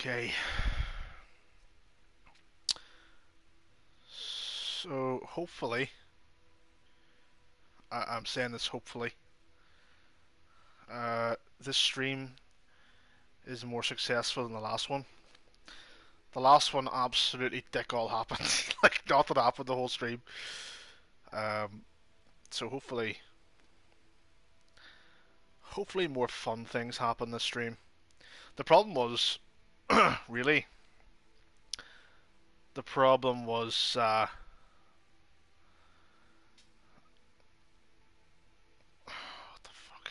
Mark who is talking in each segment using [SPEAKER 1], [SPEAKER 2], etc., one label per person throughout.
[SPEAKER 1] Okay. So hopefully, I, I'm saying this hopefully, uh, this stream is more successful than the last one. The last one absolutely dick all happened. like nothing happened the whole stream. Um, so hopefully, hopefully more fun things happen this stream. The problem was, really, the problem was. Uh, what the fuck?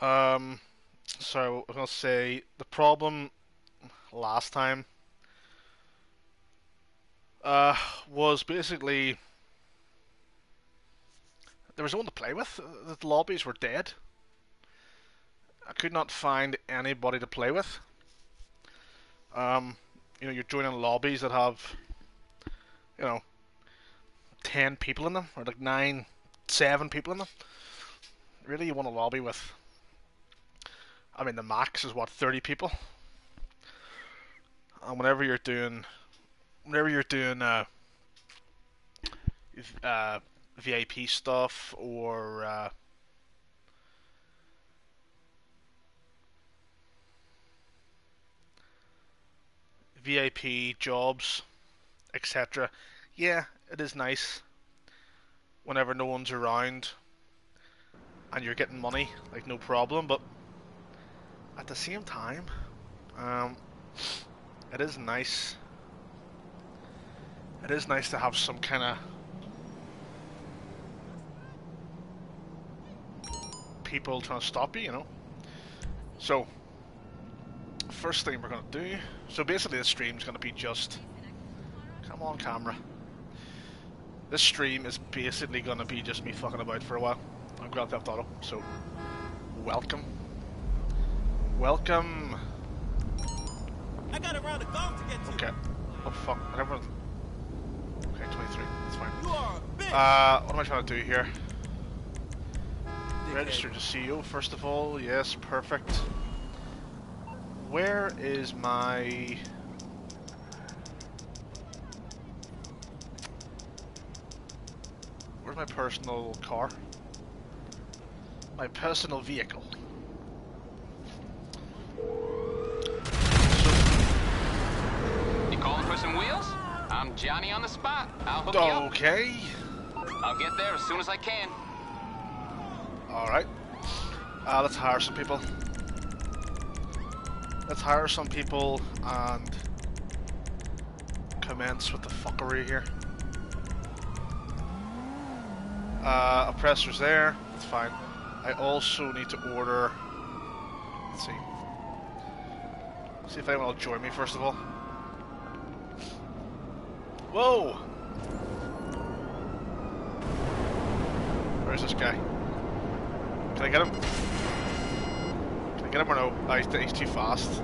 [SPEAKER 1] Um, so I was gonna say the problem last time uh, was basically there was no one to play with. The lobbies were dead. I could not find anybody to play with. Um, you know, you're joining lobbies that have, you know, ten people in them, or like nine, seven people in them. Really, you want a lobby with? I mean, the max is what thirty people. And whenever you're doing, whenever you're doing uh, uh, VIP stuff or uh, VIP jobs, etc. Yeah, it is nice whenever no one's around and you're getting money, like no problem, but at the same time, um, it is nice. It is nice to have some kind of people trying to stop you, you know. So, first thing we're gonna do. So basically, this stream's gonna be just. Come on, camera. This stream is basically gonna be just me fucking about for a while on Grand Theft Auto. So, welcome. Welcome.
[SPEAKER 2] I got a round of golf to get to.
[SPEAKER 1] Okay. Oh fuck. I never. Okay, 23. That's fine.
[SPEAKER 2] You are a bitch.
[SPEAKER 1] Uh, what am I trying to do here? Register to CEO first of all. Yes, perfect. Where is my? Where's my personal car? My personal vehicle.
[SPEAKER 3] You calling for some wheels? I'm Johnny on the spot. I'll hook you up.
[SPEAKER 1] Okay.
[SPEAKER 3] I'll get there as soon as I can.
[SPEAKER 1] Alright. Uh, let's hire some people. Let's hire some people and commence with the fuckery here. Uh, oppressor's there. That's fine. I also need to order. Let's see. See if anyone will join me first of all. Whoa! Where's this guy? Can I get him? Can I get him or no? Oh, he's, he's too fast.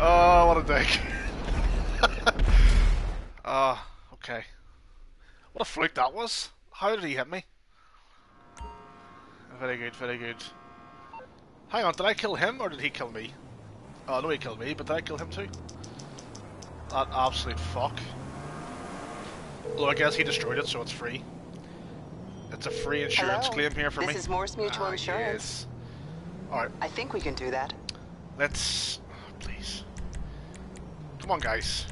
[SPEAKER 1] oh, what a dick. Ah, okay. What a fluke that was. How did he hit me? Very good, very good. Hang on, did I kill him or did he kill me? Oh, no, he killed me, but did I kill him too? That absolute fuck. Although I guess he destroyed it, so it's free. It's a free insurance
[SPEAKER 4] Hello.
[SPEAKER 1] claim here for
[SPEAKER 4] This
[SPEAKER 1] me.
[SPEAKER 4] This is Mors Mutual
[SPEAKER 1] Ah,
[SPEAKER 4] Insurance.
[SPEAKER 1] yes. Alright,
[SPEAKER 4] I think we can do that.
[SPEAKER 1] let's... Please. Come on, guys.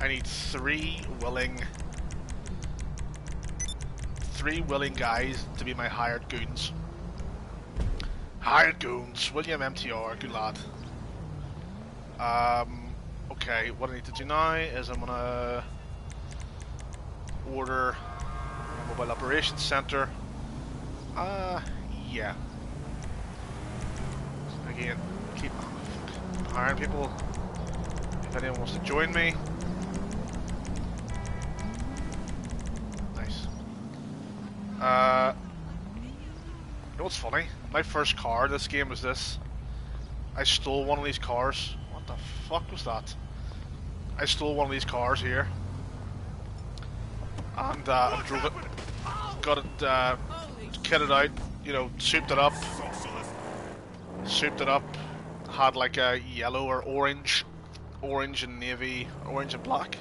[SPEAKER 1] I need three willing... Three willing guys to be my hired goons. Hired goons. William MTR, good lad. Um, okay, what I need to do now is I'm gonna order a mobile operations center. Uh, yeah. Again, keep hiring people. If anyone wants to join me. Nice. Uh, you know what's funny? My first car in this game was this. I stole one of these cars. What the fuck was that? I stole one of these cars here. And uh, drove it. Got it uh, kitted out, you know, souped it up. Souped it up. Had like a yellow or orange. Orange and navy. Orange and black.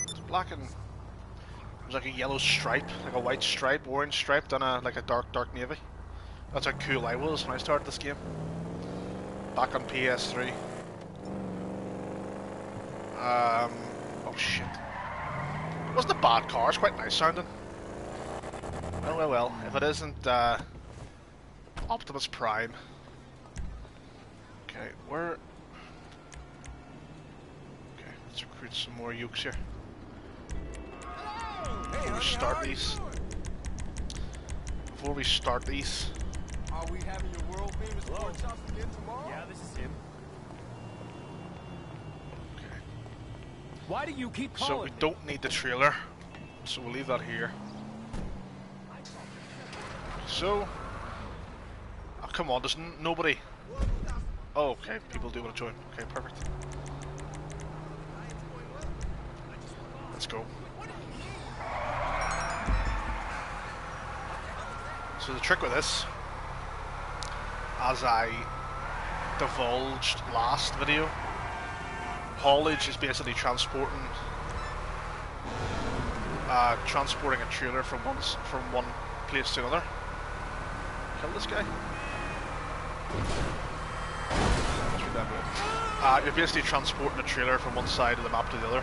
[SPEAKER 1] It's black and. It was like a yellow stripe, like a white stripe, orange stripe, then a like a dark, dark navy. That's how cool I was when I started this game. Back on PS3. Um, oh shit. It wasn't a bad car, it's quite nice sounding. Oh well well, if it isn't uh, Optimus Prime. Okay, where... Okay, let's recruit some more Ukes here. Before we start these. Before we start these.
[SPEAKER 4] Are we having your world famous pork chops again tomorrow?
[SPEAKER 2] Yeah, this is him.
[SPEAKER 1] Okay.
[SPEAKER 2] Why do you keep calling?
[SPEAKER 1] So
[SPEAKER 2] we
[SPEAKER 1] don't need the trailer, so we'll leave that here. So, oh, come on, there's n nobody. Oh, okay, people do want to join. Okay, perfect. Let's go. So the trick with this, as I divulged last video, haulage is basically transporting uh, transporting a trailer from one from one place to another. Kill this guy. Uh, you're basically transporting a trailer from one side of the map to the other,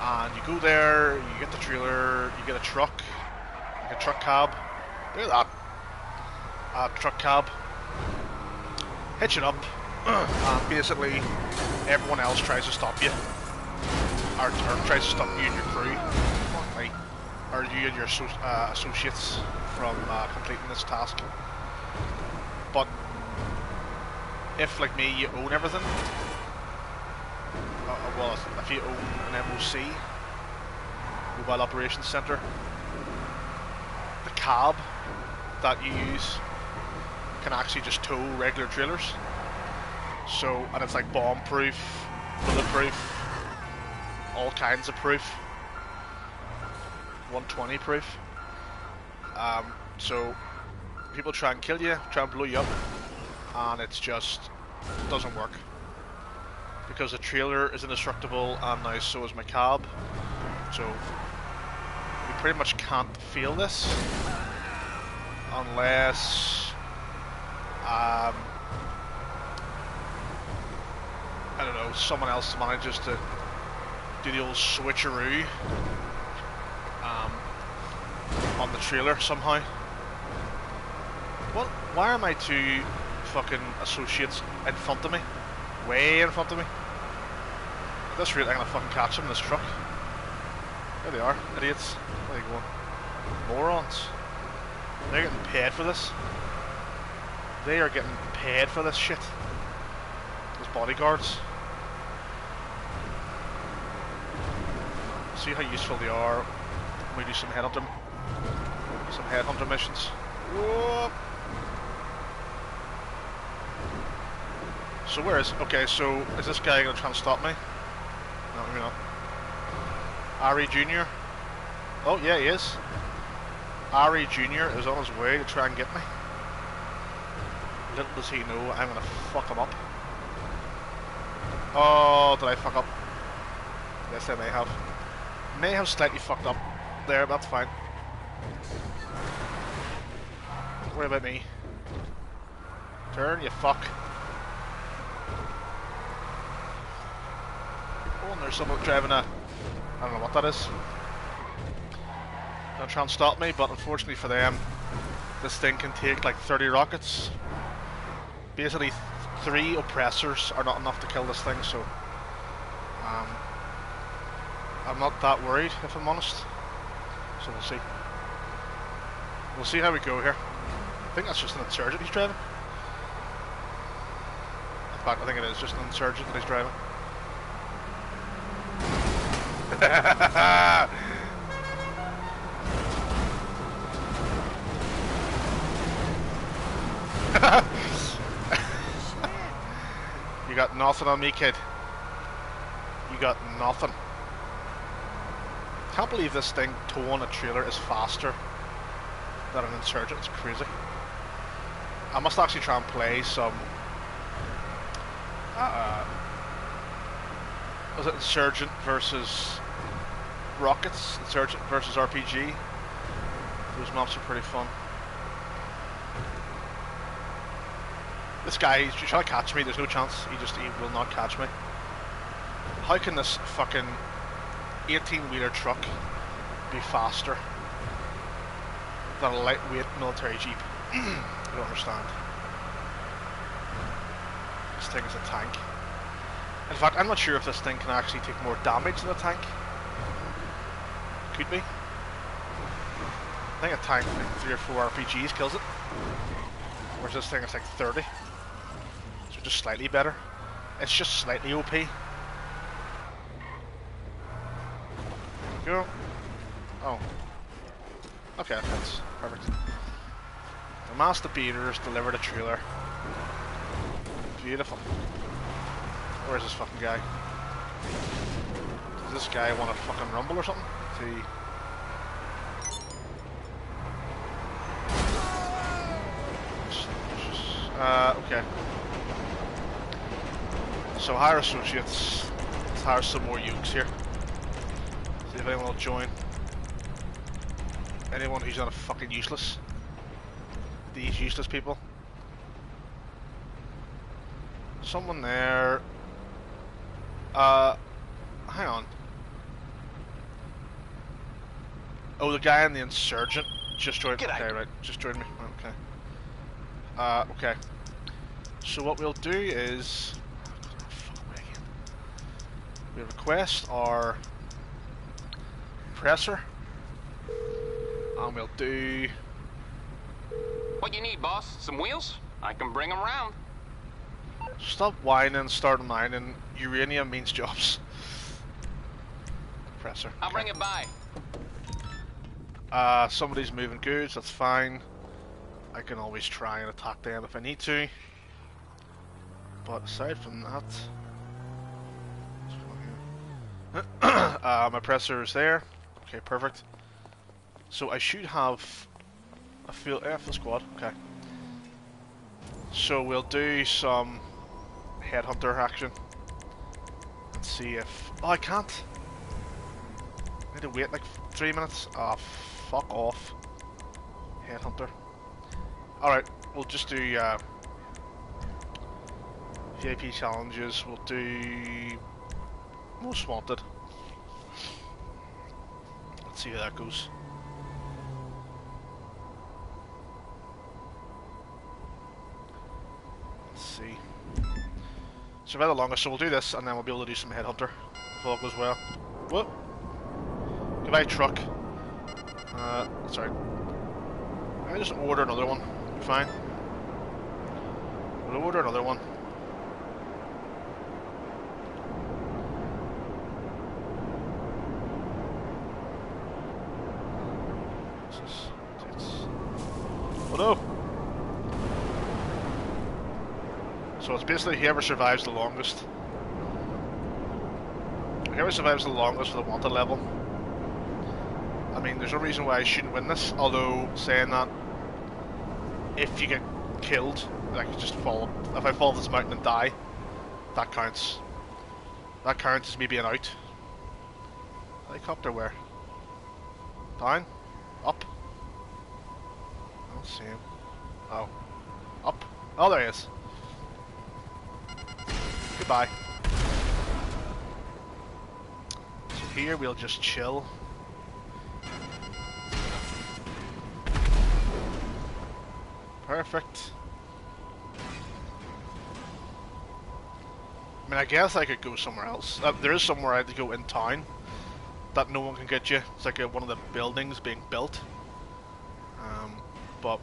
[SPEAKER 1] and you go there, you get the trailer, you get a truck, like a truck cab. Look at that. Uh, truck cab. Hitch it up, and basically everyone else tries to stop you. Or, or tries to stop you and your crew. Right. Or you and your uh, associates from uh, completing this task. But if, like me, you own everything, uh, uh, well, if- you own an MOC, Mobile Operations Center, the cab that you use can actually just tow regular trailers. So, and it's like bomb proof, bulletproof, all kinds of proof. 120 proof. Um, so, people try and kill you, try and blow you up, and it's just doesn't work. Because the trailer is indestructible, and now so is my cab. So, we pretty much can't feel this unless um, I don't know, someone else manages to do the old switcheroo um, on the trailer somehow. What? Why are my two fucking associates in front of me? Way in front of me. At this rate, I'm gonna fucking catch them in this truck. There they are, idiots. Where are they? Morons. They're getting paid for this. They are getting paid for this shit. Those bodyguards. See how useful they are we do some headhunter, some headhunter missions. Whoop. So where is? Okay, so is this guy gonna try and stop me? No, maybe not. Ari Junior. Oh yeah, he is. Ari Jr. is on his way to try and get me. Little does he know I'm gonna fuck him up. Oh, did I fuck up? Yes, I may have. May have slightly fucked up there, that's fine. Don't worry about me. Turn, you fuck. Oh, and there's someone driving a... I don't know what that is. They'll try and stop me, but unfortunately for them, this thing can take like 30 rockets. Basically, three oppressors are not enough to kill this thing, so um, I'm not that worried, if I'm honest. So we'll see. We'll see how we go here. I think that's just an insurgent he's driving. In fact, I think it is just an insurgent that he's driving. got nothing on me, kid. You got nothing. Can't believe this thing towing a trailer is faster than an insurgent. It's crazy. I must actually try and play some. Uh, was it Insurgent versus Rockets? Insurgent versus RPG? Those maps are pretty fun. This guy, he's trying to catch me. There's no chance. He just he will not catch me. How can this fucking 18 wheeler truck be faster than a lightweight military jeep? I don't understand. This thing is a tank. In fact, I'm not sure if this thing can actually take more damage than a tank. Could be. I think a tank like 3 or 4 RPGs kills it. Whereas this thing is like 30. Just slightly better. It's just slightly OP. Go. Oh. Okay, that's perfect. The Mass-Debators delivered a trailer. Beautiful. Where's this fucking guy? Does this guy want to fucking rumble or something? See. Uh, okay. So hire associates. Let's hire some more ukes here. See if anyone will join. Anyone who's not a fucking useless. These useless people. Someone there. Uh, hang on. Oh, the guy in the insurgent just joined.
[SPEAKER 3] G'day.
[SPEAKER 1] Okay, right, just joined me. Okay. Uh, okay. So what we'll do is we request our presser, and we'll do.
[SPEAKER 3] What you need, boss? Some wheels? I can bring them round.
[SPEAKER 1] Stop whining, start mining. Uranium means jobs. Presser.
[SPEAKER 3] I'll
[SPEAKER 1] okay.
[SPEAKER 3] bring it by.
[SPEAKER 1] Uh, somebody's moving goods, that's fine. I can always try and attack them if I need to. But aside from that... uh, my presser is there. Okay, perfect. So I should have a field, yeah, squad, okay. So we'll do some headhunter action. And see if... Oh, I can't! I need to wait like three minutes? Ah, fuck off. Headhunter. Alright, we'll just do uh, VIP challenges. We'll do most wanted. Let's see how that goes. Let's see. Survive the longest, so we'll do this and then we'll be able to do some headhunter if all goes well. What? Goodbye, truck. Uh, sorry. I just order another one. Fine. We'll order another one. This is- it's- Oh no! So it's basically whoever survives the longest. Whoever survives the longest for the wanted level. I mean, there's no reason why I shouldn't win this, although saying that, if you get killed, like just fall, if I fall this mountain and die, that counts. That counts as me being out. Helicopter where? Down? Up? Don't see him. Oh. Up. Oh, there he is. Goodbye. So here we'll just chill. Perfect. I mean, I guess I could go somewhere else. Uh, there is somewhere I have to go in town that no one can get you. It's like a, one of the buildings being built. Here?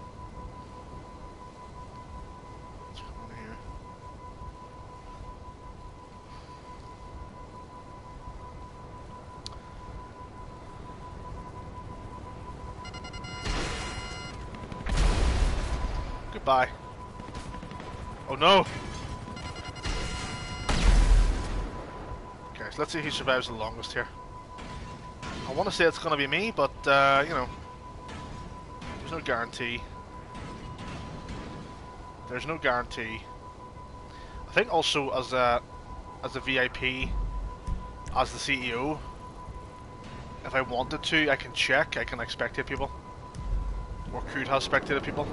[SPEAKER 1] Goodbye. Oh no! Okay, so let's see who survives the longest here. I want to say it's going to be me, but, uh, you know, there's no guarantee. There's no guarantee. I think also as a, as a VIP, as the CEO, if I wanted to, I can check, I can like spectate people. Or could have spectated people.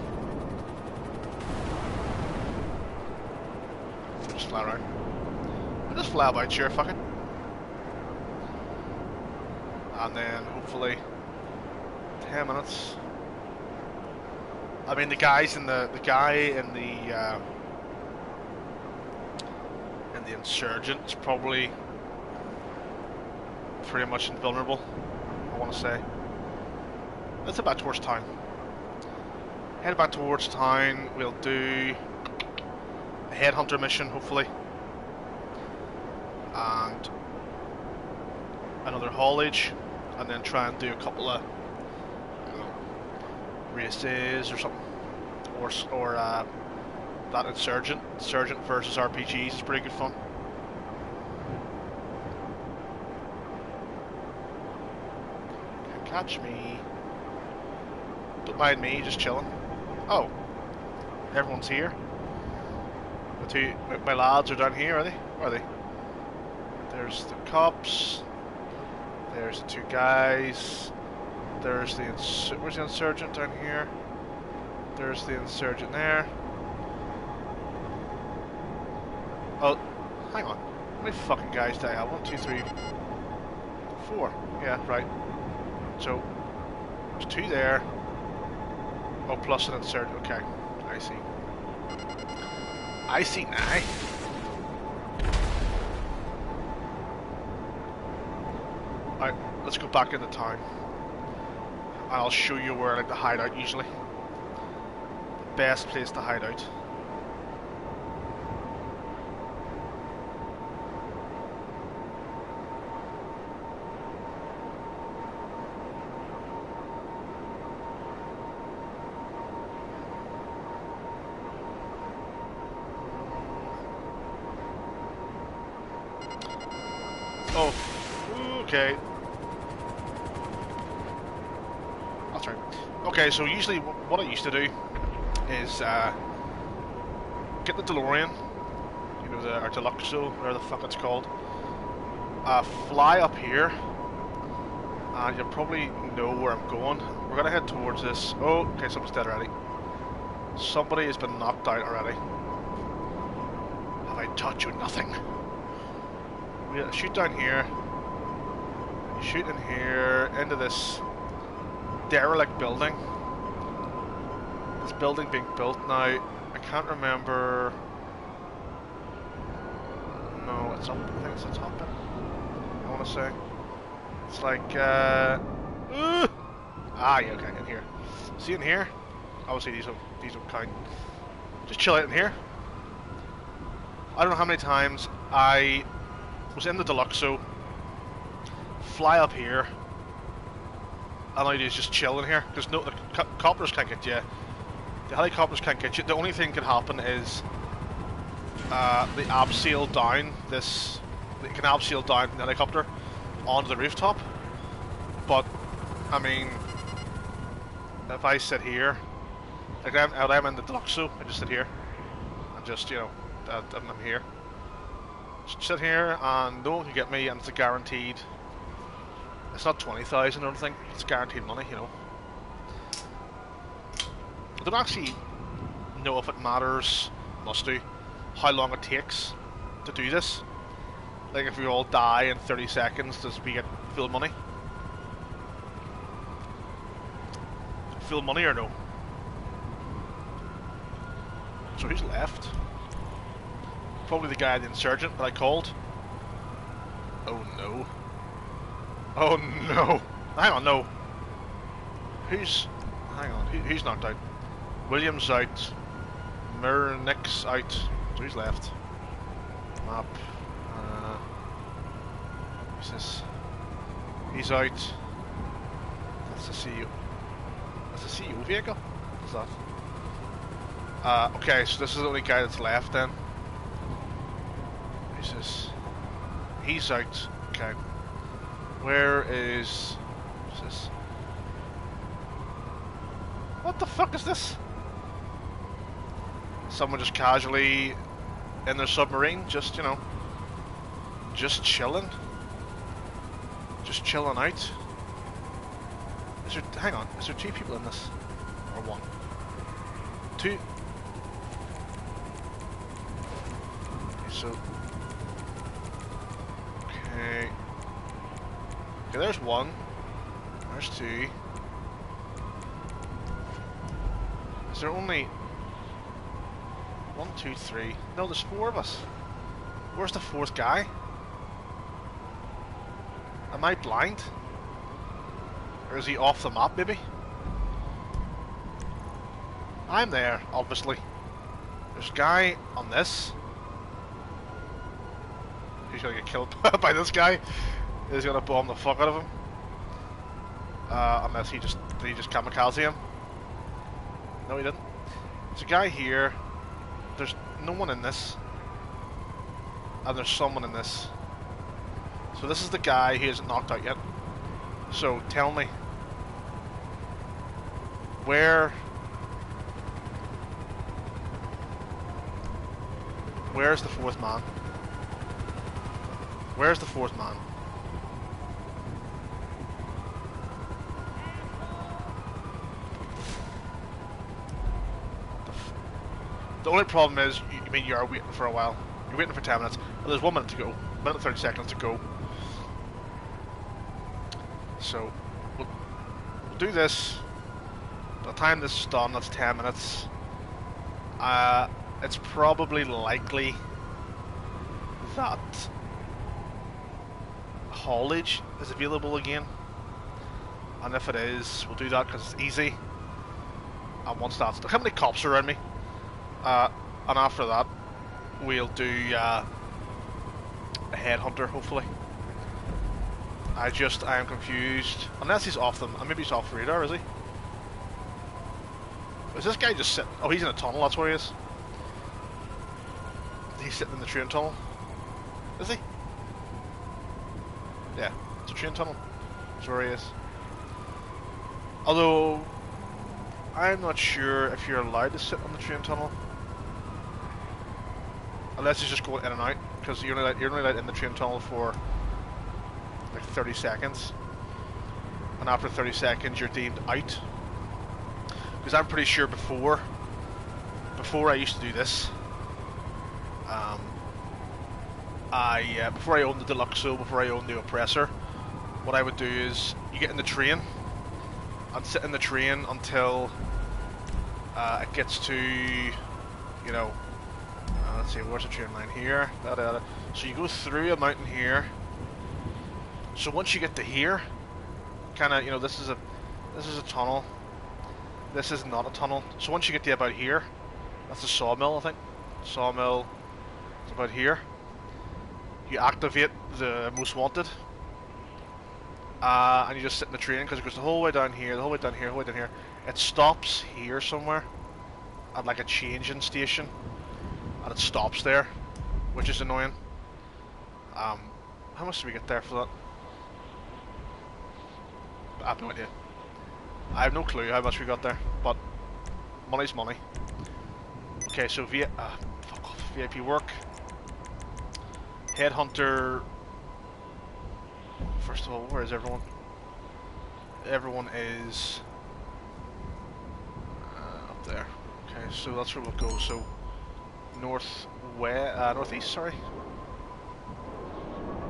[SPEAKER 1] Just fly around. I just fly about, sure, fucking. And then hopefully 10 minutes. I mean the guys in the the guy in the uh, in the insurgent is probably pretty much invulnerable. I want to say. Let's head back towards town. Head back towards town. We'll do a headhunter mission, hopefully, and another haulage, and then try and do a couple of races or something, or or uh, that insurgent, insurgent versus RPGs is pretty good fun. Can't catch me. Don't mind me, just chilling. Oh, everyone's here. The two, my lads are down here, are they? Where are they? There's the cops. There's the two guys. There's the where's the insurgent down here? There's the insurgent there. Oh, hang on. How many fucking guys do I have? Uh, one, two, three, four. Yeah, right. So there's two there. Oh, plus an insert. Okay, I see. I see now. Alright, let's go back into town. I'll show you where I like to hide out usually. The best place to hide out. So usually what I used to do is uh, get the DeLorean, you know, the or Deluxo, whatever the fuck it's called, uh, fly up here, and you'll probably know where I'm going. We're gonna head towards this. Oh, okay, someone's dead already. Somebody has been knocked out already. Have I taught you nothing? We shoot down here. Shoot in here into this derelict building. This building being built now. I can't remember. No, it's up. I think it's the top. I want to say. It's like. Uh, uh, ah, yeah, okay, in here. See in here? Obviously, these don't, these are kind. Just chill out in here. I don't know how many times I was in the Deluxo, fly up here, and all you do is just chill in here. Because no, the co- copters can't get you. The helicopters can't get you. The only thing can happen is uh, the abseil down this. You can abseil down the helicopter onto the rooftop. But I mean, if I sit here, like I'm, I'm in the Deluxo, I just sit here and just you know, I'm I'm here. Just sit here and no one can get me, and it's a guaranteed. It's not twenty thousand or anything. It's guaranteed money, you know. I don't actually know if it matters. Must do how long it takes to do this. Like if we all die in thirty seconds, does we get full money? Full money or no? So who's left? Probably the guy, the insurgent that I called. Oh no. Oh no. Hang on, no. Who's... Hang on, who, who's knocked out? Williams out. Murnix out. So who's left? Map. Uh, this? He's out. That's the CEO. That's the CEO vehicle? What's that? Uh, okay, so this is the only guy that's left then. Who's this? He's out. Okay. Where is... What's this? What the fuck is this? Someone just casually in their submarine, just, you know, just chilling. Just chilling out. Is there, hang on, is there two people in this? Or one? Two? Okay, so... Okay... Okay, there's one. There's two. Is there only... One, two, three. No, there's four of us. Where's the fourth guy? Am I blind? Or is he off the map, maybe? I'm there, obviously. There's a guy on this. He's gonna get killed by this guy. He's gonna bomb the fuck out of him. Uh, unless he just he just kamikaze him? No, he didn't. There's a guy here. There's no one in this. And there's someone in this. So this is the guy he isn't knocked out yet. So tell me, where, where's the fourth man? Where's the fourth man? Only problem is, you, I mean, you are waiting for a while. You're waiting for 10 minutes. Well, there's one minute to go. minute 30 seconds to go. So, we'll, we'll do this. By the time this is done, that's 10 minutes. Uh, it's probably likely that haulage is available again. And if it is, we'll do that because it's easy. And once that's... How many cops are around me. Uh, and after that, we'll do uh, a headhunter, hopefully. I just, I am confused. Unless he's off them, maybe he's off radar, is he? Is this guy just sitting? Oh, he's in a tunnel, that's where he is. He's sitting in the train tunnel. Is he? Yeah, it's a train tunnel. That's where he is. Although, I'm not sure if you're allowed to sit on the train tunnel. Unless he's just going in and out, because you're only allowed, you're only in the train tunnel for like 30 seconds. And after 30 seconds, you're deemed out. Because I'm pretty sure before, before I used to do this, um, I uh, before I owned the Deluxo, before I owned the Oppressor, what I would do is you get in the train and sit in the train until uh, it gets to, you know, see, where's the train line here? Da, da, da. So you go through a mountain here. So once you get to here, kind of, you know, this is a this is a tunnel. This is not a tunnel. So once you get to about here, that's a sawmill, I think. Sawmill. It's about here. You activate the most wanted. Uh, and you just sit in the train because it goes the whole way down here, the whole way down here, the whole way down here. It stops here somewhere at like a changing station, and it stops there, which is annoying. Um, how much did we get there for that? I have no idea. I have no clue how much we got there, but money's money. Okay, so uh, off, VIP work. Headhunter. First of all, where is everyone? Everyone is uh, up there. Okay, so that's where we'll go. So north, west, uh, northeast. Sorry.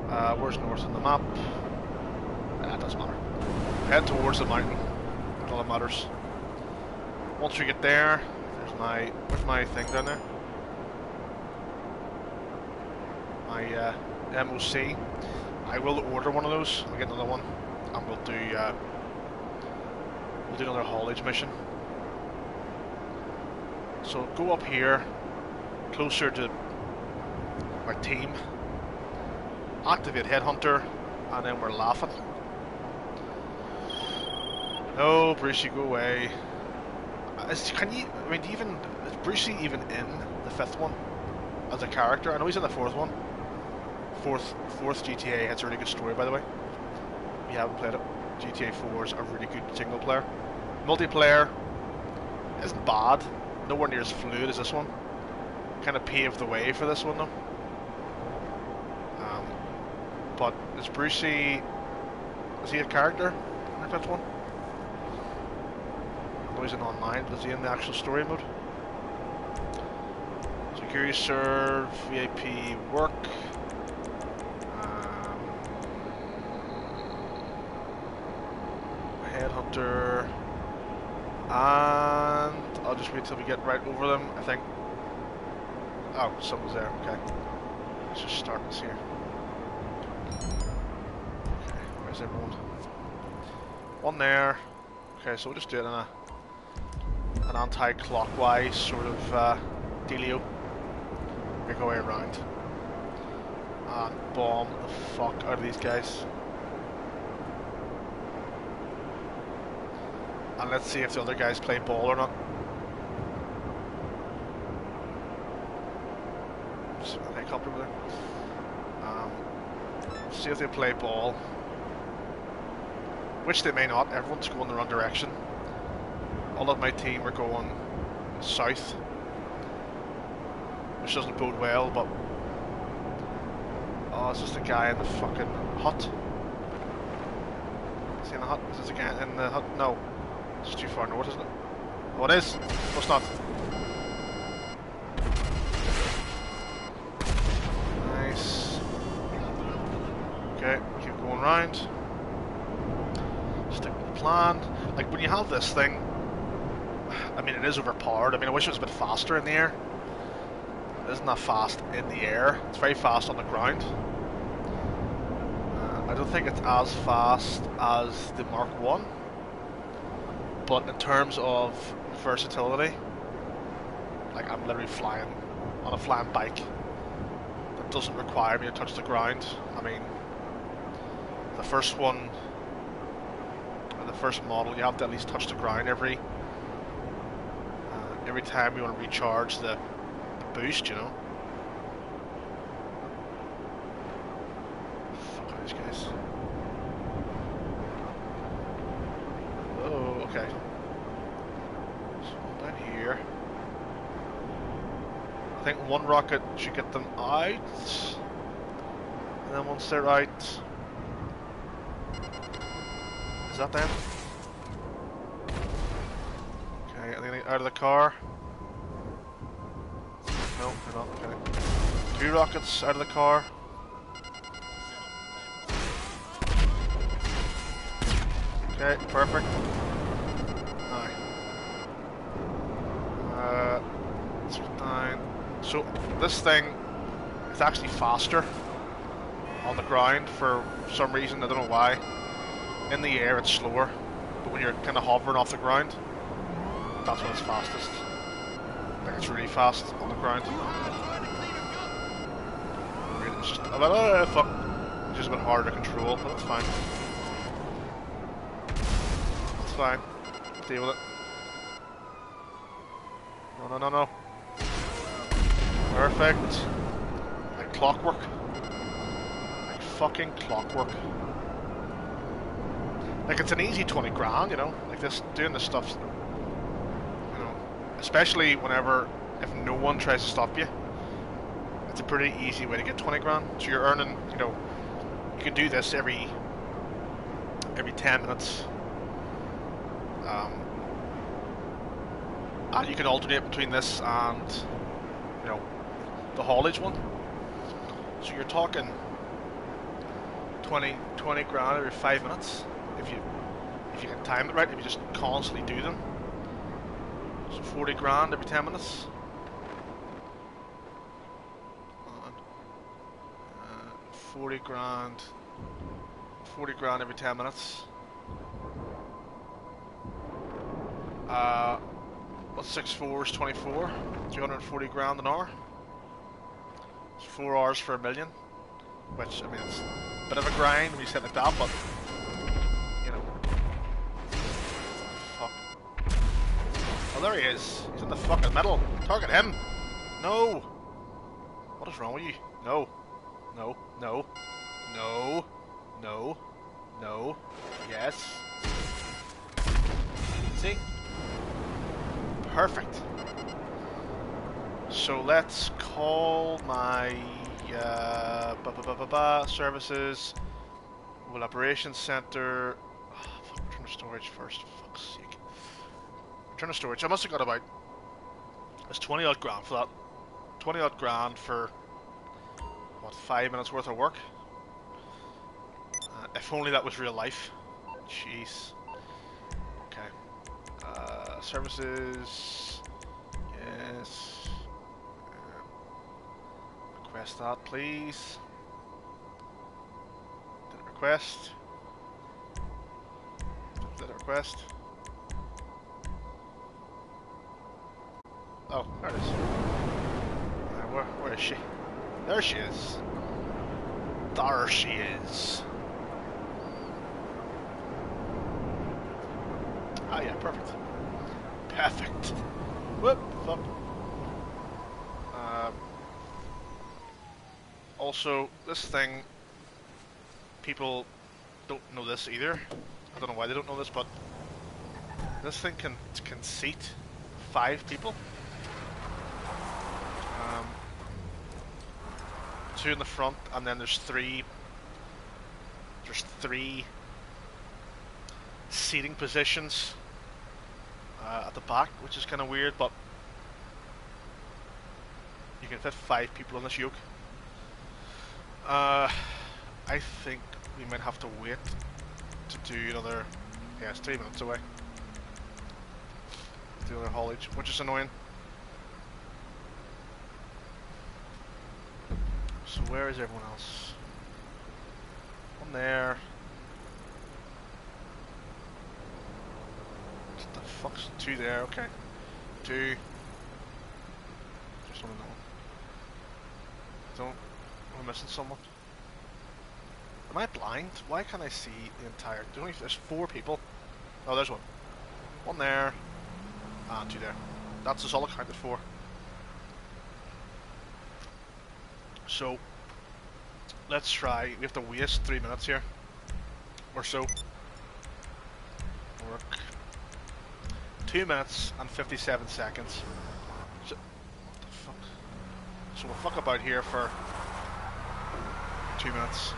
[SPEAKER 1] Uh, where's north on the map? That doesn't matter. Head towards the mountain. That's all that matters. Once we get there, there's my where's my thing down there? My uh, MOC. I will order one of those. I'll get another one, and we'll do uh, we'll do another haulage mission. So go up here, closer to my team. Activate headhunter, and then we're laughing. No, Brucie, go away. Is, can you? I mean, even is Brucie even in the fifth one as a character? I know he's in the fourth one. fourth fourth GTA has a really good story, by the way. If you haven't played it, GTA 4 is a really good single player. Multiplayer isn't bad, nowhere near as fluid as this one. Kind of paved the way for this one though. Um, but is Brucie? Is he a character in that one? I know he's in online, but is he in the actual story mode? Security serve, VIP work. Um, headhunter. And I'll just wait till we get right over them, I think. Oh, someone's there, okay. Let's just start this here. Okay, where's everyone? One there. Okay, so we'll just do it in a an anti-clockwise sort of uh, dealio. Make our way around. And bomb the fuck out of these guys. And let's see if the other guys play ball or not. Just a helicopter over there. Um, see if they play ball. Which they may not. Everyone's going the wrong direction. All of my team are going south. Which doesn't bode well, but... Oh, it's just a guy in the fucking hut. Is he in the hut? Is this a guy in the hut? No. It's too far north, isn't it? Oh, it is. No, it's not. Keep going round. Stick with the plan. Like, when you have this thing, I mean, it is overpowered. I mean, I wish it was a bit faster in the air. It isn't that fast in the air. It's very fast on the ground. Uh, I don't think it's as fast as the Mark 1 but in terms of versatility, like I'm literally flying on a flying bike that doesn't require me to touch the ground. I mean, the first one, or the first model, you have to at least touch the ground every uh, every time you want to recharge the, the boost, you know. Fuck these guys. Oh, okay. So down here. I think one rocket should get them out. And then once they're out... Is that them? Okay, are they out of the car? No, they're not, okay. Two rockets out of the car. Okay, perfect. Uh, nine. So this thing is actually faster on the ground for some reason. I don't know why. In the air, it's slower, but when you're kind of hovering off the ground, that's when it's fastest. Like it's really fast on the ground. Really, It's just a bit, oh, fuck. Just a bit harder to control, but it's fine. It's fine. Deal with it. No, no, no, no. Perfect. Like clockwork. Like fucking clockwork. Like it's an easy 20 grand, you know? Like this, doing this stuff's, you know, especially whenever, if no one tries to stop you, it's a pretty easy way to get 20 grand. So you're earning, you know, you can do this every, every 10 minutes. Um, and you can alternate between this and, you know, the haulage one. So you're talking 20, 20 grand every five minutes if you if you can time it right. If you just constantly do them. So 40 grand every 10 minutes. Uh, 40 grand. 40 grand every 10 minutes. Uh, what's 6 4 is 24? 240 grand an hour. It's 4 hours for a million. Which, I mean, it's a bit of a grind when you say it that, but, there he is. He's in the fucking middle. Target him. No. What is wrong with you? No. No, no, no, no, no, yes. See? Perfect. So let's call my uh, ba -ba -ba services, well, operations center. Oh, fuck, storage first. Fuck's sake. Return to storage. I must have got about. It's 20 odd grand for that. 20 odd grand for. What, five minutes worth of work? Uh, if only that was real life. Jeez. Okay. Uh, services. Yes. Uh, request that, please. Did request? Did request? Oh, there it is. Uh, where, where is she? There she is. There she is. Oh yeah, perfect. Perfect. Whoop, fuck. Um, also, this thing, people don't know this either. I don't know why they don't know this, but this thing can can seat five people. Um, two in the front, and then there's three. There's three seating positions uh, at the back, which is kind of weird, but you can fit five people on this yoke. Uh, I think we might have to wait to do another. Yeah, it's three minutes away. Do another haulage, which is annoying. So where is everyone else? One there. What the fuck's two there? Okay, two. Just one another one. Don't. Am I missing someone? Am I blind? Why can't I see the entire? There's, there's four people. Oh, there's one. One there. And two there. That's us all accounted for. So, let's try. We have to waste three minutes here. Or so. Work. Two minutes and 57 seconds. So, what the fuck? So we'll fuck about here for two minutes.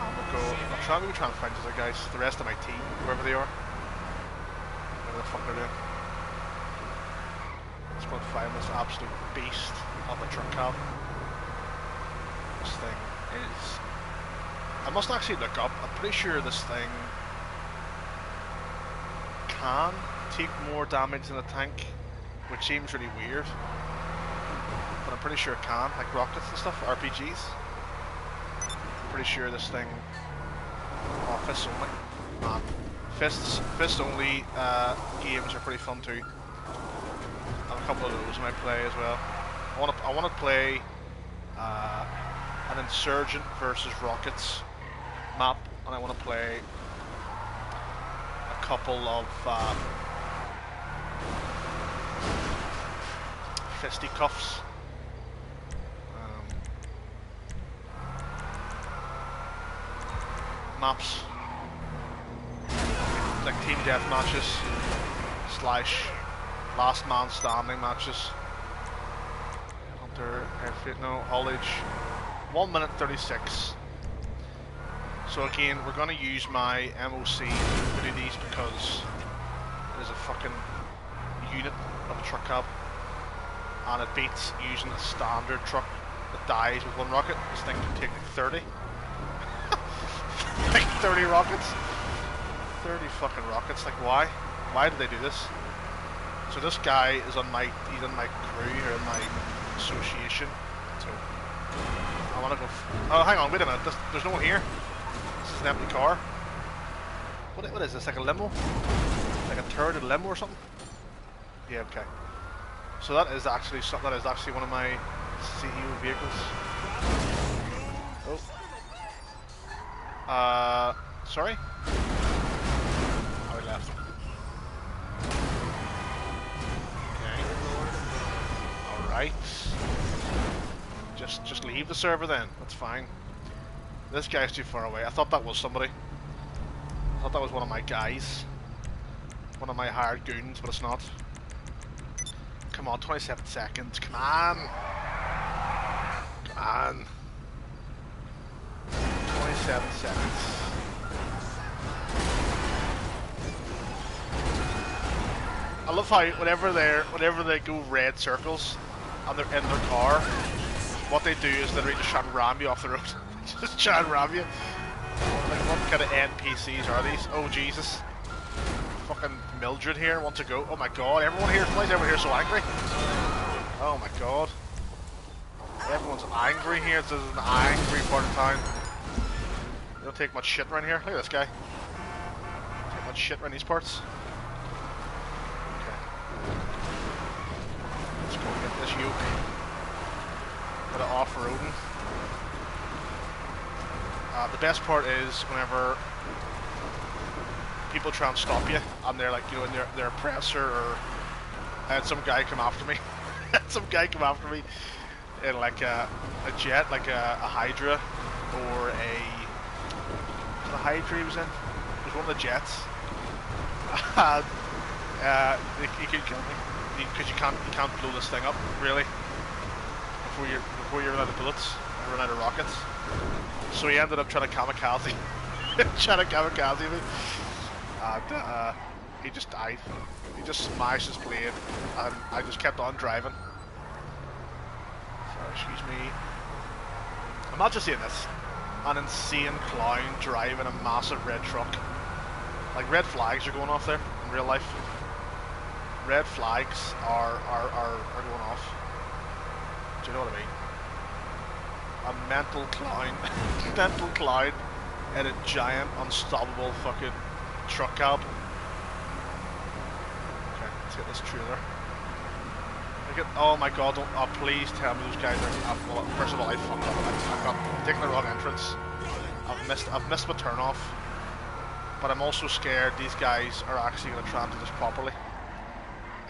[SPEAKER 1] We'll go. I'll try, maybe try and find other guys, the rest of my team, whoever they are. Whatever the fuck they're doing. It's about five minutes, absolute beast of a truck cab. This thing is. I must actually look up. I'm pretty sure this thing can take more damage than a tank, which seems really weird. But I'm pretty sure it can, like rockets and stuff, RPGs. I'm pretty sure this thing. Oh, fists only. Man, fists, fist only uh, games are pretty fun too. And a couple of those I might play as well. I want to, I want to play uh, an insurgent versus rockets map, and I want to play a couple of uh, fisticuffs. Um, maps like team death matches slash last man standing matches. Hunter, airfield, no. 1 minute 36. So again, we're going to use my MOC to do these because it is a fucking unit of a truck cab. And it beats using a standard truck that dies with one rocket. This thing can take like 30. like 30 rockets. 30 fucking rockets, like why? Why did they do this? So this guy is on my, he's on my crew or in my association. So I go. oh, hang on, wait a minute. There's, no one here. This is an empty car. What, what is this? Like a limo? Like a turret limo or something? Yeah, okay. So that is actually that is actually one of my CEO vehicles. Oh. Uh, sorry. He left. Okay. All right. Just just leave the server then. That's fine. This guy's too far away. I thought that was somebody. I thought that was one of my guys. One of my hired goons, but it's not. Come on, 27 seconds. Come on. Come on. 27 seconds. I love how whenever they're whenever they go red circles and they're in their car, what they do is they just try and ram you off the road. just try and ram you. Like what kind of NPCs are these? Oh Jesus. Fucking Mildred here wants to go. Oh my god, everyone here why is everyone here so angry? Oh my god. Everyone's angry here, this is an angry part of town. They don't take much shit around here. Look at this guy. Take much shit around these parts. Let's go get this yoke. Bit of off-roading. Uh, the best part is whenever people try and stop you, and they're like, you know, in their, their oppressor, or I had some guy come after me. some guy come after me in like a, a jet, like a, a Hydra, or a... It Hydra he was in? It was one of the jets. uh, he, he could kill me because you can't you can't blow this thing up really before you before you run out of bullets, or run out of rockets. So he ended up trying to kamikaze, trying to kamikaze me, and uh, he just died. He just smashed his blade, and I just kept on driving. Sorry, excuse me. I'm not just saying this. An insane clown driving a massive red truck. Like red flags are going off there in real life red flags are, are, are, are going off. Do you know what I mean? A mental clown, mental clown and a giant, unstoppable fucking truck cab. Okay, let's get this trailer. Look at, oh my god, don't, oh please tell me those guys are, uh, well, first of all I fucked up, I've, I've got, taken the wrong entrance. I've missed, I've missed my turn off. But I'm also scared these guys are actually going to try and do this properly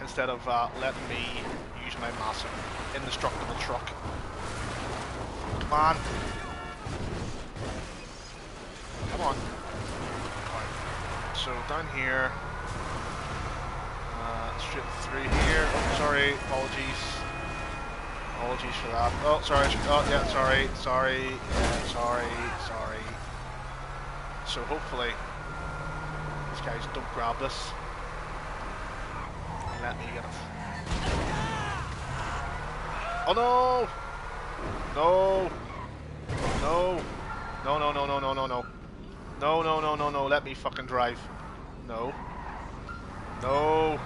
[SPEAKER 1] instead of uh, letting me use my massive indestructible truck. Come on. Come on. So down here, uh, straight through here. Oh, sorry, apologies. Apologies for that. Oh, sorry. Oh, yeah, sorry, sorry, yeah, sorry, sorry. So hopefully, these guys don't grab this let me get it. Oh no! No! No! No, no, no, no, no, no, no. No, no, no, no, no, let me fucking drive. No. No.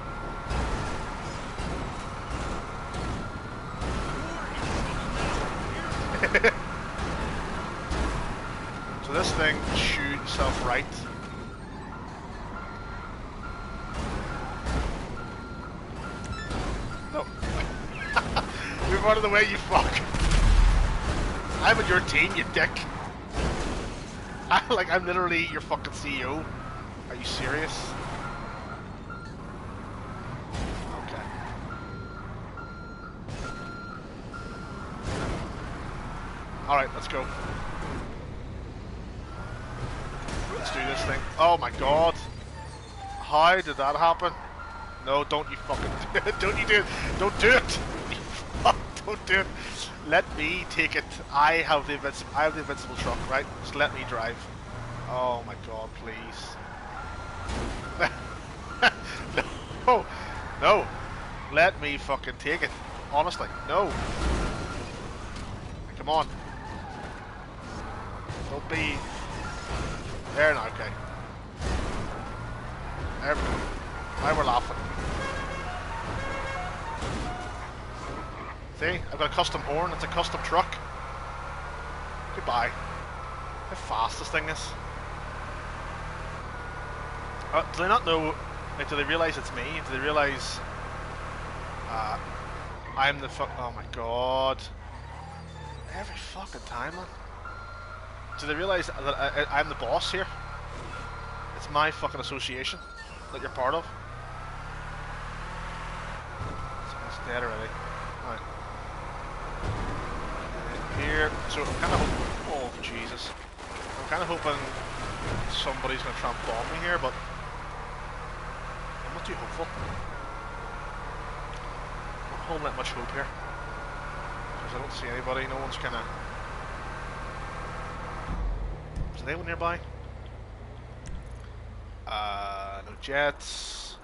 [SPEAKER 1] so this thing shoot itself right. Out of the way, you fuck. I'm on your team, you dick. I, like, I'm literally your fucking CEO. Are you serious? Okay. Alright, let's go. Let's do this thing. Oh my god. How did that happen? No, don't you fucking... don't you do it. Don't do it. Don't do it. Let me take it. I have the invincible. I have the invincible truck, right? Just let me drive. Oh my god, please. no, no. Let me fucking take it. Honestly, no. Come on. Don't be. There now, okay. There we go. Now we're laughing. See, I've got a custom horn, it's a custom truck. Goodbye. How fast this thing is. Uh, do they not know, like, do they realise it's me? Do they realise uh, I'm the fuck, oh my god. Every fucking time, man. Do they realise that I, I, I'm the boss here? It's my fucking association that you're part of. It's dead already. Here. So I'm kind of hoping. Oh Jesus! I'm kind of hoping somebody's gonna try and bomb me here, but I'm not too hopeful. I'm not holding that much hope here because I don't see anybody. No one's kind of. Is anyone nearby? Uh, no jets.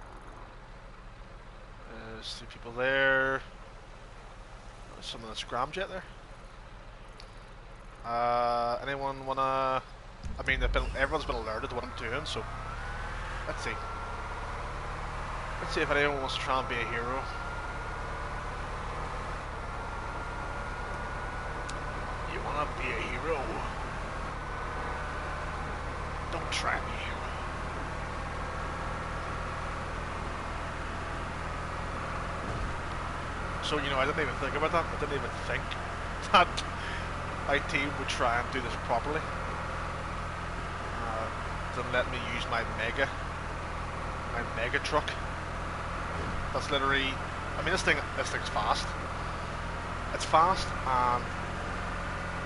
[SPEAKER 1] There's three people there. There's some of the scramjet there. Uh, anyone wanna? I mean, been, everyone's been alerted to what I'm doing, so let's see. Let's see if anyone wants to try and be a hero. You wanna be a hero? Don't try me. So, you know, I didn't even think about that. I didn't even think that my team would try and do this properly. Uh, to let me use my mega, my mega truck. That's literally, I mean, this thing, this thing's fast. It's fast, and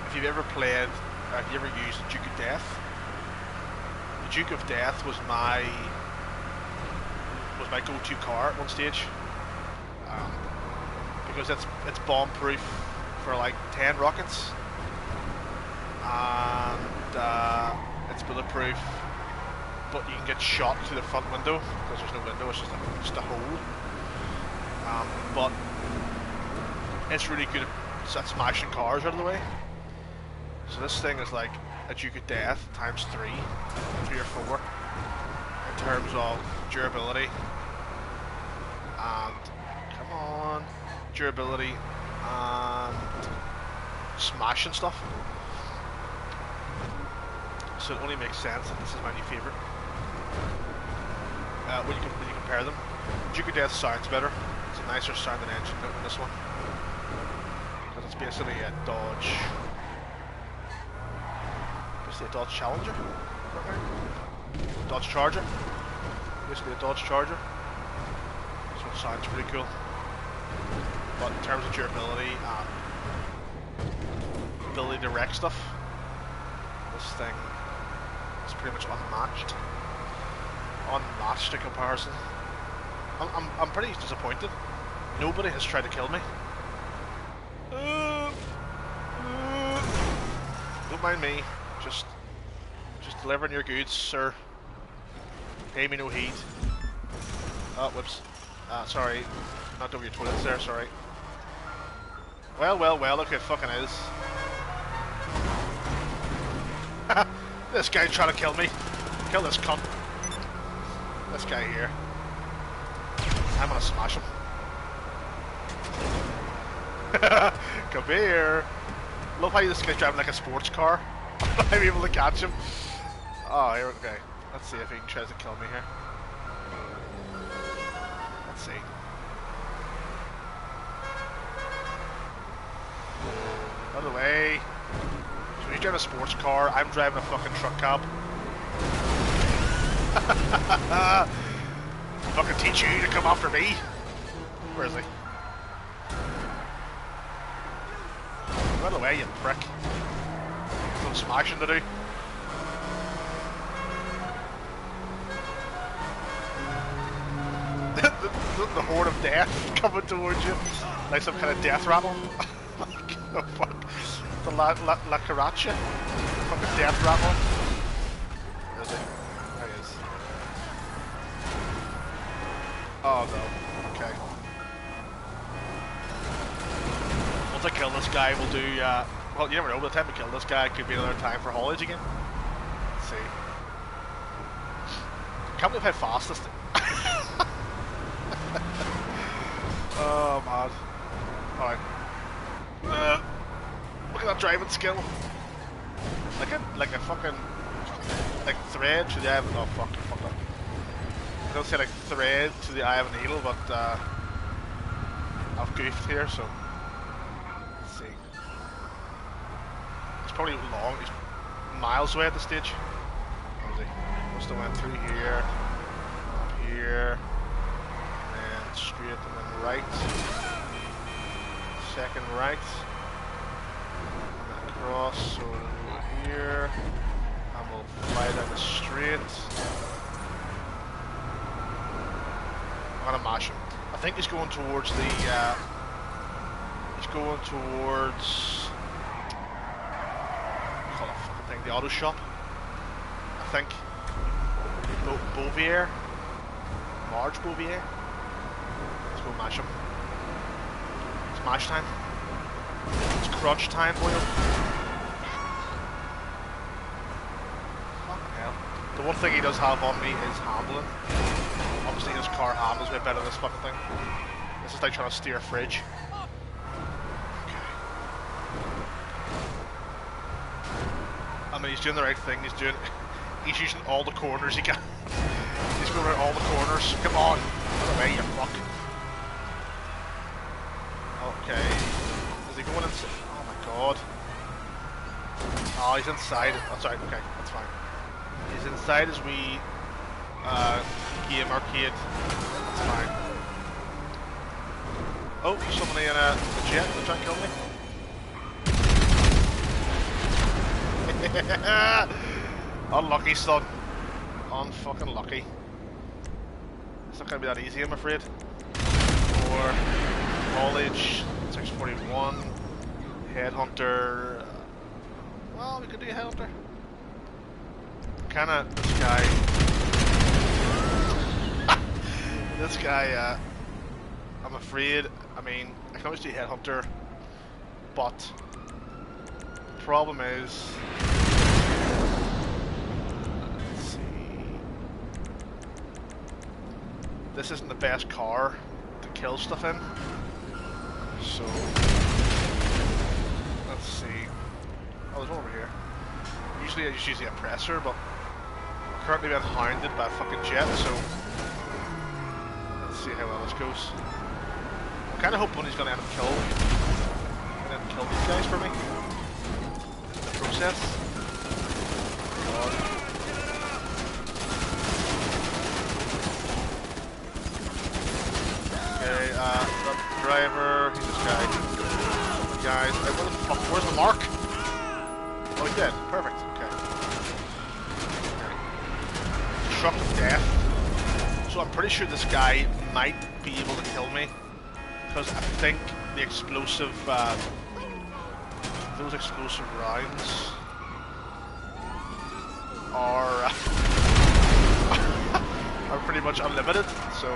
[SPEAKER 1] if you've ever played, uh, if you ever used the Duke O'Death, the Duke O'Death was my was my go-to car at one stage. Um, because it's it's bomb proof for like 10 rockets and uh, it's bulletproof but you can get shot through the front window because there's no window it's just a, just a hole. Um, but it's really good at smashing cars out of the way. So this thing is like a Duke O'Death times three three or four in terms of durability. And come on durability and smashing stuff. So it only makes sense that this is my new favourite. Uh, when, you when you compare them, Duke O'Death sounds better. It's a nicer sounding engine than this one. Because it's basically a Dodge... Basically a Dodge Challenger. Dodge Charger. Basically a Dodge Charger. So it sounds pretty cool. But in terms of durability and ability to wreck stuff, this thing pretty much unmatched. Unmatched in comparison. I'm, I'm, I'm pretty disappointed. Nobody has tried to kill me. Don't mind me. Just, just delivering your goods, sir. Pay me no heed. Oh, whoops. Uh, sorry. Not over your toilets there, sorry. Well, well, well, look, it fucking is. This guy's trying to kill me. Kill this cunt. This guy here. I'm gonna smash him. Come here. Love how this guy's driving like a sports car. I'm able to catch him. Oh, here, okay. Let's see if he tries to kill me here. Let's see. By the way, driving a sports car, I'm driving a fucking truck cab. fucking teach you to come after me. Where is he? By the way, you prick. Some smashing to do. the, the, the horde of death coming towards you, like some kind of death rattle. The La, La, La Caracha? Fucking death rattle. Where is he? There he is. Oh no. Okay. Once I kill this guy, we'll do, uh, well, you never know, by the time we kill this guy, it could be another time for haulage again. Let's see. Can't believe how fast this thing... oh, man. Alright. At that driving skill. Like a like a fucking like thread to the eye of oh fuck fuck up. I don't say like thread to the eye of a needle, but uh, I've goofed here, so let's see. It's probably long. It's miles away at the stage. Must have went through here, here, and straight and then right second right. Across over here. And we'll fly down the straight. I'm gonna mash him. I think he's going towards the. Uh, he's going towards. Fucking thing, the auto shop. I think. Bo Bouvier. Marge Bouvier. Let's go mash him. It's mash time. It's crunch time, boy. Fucking hell. The one thing he does have on me is handling. Obviously his car handles way better than this fucking thing. This is like trying to steer a fridge. Okay. I mean, he's doing the right thing. He's doing. He's using all the corners he can. He's going around all the corners. Come on, get away, you fuck. Okay. Is he going inside? Oh my god. Oh, he's inside. That's right. Okay, that's fine. Inside as we uh, game arcade. That's fine. Oh, somebody in a, a jet to try and kill me. Unlucky, son. Unfucking lucky. It's not gonna be that easy, I'm afraid. Or college, 641, headhunter. uh, Well, we could do a headhunter. Kinda, this guy. this guy, uh, I'm afraid. I mean, I can always do headhunter, but the problem is. This isn't the best car to kill stuff in. So let's see. Oh, there's one over here. Usually I just use the oppressor, but currently being hounded by a fucking jet, so let's see how well this goes. I'm kinda hoping he's gonna end up kill gonna end up kill these guys for me. In the process. God. Okay, uh, the driver, he's this guy. Guys, where the fuck, where's the mark? Oh, he's dead. Perfect, okay. okay. Truck of death. So I'm pretty sure this guy might be able to kill me. Because I think the explosive, uh, those explosive rounds are, uh, are pretty much unlimited, so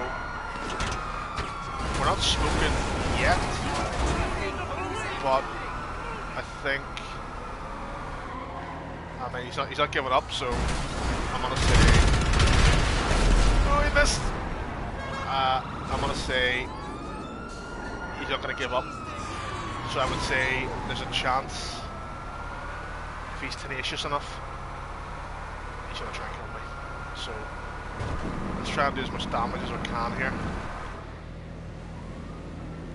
[SPEAKER 1] we're not smoking yet, but I think I mean he's not he's not giving up, so I'm gonna say He missed uh, I'm gonna say he's not gonna give up. So I would say there's a chance if he's tenacious enough he's gonna try and kill me. So let's try and do as much damage as we can here.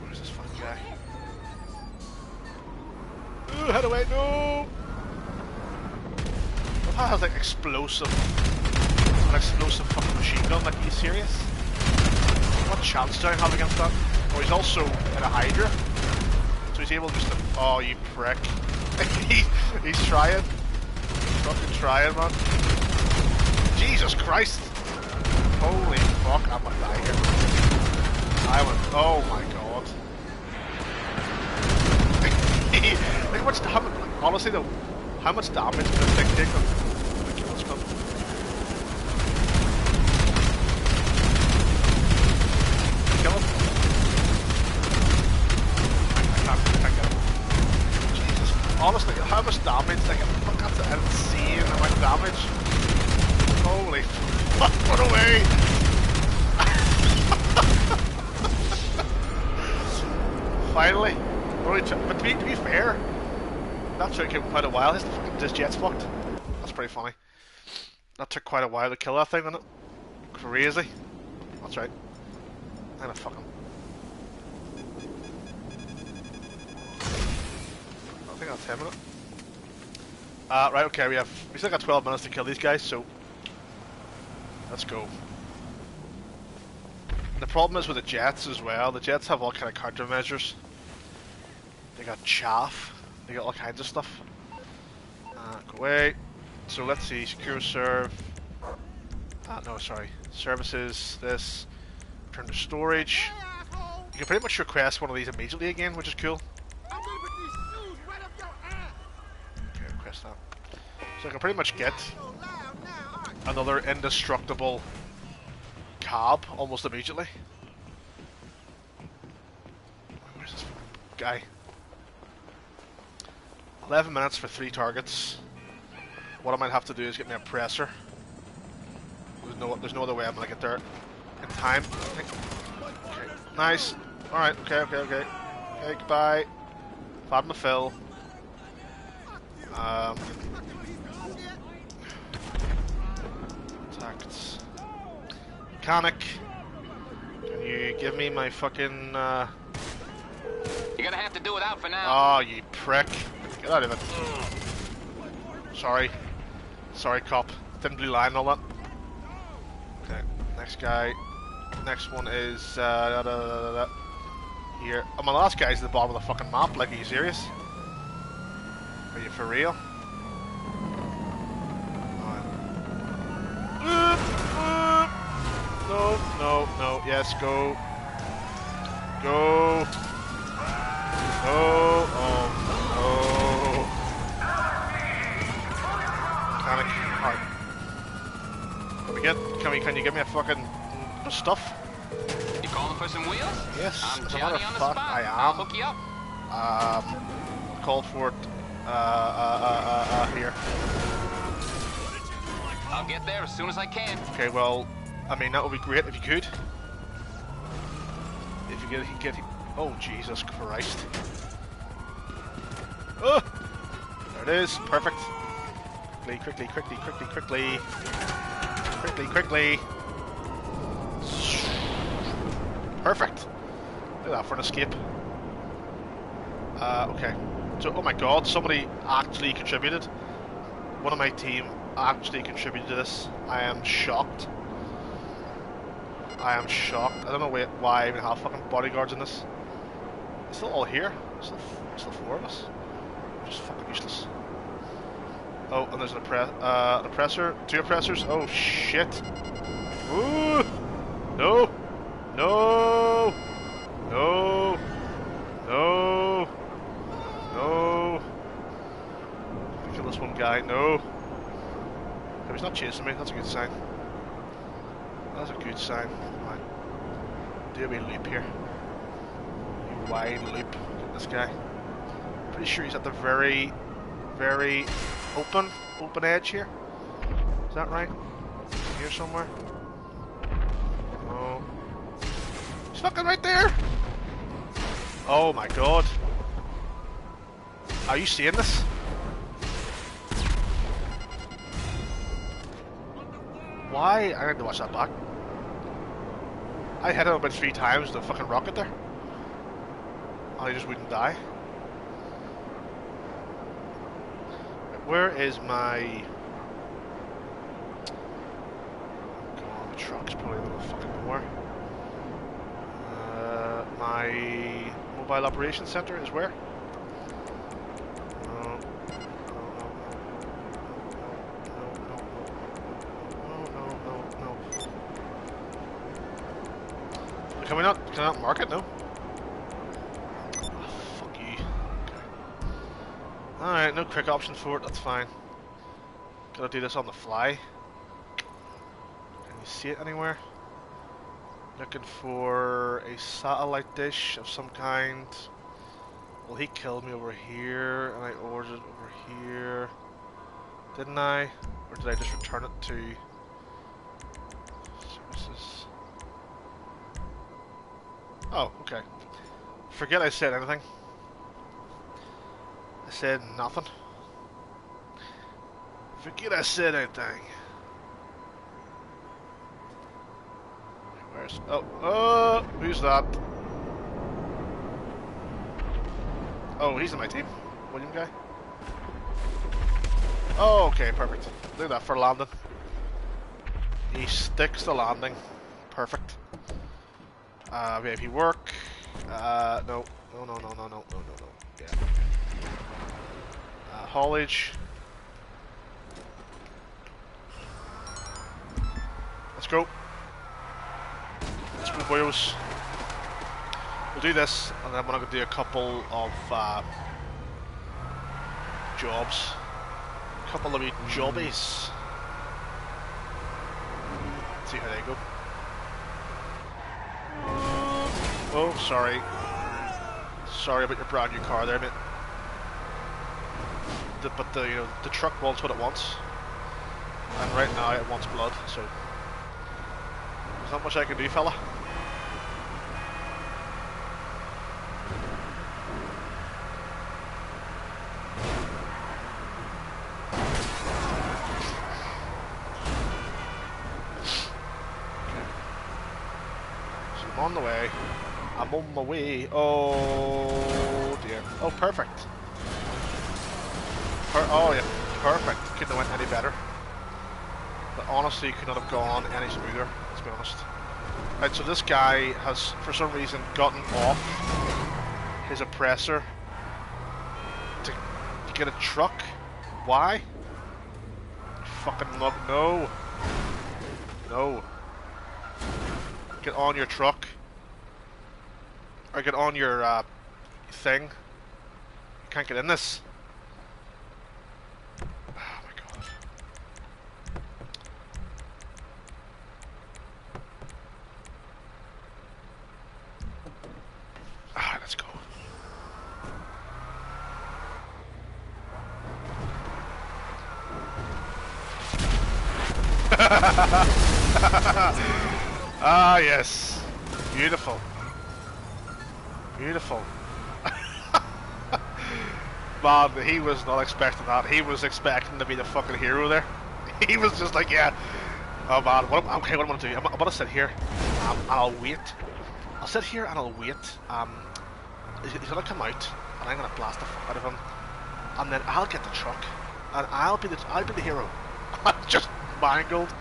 [SPEAKER 1] Where's this fucking guy? Ooh, head away, no! If I have like explosive, an explosive fucking machine gun, like, are you serious? What chance do I have against that? Oh, he's also in a Hydra, so he's able just to. Oh, you prick! he, he's trying. He's fucking trying, man. Jesus Christ! Holy fuck! I'm gonna die here. I went. Oh my god. Look how much damage. Honestly though, how much damage does this take? on the kill scum? Kill him. I can't, I can't get him. Jesus. Honestly, how much damage? Like, fuck, that's an insane amount of damage. Holy fuck, run away! Finally. Only took, but to be, to be fair, that took him quite a while. His, his jet's fucked. That's pretty funny. That took quite a while to kill that thing, didn't it? Crazy. That's right. I'm gonna fuck him. I think that's him, it? Uh, right, okay, we have we still got 12 minutes to kill these guys, so let's go. The problem is with the jets as well. The jets have all kind of countermeasures. They got chaff. They got all kinds of stuff. Go away. So let's see, SecuroServ. Ah, no, sorry. Services, this. Return to storage. You can pretty much request one of these immediately again, which is cool.
[SPEAKER 4] I'm gonna put these shoes right up your ass.
[SPEAKER 1] Okay, request that. So I can pretty much get
[SPEAKER 4] So loud now. All right.
[SPEAKER 1] another indestructible cab almost immediately. Where's this guy? 11 minutes for three targets. What I might have to do is get me a presser. There's no, there's no other way I'm gonna get there in time. Okay, nice. Alright, okay, okay, okay. Okay, goodbye. Had my fill. Um, Contacts. Mechanic. Can you give me my fucking, uh...
[SPEAKER 3] You're gonna have to do it out for now.
[SPEAKER 1] Oh, you prick. Get out of it. Sorry. Sorry, cop. Thin blue line all that. Okay, next guy. Next one is, uh, da, da, da. Here. Oh, my last guy's at the bottom of the fucking map. Like, are you serious? Are you for real? No, no, no. Yes, go. Go. Oh, oh. Get, can we, can you give me a fucking stuff?
[SPEAKER 3] You calling for some wheels?
[SPEAKER 1] Yes,
[SPEAKER 3] I'm
[SPEAKER 1] as a matter
[SPEAKER 3] on
[SPEAKER 1] of
[SPEAKER 3] the
[SPEAKER 1] fact,
[SPEAKER 3] spot.
[SPEAKER 1] I
[SPEAKER 3] I'll
[SPEAKER 1] am.
[SPEAKER 3] hook you up.
[SPEAKER 1] Um, called for it, uh, uh, uh, uh, uh, here.
[SPEAKER 3] I'll get there as soon as I can.
[SPEAKER 1] Okay, well, I mean, that would be great if you could. If you get, get, oh, Jesus Christ. Oh! There it is, perfect. Quickly, quickly, quickly, quickly, quickly. Quickly, quickly. Perfect. Look at that for an escape. Uh, okay. So, oh my god, somebody actually contributed. One of my team actually contributed to this. I am shocked. I am shocked. I don't know why, I even have fucking bodyguards in this. It's still all here. Still, still four of us. Just fucking useless. Oh, and there's an, oppre uh, an oppressor. Two oppressors. Oh shit. Ooh! No! No! No! No! No! Kill this one guy. No! Oh, he's not chasing me. That's a good sign. That's a good sign. Right. Do a wee loop here. A wide loop. Get this guy. Pretty sure he's at the very, very open, open edge here. Is that right? Here somewhere? Oh. He's fucking right there! Oh my god. Are you seeing this? Why? I had to watch that back. I hit him about three times with the fucking rocket there. He just wouldn't die. Where is my... God, my truck's probably a little fucking more. Uh, my mobile operations center is where? Can we not, can I not mark it? No. Quick option for it, that's fine. Gotta do this on the fly. Can you see it anywhere? Looking for a satellite dish of some kind. Well, he killed me over here, and I ordered it over here. Didn't I? Or did I just return it to services? Oh, okay. Forget I said anything. I said nothing. Forget I said anything. Where's... Oh, oh, who's that? Oh, he's on my team. William guy. Oh, okay, perfect. Do that for landing. He sticks the landing. Perfect. Uh, VIP work. Uh, no. No, no, no, no, no, no, no, no. Yeah. Uh, haulage. Let's go. Let's go, boys. We'll do this, and then we're going to do a couple of uh, jobs. A couple of jobbies. see how they go. Oh, sorry. Sorry about your brand new car there, mate. The, but the you know the truck wants what it wants, and right now it wants blood. So not much I can do, fella. On the way. I'm on my way. Oh dear. Oh, perfect. Per oh yeah, perfect. Couldn't have went any better. But honestly, could not have gone any smoother. Be honest. Right, so this guy has, for some reason, gotten off his oppressor to, get a truck. Why? Fucking look, no. No. Get on your truck. Or get on your uh, thing. You can't get in this. Oh my god. Ah, let's go. ah, yes. Beautiful. Beautiful. Man, he was not expecting that. He was expecting to be the fucking hero there. He was just like, yeah. Oh man, what, okay, what am I gonna do? I'm, I'm gonna sit here um, and I'll wait. I'll sit here and I'll wait. Um, he's, gonna come out and I'm gonna blast the fuck out of him, and then I'll get the truck and I'll be the I'll be the hero. I'm just mangled,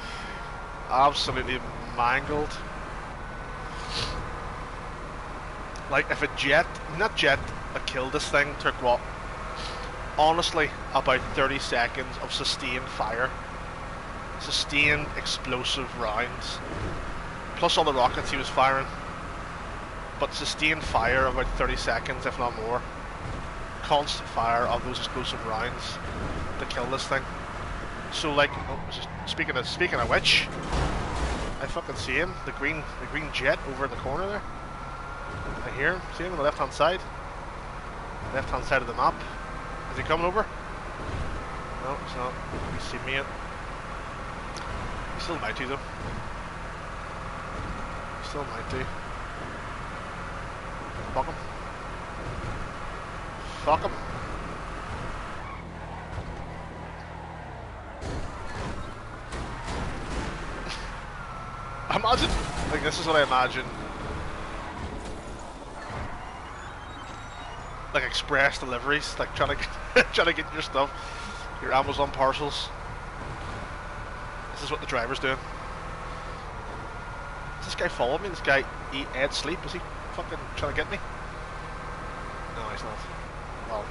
[SPEAKER 1] absolutely mangled. Like if a jet, not jet, a kill this thing took what? Honestly, about 30 seconds of sustained fire. Sustained explosive rounds. Plus all the rockets he was firing. But sustained fire of about 30 seconds, if not more. Constant fire of those explosive rounds to kill this thing. So like, oh, speaking of speaking of which, I fucking see him, the green the green jet over in the corner there. I hear him. See him on the left hand side. Left hand side of the map. Is he coming over? No, he's not. He's seen me yet. He still might do though. He still might do. Fuck him. Fuck him. Imagine, like this is what I imagine like express deliveries, like trying to trying to get your stuff, your Amazon parcels. This is what the driver's doing. Is this guy following me? This guy eat Ed sleep? Is he fucking trying to get me? No, he's not. Well,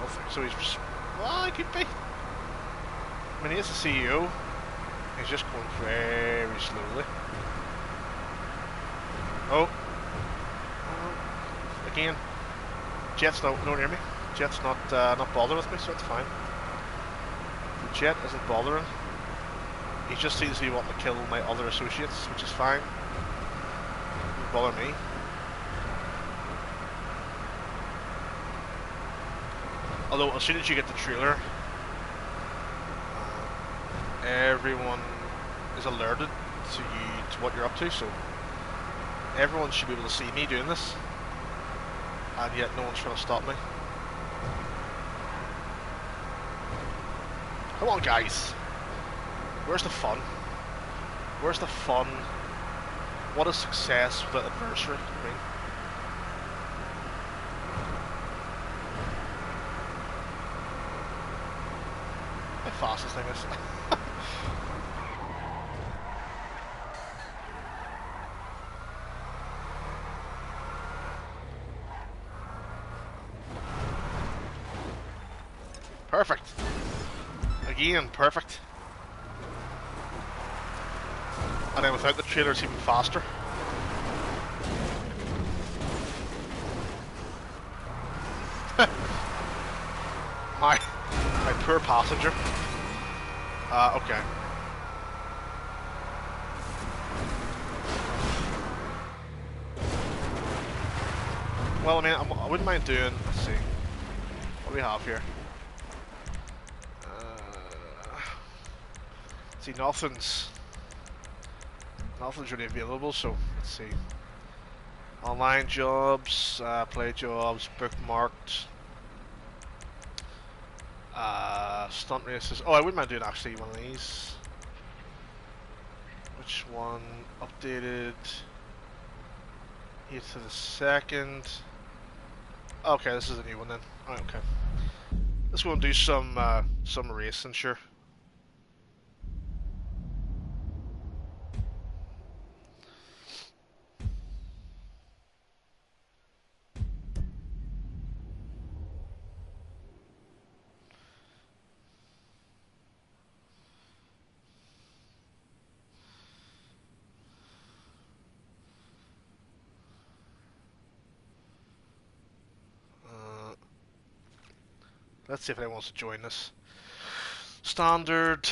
[SPEAKER 1] don't so. He's well, he could be. I mean, he is the CEO. He's just going very slowly. Oh. Again. Jet's not nowhere near me. Jet's not uh, not bothering with me, so it's fine. The jet isn't bothering. He just seems to be wanting to kill my other associates, which is fine. Doesn't bother me. Although as soon as you get the trailer, everyone is alerted to you to what you're up to. So everyone should be able to see me doing this and yet no one's trying to stop me. Come on, guys. Where's the fun? Where's the fun? What a success without adversity? I mean, thing is. Perfect. Again, perfect. And then without the trailer, it's even faster. my, my poor passenger. Uh, okay. Well, I mean, I'm, I would not mind doing. Let's see. What do we have here? See, nothing's nothing's really available. So let's see. Online jobs, uh, play jobs, bookmarked. Uh, stunt races. Oh, I wouldn't mind doing actually one of these. Which one? Updated. Here to the second. Okay, this is a new one then. Okay. Let's go and do some uh, some racing, sure. Let's see if anyone wants to join us. Standard,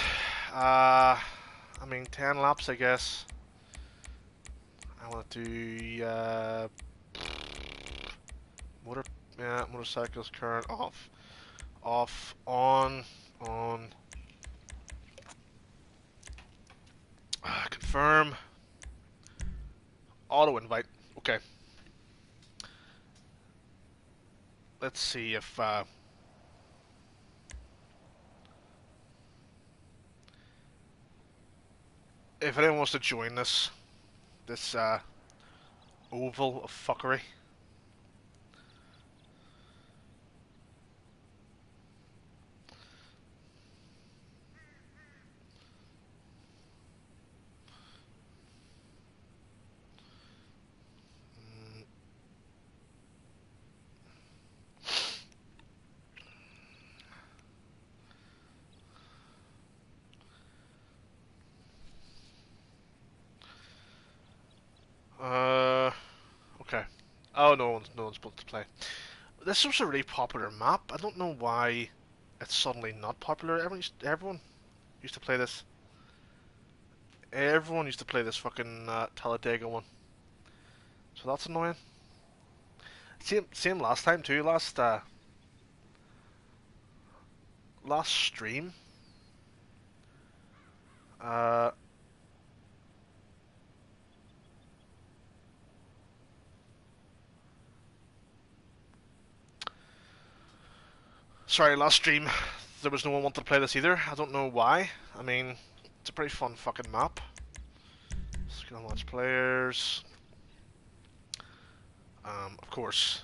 [SPEAKER 1] uh, I mean, 10 laps, I guess. I want to do, uh, motor, yeah, motorcycles, current, off, off, on, on. Uh, confirm. Auto invite. Okay. Let's see if, uh, if anyone wants to join this, this uh, oval of fuckery. Oh, no one's booked to play. This was a really popular map. I don't know why it's suddenly not popular. Everyone used, everyone used to play this. Everyone used to play this fucking uh, Talladega one. So that's annoying. Same same last time too. Last uh, last stream. Uh, Sorry, last stream there was no one wanted to play this either. I don't know why. I mean, it's a pretty fun fucking map. Skill watch players. Um, of course,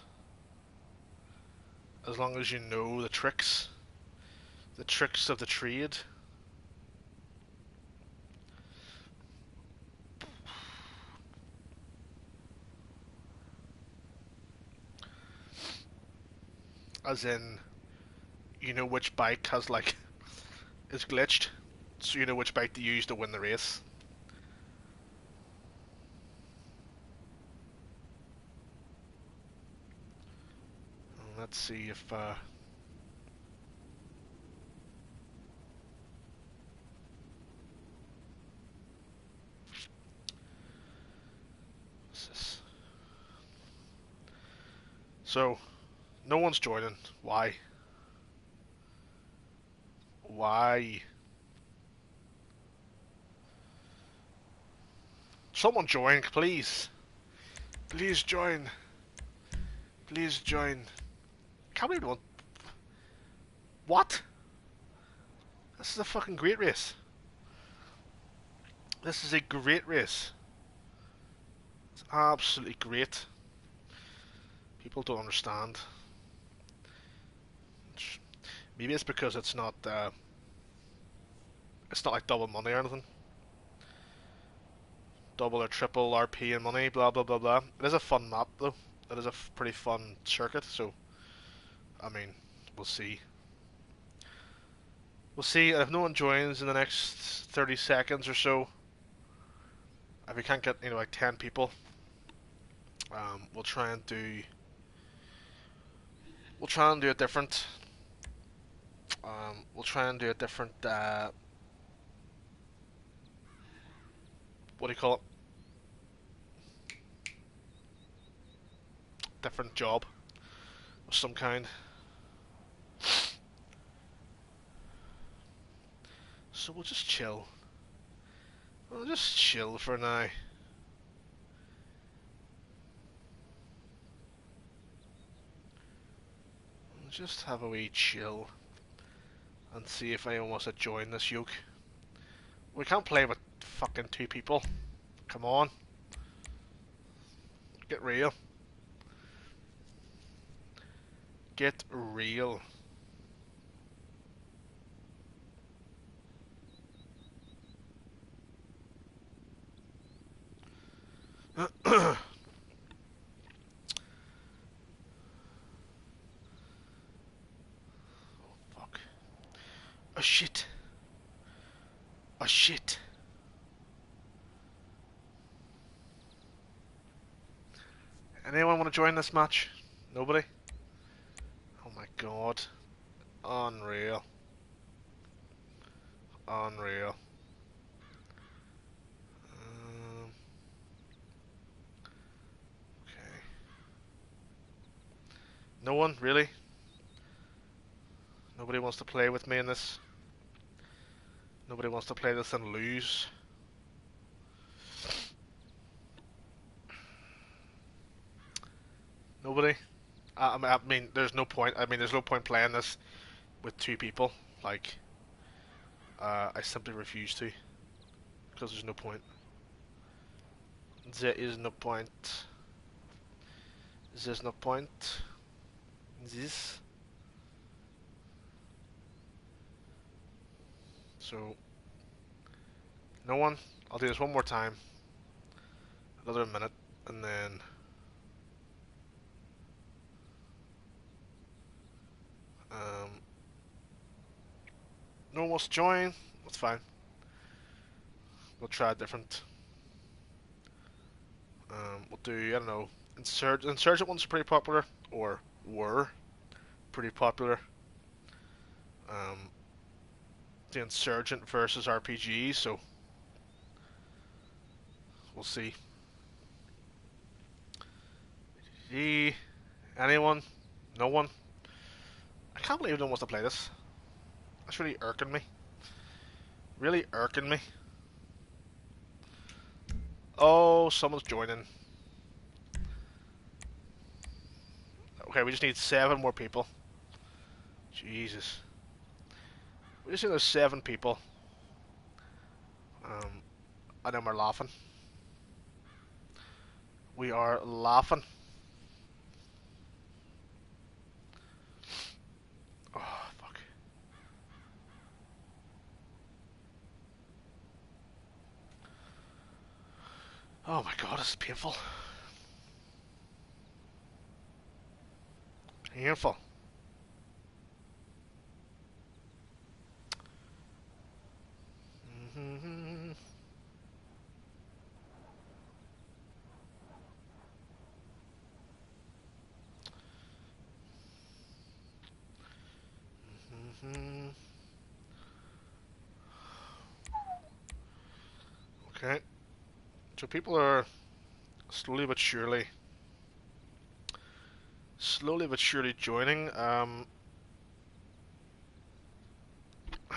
[SPEAKER 1] as long as you know the tricks, the tricks of the trade. As in, you know which bike has like is glitched, so you know which bike to use to win the race. Let's see if uh, So, no one's joining. Why? Why? Someone join, please. Please join. Please join. Can't believe one. What? This is a fucking great race. This is a great race. It's absolutely great. People don't understand. Maybe it's because it's not uh, it's not like double money or anything. Double or triple RP and money, blah blah blah blah. It is a fun map though. It is a pretty fun circuit, so I mean, we'll see. We'll see, if no one joins in the next 30 seconds or so, if we can't get you know like ten people, um, we'll try and do. We'll try and do it different. Um, we'll try and do a different. Uh, what do you call it? Different job of some kind. So we'll just chill. We'll just chill for now. Just have a wee chill and see if anyone wants to join this yoke. We can't play with fucking two people. Come on. Get real. Get real. oh Fuck. Oh shit. Oh shit. Anyone want to join this match? Nobody? Oh my god. Unreal. Unreal. Um, okay. No one, really? Nobody wants to play with me in this. Nobody wants to play this and lose. Nobody. I, I mean- there's no point. I mean, there's no point playing this with two people. Like, uh, I simply refuse to because there's no point. There is no point. There's no point. This. So, no one. I'll do this one more time. Another minute, and then. Um, no one wants to join. That's fine. We'll try different. Um, we'll do I don't know. Insurgent insurgent ones are pretty popular, or were pretty popular. Um, the insurgent versus RPG, so we'll see. Anyone? No one? I can't believe no one wants to play this. That's really irking me. Really irking me. Oh, someone's joining. Okay, we just need seven more people. Jesus. We just need those seven people. Um, and then we're laughing. We are laughing. Oh my god, this is painful. Painful. Mhm. Mhm. Okay. So people are slowly but surely slowly but surely joining. Um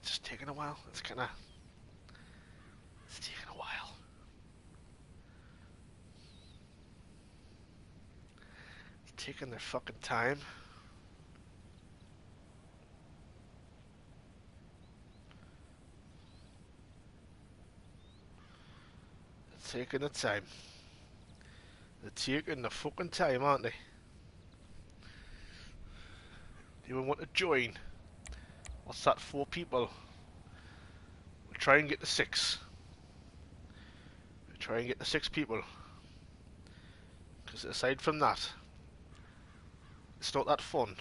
[SPEAKER 1] it's just taking a while. It's kinda it's taking a while. It's taking their fucking time. It's taking the time. They're taking the fucking time, aren't they? Do you want to join? What's that? Four people. We'll try and get the six. We'll try and get the six people. Because aside from that, it's not that fun.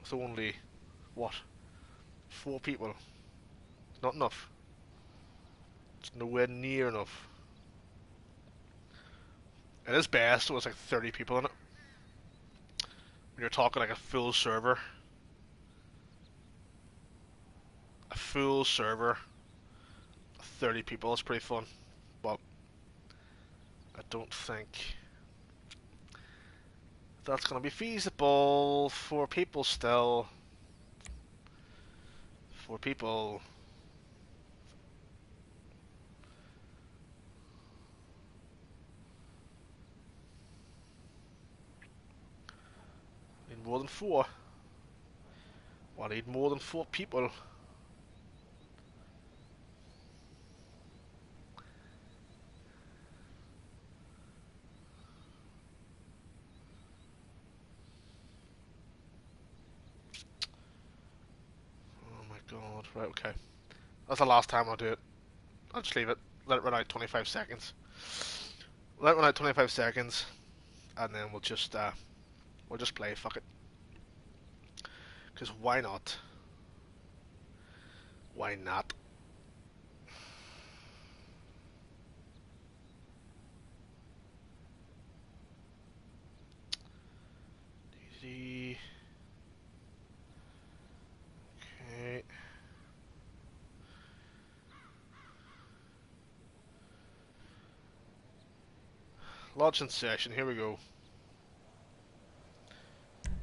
[SPEAKER 1] It's only, what? Four people. It's not enough. It's nowhere near enough. At its best, it was like 30 people in it. When you're talking like a full server. A full server. 30 people is pretty fun. But I don't think that's going to be feasible for people still. For people. Need more than four. I need more than four people. Oh my god, right, okay. That's the last time I'll do it. I'll just leave it. Let it run out 25 seconds. Let it run out 25 seconds, and then we'll just, uh, we'll just play, fuck it. Because why not? Why not? Okay. Launching session, here we go.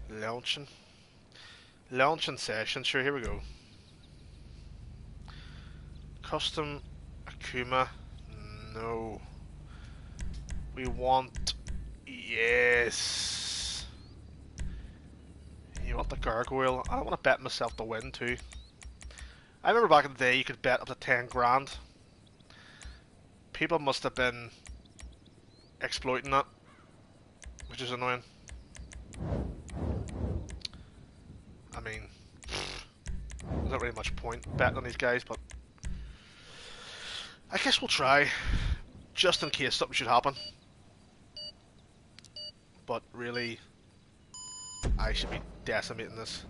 [SPEAKER 1] Launching. Launching session, sure, here we go. Custom Akuma, no. We want, yes. You want the gargoyle? I don't want to bet myself to win too. I remember back in the day you could bet up to 10 grand. People must have been exploiting that, which is annoying. I mean, there's not really much point betting on these guys, but I guess we'll try, just in case something should happen. But really, I should be decimating this.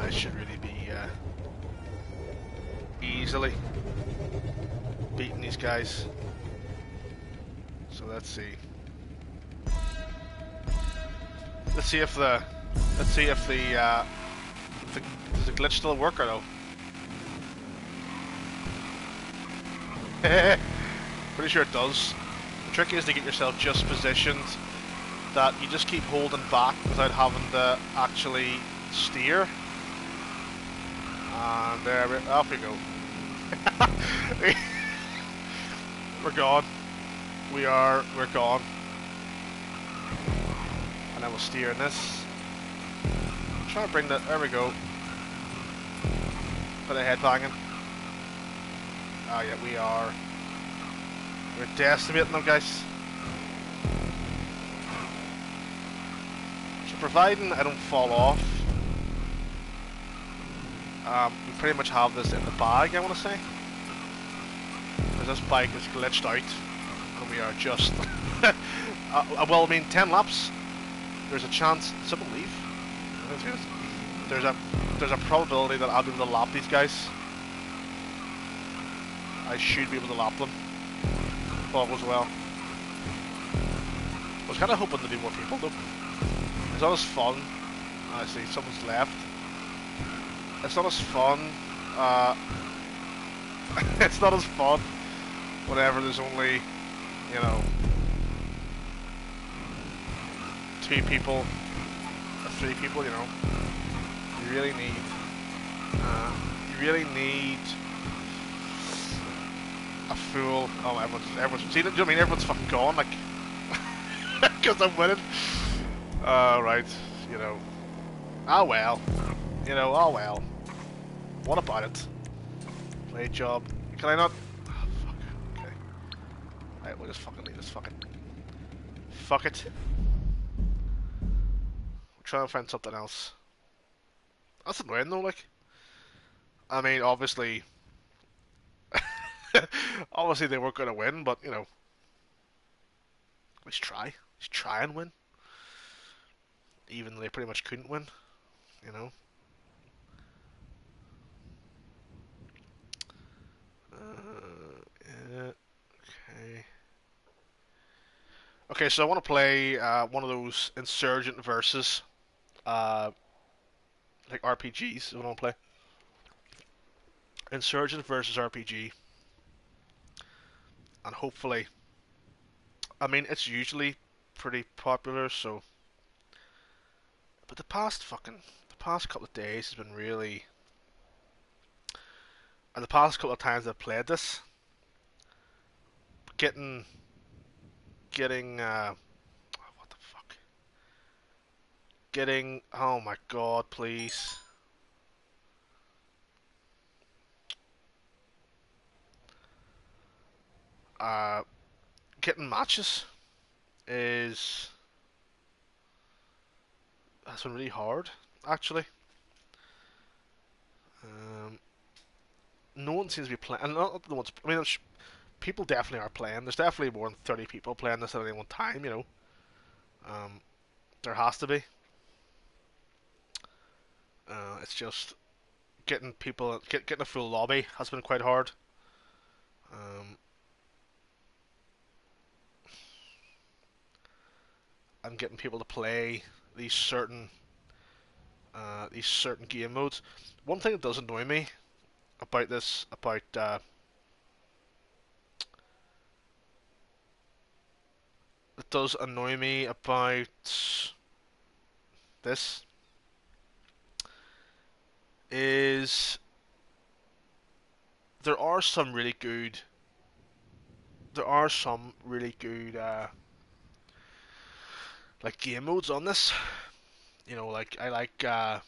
[SPEAKER 1] I should really be uh, easily beating these guys. So let's see. Let's see if the let's see if the uh, if the does the glitch still work or no. Pretty sure it does. The trick is to get yourself just positioned that you just keep holding back without having to actually steer. And there, we, off we go. we're gone. We are, we're gone. And then we'll steer in this. Try to bring that, there we go. Put a head banging. Ah yeah, we are. We're decimating them guys. So providing I don't fall off, um, we pretty much have this in the bag, I want to say. Because this bike is glitched out, and we are just... uh, well, I mean, 10 laps, there's a chance... Someone leave? There's a, there's a probability that I'll be able to lap these guys. I should be able to lap them. All goes well. I was kind of hoping to do more people, though. It's not as fun. I see, someone's left it's not as fun. Uh, it's not as fun whenever there's only, you know, two people, or three people. You know, you really need, uh, you really need a full. Oh, everyone's everyone's. See, do you know I mean? Everyone's fucking gone, like, because I'm winning. Uh, right, you know. Ah well. You know, oh well. What about it? Play job. Can I not? Oh, fuck. Okay. Alright, we'll just fucking leave this fucking. Fuck it try and find something else. That's annoying though, like. I mean, obviously. obviously, they weren't going to win, but, you know. Let's try. Let's try and win. Even though they pretty much couldn't win, you know. Uh, okay. Okay, so I want to play uh, one of those insurgent verses uh, like RPGs. Want to play insurgent versus RPG, and hopefully, I mean, it's usually pretty popular. So, but the past fucking the past couple of days has been really, and the past couple of times I've played this, getting getting uh what the fuck getting oh my god please uh getting matches is that's been really hard actually um no one seems to be playing and not the ones I mean people definitely are playing. There's definitely more than 30 people playing this at any one time, you know. Um, there has to be. Uh, it's just getting people, get, getting a full lobby has been quite hard. Um, and getting people to play these certain uh, these certain game modes. One thing that does annoy me about this, about uh, does annoy me about this is there are some really good there are some really good uh, like game modes on this you know like I like uh,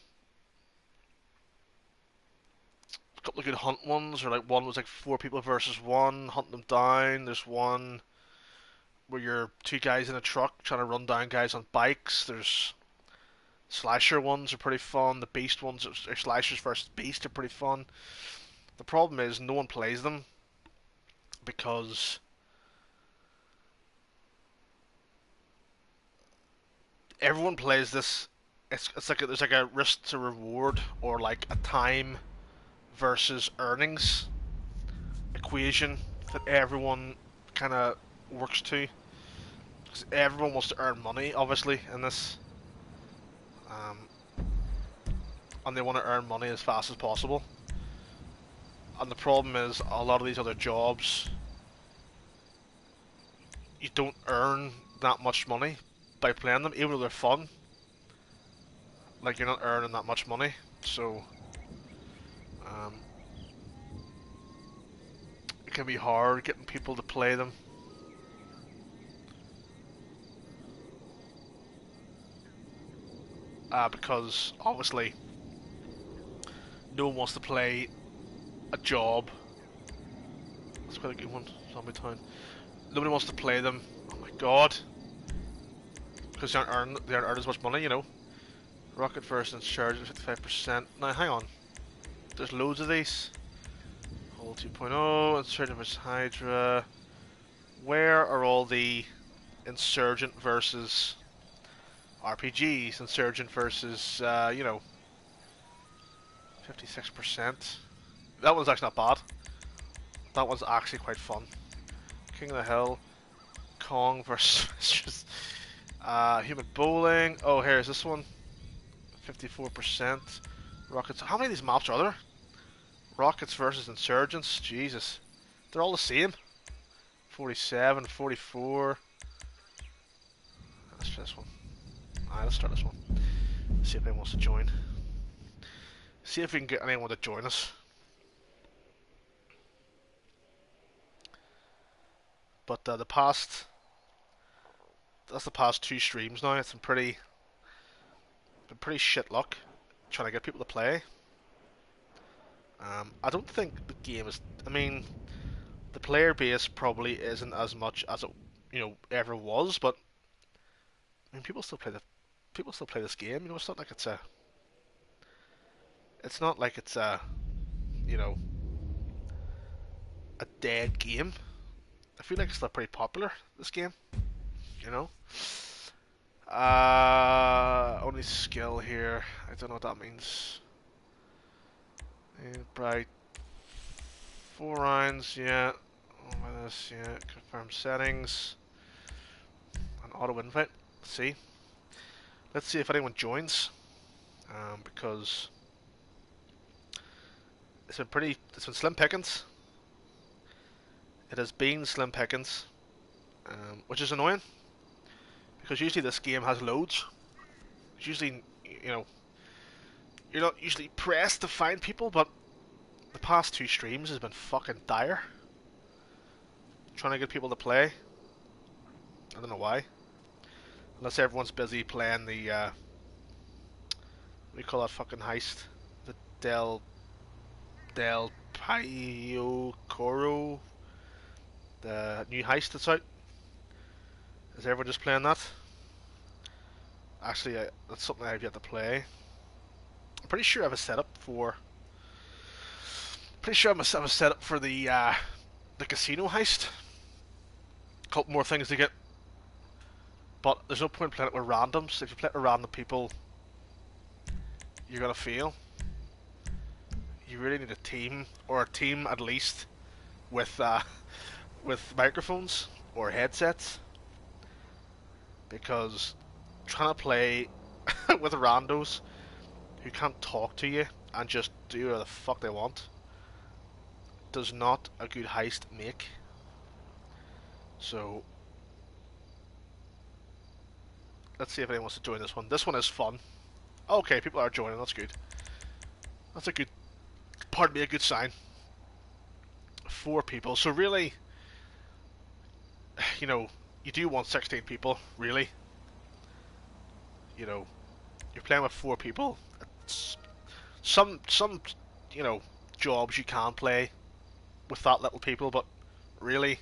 [SPEAKER 1] a couple of good hunt ones or like one was like four people versus one hunt them down there's one where you're two guys in a truck trying to run down guys on bikes. There's slasher ones are pretty fun. The beast ones, or slashers versus beast, are pretty fun. The problem is no one plays them because everyone plays this. It's it's like a, there's like a risk to reward or like a time versus earnings equation that everyone kind of works to. Because everyone wants to earn money, obviously, in this. Um, and they want to earn money as fast as possible. And the problem is, a lot of these other jobs, you don't earn that much money by playing them, even though they're fun. Like, you're not earning that much money, so... Um, it can be hard getting people to play them. Uh, because obviously no one wants to play a job. That's quite a good one, Zombie Town. Nobody wants to play them. Oh my god. Because they aren't earn they aren't earning as much money, you know. Rocket first and charge at 55%. Now hang on. There's loads of these. Hull 2.0, Insurgent vs Hydra. Where are all the Insurgent versus RPGs, Insurgent versus, uh, you know, 56%. That one's actually not bad. That one's actually quite fun. King of the Hill, Kong versus uh, Human Bowling. Oh, here's this one. 54%. Rockets. How many of these maps are there? Rockets versus Insurgents. Jesus. They're all the same. 47, 44. Let's try this one. Alright, let's start this one. See if anyone wants to join. See if we can get anyone to join us. But uh, the past, that's the past two streams now. It's been pretty, been pretty shit luck trying to get people to play. Um, I don't think the game is. I mean, the player base probably isn't as much as it you know ever was, but I mean, people still play the people still play this game. You know, it's not like it's a. It's not like it's a, you know, a dead game. I feel like it's still pretty popular. This game, you know. Uh, only skill here. I don't know what that means. bright. Four rounds, yeah. Over this, yeah. Confirm settings. An auto invite. See. Let's see if anyone joins. Um, because it's been pretty. It's been slim pickings. It has been slim pickings, um, which is annoying because usually this game has loads. It's usually, you know, you're not usually pressed to find people, but the past two streams has been fucking dire. Trying to get people to play. I don't know why. Unless everyone's busy playing the, uh, you call that fucking heist? The Del, Del Pio Coro the new heist that's out. Is everyone just playing that? Actually, I, that's something I've yet to play. I'm pretty sure I have a setup for. Pretty sure I have a setup for the uh, the casino heist. A couple more things to get, but there's no point playing it with randoms. If you play it with random people, you're gonna fail. You really need a team, or a team at least, with uh, with microphones or headsets because trying to play with randos who can't talk to you and just do whatever the fuck they want does not a good heist make. So let's see if anyone wants to join this one. This one is fun. Okay, people are joining. That's good. That's a good, pardon me, a good sign. Four people. So really, you know, you do want 16 people, really. You know, you're playing with four people. It's some, some, you know, jobs you can't play with that little people, but really,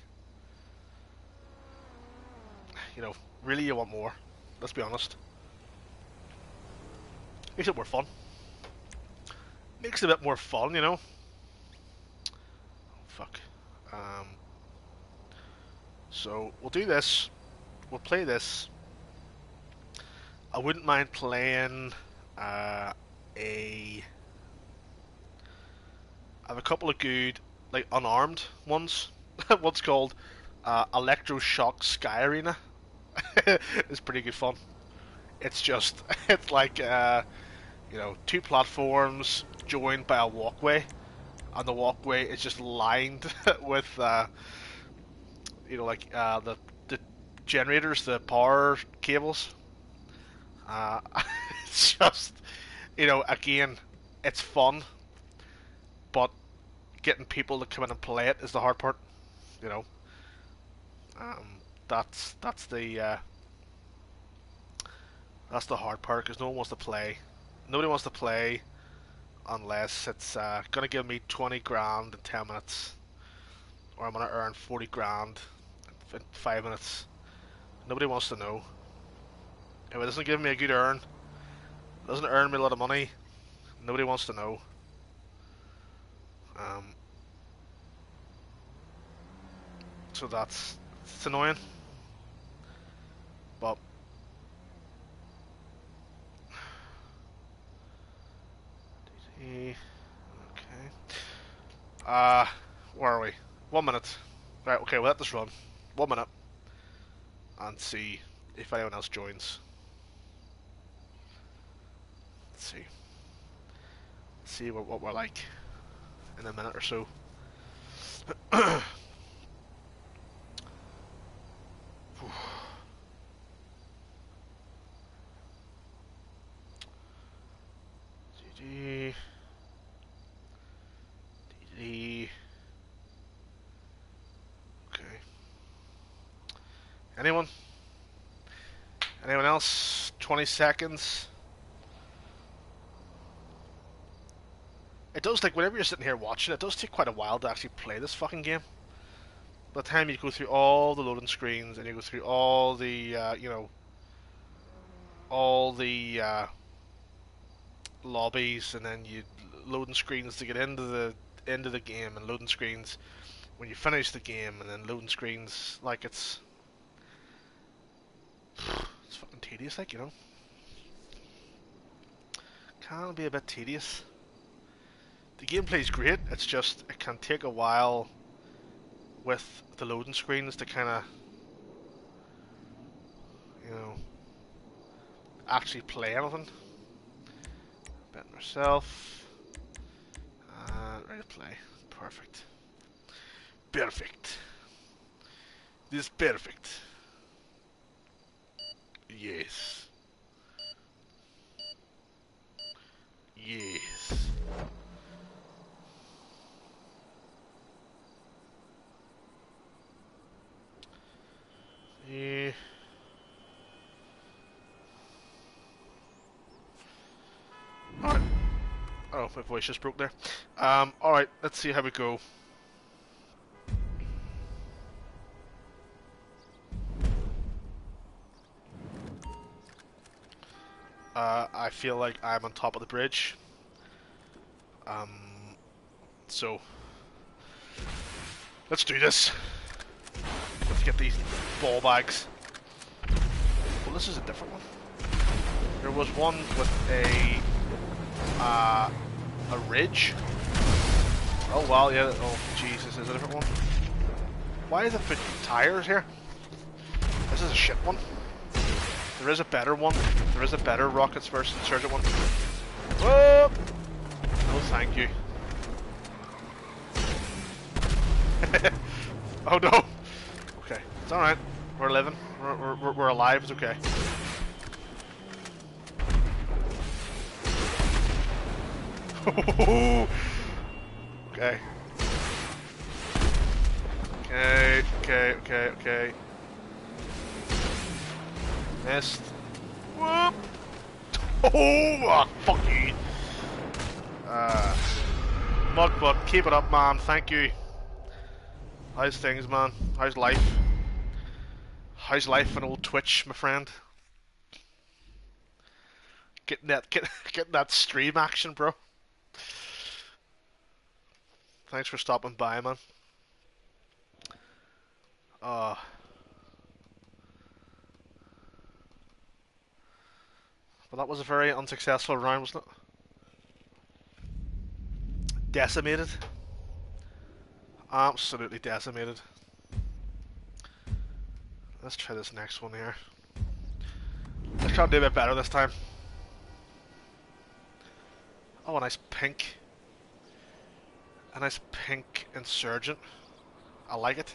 [SPEAKER 1] you know, really you want more. Let's be honest. Makes it more fun. Makes it a bit more fun, you know. fuck. Um, so we'll do this. We'll play this. I wouldn't mind playing uh, a. I have a couple of good, like unarmed ones. What's called uh, Electroshock Sky Arena. it's pretty good fun. It's just, it's like, uh, you know, two platforms joined by a walkway, and the walkway is just lined with uh, you know, like uh, the the generators, the power cables. Uh, it's just, you know, again, it's fun, but getting people to come in and play it is the hard part. You know, um, that's that's the uh, that's the hard part because no one wants to play. Nobody wants to play unless it's uh, gonna give me twenty grand in ten minutes, or I'm gonna earn forty grand in five minutes. Nobody wants to know. If it doesn't give me a good earn, doesn't earn me a lot of money, nobody wants to know. Um, so that's it's annoying. But okay. Uh where are we? One minute. Right, okay, we'll let this run one minute and see if anyone else joins. Let's see. Let's see what, what we're like in a minute or so. GG. DD. Anyone? Anyone else? 20 seconds. It does take, whenever you're sitting here watching, it does take quite a while to actually play this fucking game. By the time you go through all the loading screens and you go through all the, uh, you know, all the uh, lobbies and then you loading screens to get into the end of the game and loading screens when you finish the game and then loading screens like it's it's fucking tedious, like, you know. Can be a bit tedious. the gameplay's great. It's just it can take a while with the loading screens to kind of, you know, actually play anything. Bet myself. Uh, ready to play. Perfect. Perfect. This is perfect. Yes. Yes. Yeah. Alright. Oh, my voice just broke there. Um, alright, let's see how we go. Uh, I feel like I'm on top of the bridge. Um, so let's do this. Let's get these ball bags. Well, this is a different one. There was one with a uh, a ridge. Oh wow, yeah. Oh Jesus, is a different one. Why is it put tires here? This is a shit one. There is a better one. There is a better Rockets vs. Insurgent one. Whoa! No, thank you. oh no! Okay, it's alright. We're living. We're, we're, we're alive. It's okay. okay. Okay, okay, okay, okay. Missed. Whoop! Oh, oh fuck you. Uh, Mudbutt, keep it up, man. Thank you. How's things, man? How's life? How's life on old Twitch, my friend? Getting that, get, getting that stream action, bro. Thanks for stopping by, man. Uh, but that was a very unsuccessful round, wasn't it? Decimated. Absolutely decimated. Let's try this next one here. Let's try to do a bit better this time. Oh, a nice pink. A nice pink insurgent. I like it.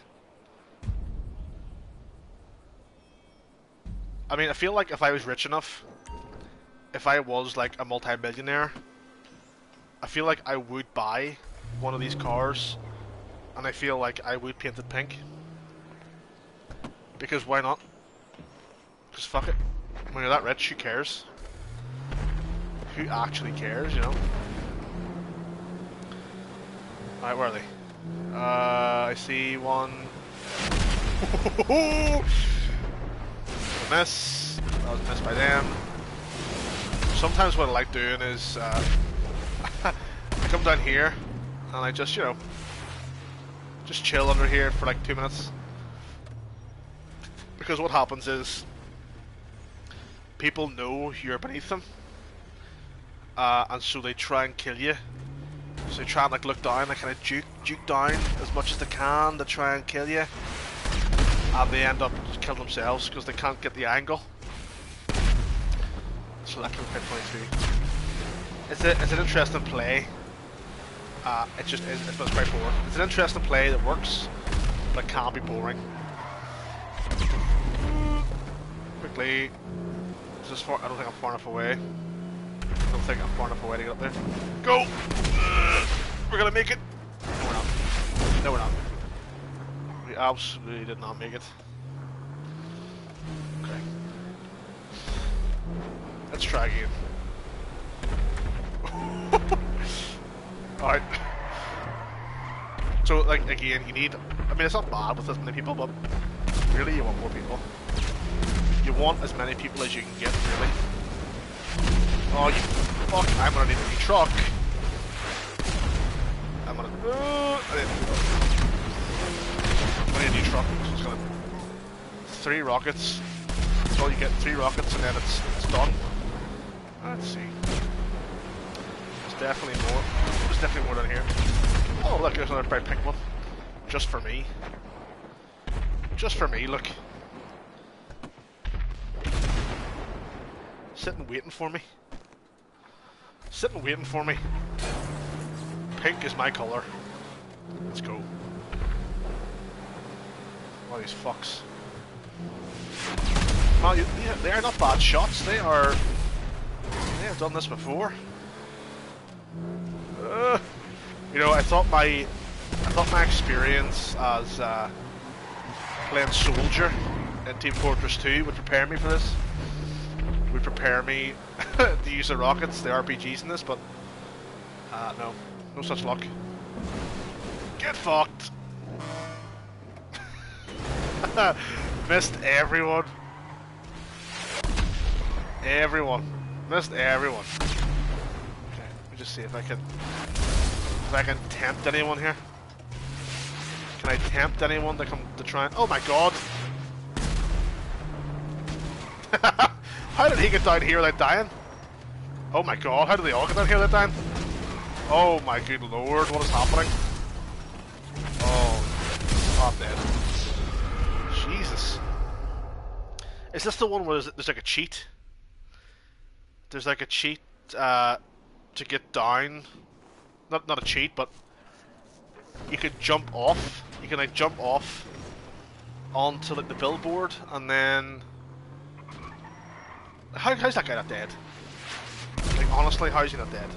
[SPEAKER 1] I mean, I feel like if I was rich enough, if I was like a multi-millionaire, I feel like I would buy one of these cars, and I feel like I would paint it pink. Because why not? Because fuck it. When you're that rich, who cares? Who actually cares, you know? Alright, where are they? Uh, I see one. mess. That was missed by them. Sometimes what I like doing is uh, I come down here and I just, you know, just chill under here for like two minutes. Because what happens is people know you're beneath them. Uh, and so they try and kill you. So they try and like look down, they kind of juke, juke down as much as they can to try and kill you. And they end up killing themselves because they can't get the angle. So that can funny too. It's, a, it's an interesting play. Uh, it just is, it's quite boring. It's an interesting play that works, but it can't be boring. Quickly. This far? I don't think I'm far enough away. I don't think I'm far enough away to get up there. Go! We're gonna make it! No, we're not. No, we're not. We absolutely did not make it. Okay. Let's try again. Alright. So, like, again, you need... I mean, it's not bad with this many people, but really you want more people. You want as many people as you can get, really. Oh, you... Fuck, I'm gonna need a new truck. I'm gonna... Uh, a new truck, so it's gonna... Three rockets. That's all you get, three rockets, and then it's, it's done. Let's see. There's definitely more. There's definitely more down here. Oh, look, there's another bright pink one. Just for me. Just for me, look. Sitting waiting for me. Sitting waiting for me. Pink is my colour. Let's go. All these fucks. Well, you, yeah, they are not bad shots. They are. They have done this before. Uh, you know, I thought my, I thought my experience as uh, playing soldier in Team Fortress 2 would prepare me for this. Would prepare me to use the rockets, the RPGs in this, but uh, no, no such luck. Get fucked. Missed everyone. Everyone. Missed everyone. Okay, let me just see if I can if I can tempt anyone here. Can I tempt anyone to come to try and Oh my god! how did he get down here without dying? Oh my god, how did they all get down here without dying? Oh my good lord, what is happening? Oh, not dead. Jesus. Is this the one where there's, there's like a cheat? There's like a cheat uh, to get down. Not not a cheat, but you could jump off. You can like jump off onto like the billboard, and then how, how's that guy not dead? Like honestly, how is he not dead?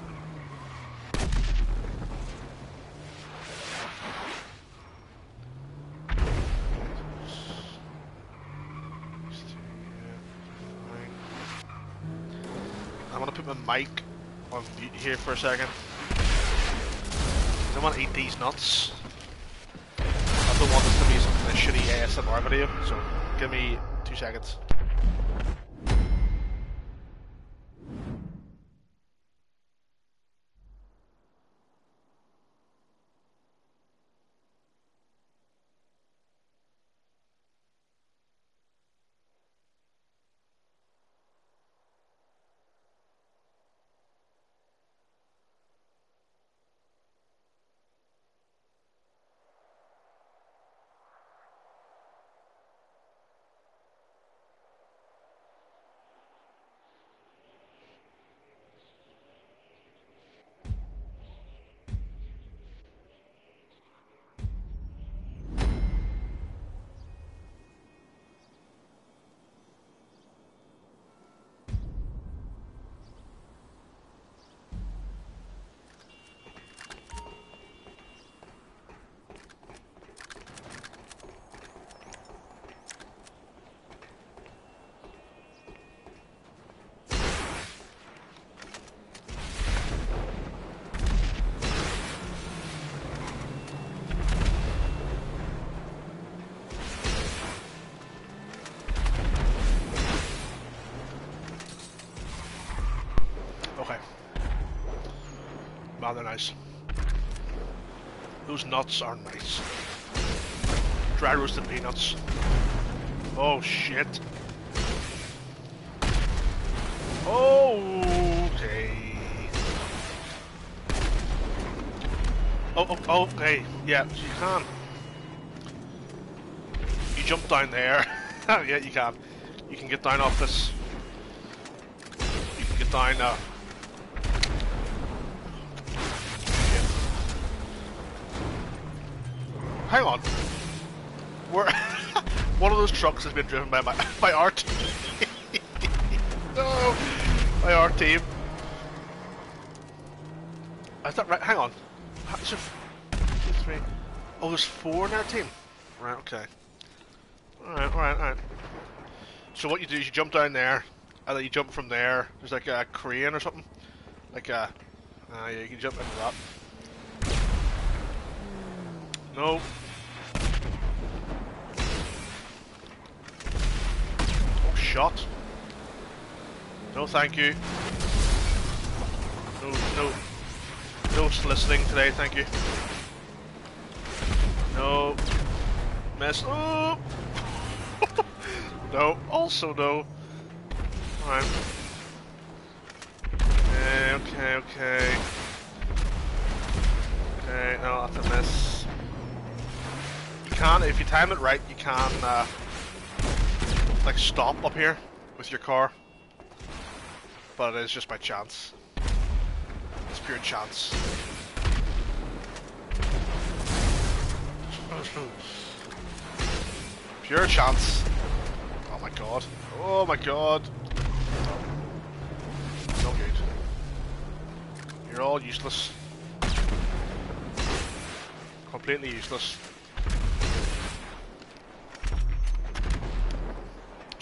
[SPEAKER 1] I'm gonna put my mic on mute here for a second. I don't want to eat these nuts. I don't want this to be some kind of shitty ASMR video, so give me two seconds. Okay. They're nice. Those nuts are nice. Dry roasted peanuts. Oh shit. Okay. Oh, oh, oh, okay. Yeah, you can. You jump down there. yeah, you can. You can get down off this. You can get down, uh, Hang on. We're one of those trucks has been driven by my by our team. no, by our team. Is that right? Hang on. Two, three? Oh, there's four in our team. Right. Okay. All right. All right. All right. So what you do is you jump down there, and then you jump from there. There's like a crane or something. Like a. Uh, yeah, you can jump into that. No. Shot. No, thank you. No, no. No soliciting today, thank you. No. Miss. Oh! no, also no. Alright. Okay, okay, okay. Okay, no, that's a miss. You can't. if you time it right, you can, uh, like, stop up here with your car. But it is just by chance. It's pure chance. pure chance. Oh my god. Oh my god. No good. You're all useless. Completely useless.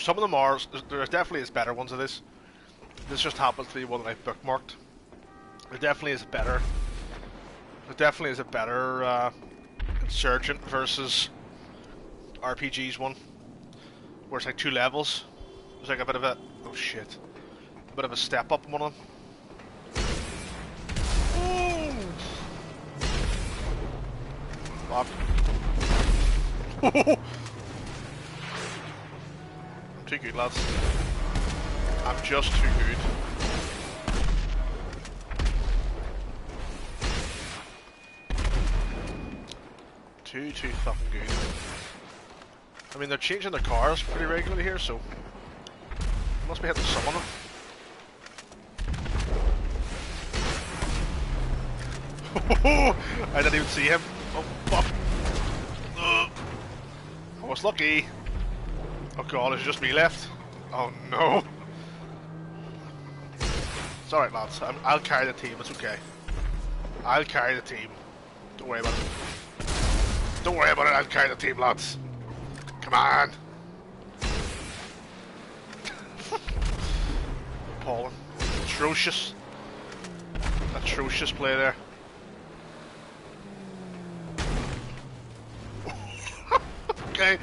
[SPEAKER 1] Some of them are, there definitely is better ones of this. This just happens to be one that I've bookmarked. There definitely is better, there definitely is a better uh, Insurgent versus RPG's one. Where it's like two levels. It's like a bit of a, oh shit. A bit of a step up one of them. I'm too good, lads. I'm just too good. Too, too fucking good. I mean, they're changing their cars pretty regularly here, so... Must be hitting some of them. I didn't even see him. Oh, fuck. I was lucky. Oh god, it's just me left. Oh no. It's alright lads, i will carry the team, it's okay. I'll carry the team. Don't worry about it. Don't worry about it, I'll carry the team lads. Come on. Appalling. Atrocious. Atrocious play there. okay.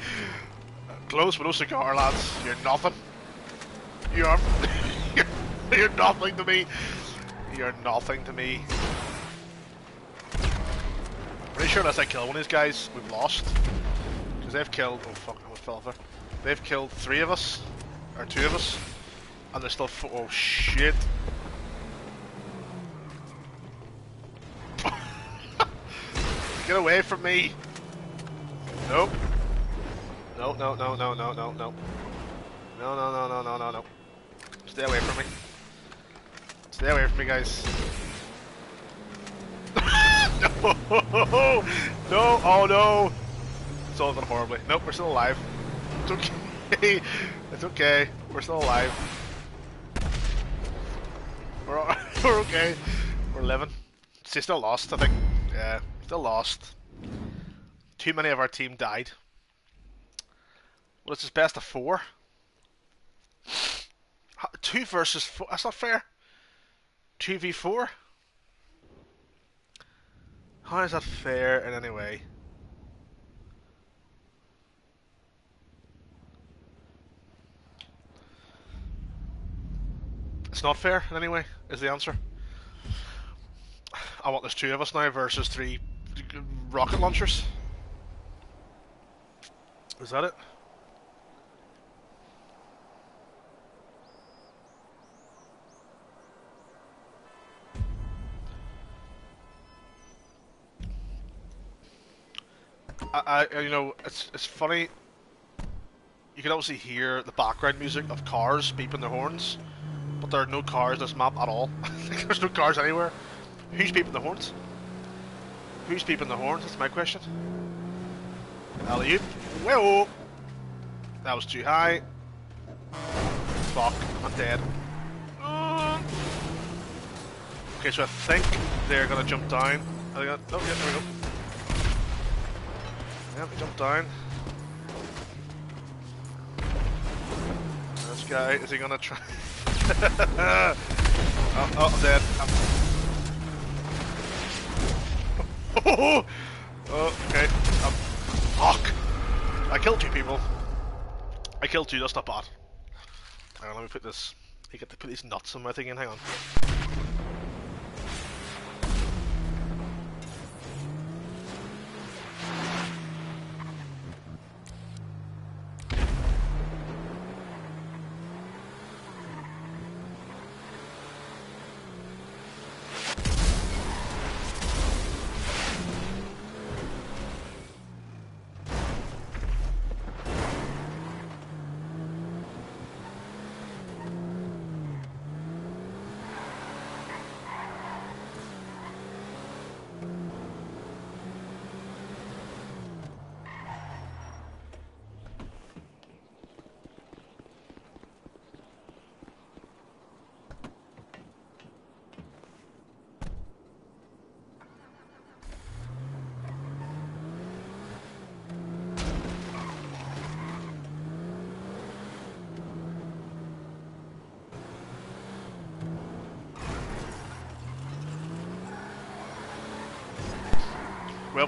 [SPEAKER 1] Close but no cigar, lads. You're nothing. You're, you're, you're nothing to me. You're nothing to me. Pretty sure unless I kill one of these guys, we've lost. Because they've killed, oh fuck, I fell there. They've killed three of us, or two of us, and they're still, oh shit. Get away from me! Nope. No, no, no, no, no, no, no. No, no, no, no, no, no, no. Stay away from me. Stay away from me, guys. Oh, no! No! Oh no! It's all gone horribly. Nope, we're still alive. It's okay. it's okay. We're still alive. We're, all, we're okay. We're living. See, still lost, I think. Yeah, still lost. Too many of our team died. Well, it's his best of four. Two versus four. That's not fair. 2v4? How is that fair in any way? It's not fair in any way, is the answer. I want there's two of us now versus three rocket launchers. Is that it? I, I, you know, it's it's funny. You can obviously hear the background music of cars beeping their horns, but there are no cars in this map at all. There's no cars anywhere. Who's beeping the horns? Who's beeping the horns? That's my question. Alley oop. Whoa! That was too high. Fuck, I'm dead. Okay, so I think they're gonna jump down. Oh, yeah, there we go. Yep, jump down. This guy, is he gonna try? oh, oh, I'm dead. I'm... oh, okay. Um, fuck! I killed two people. I killed two, that's not bad. Hang on, let me put this. You get to put these nuts on my thing in, hang on.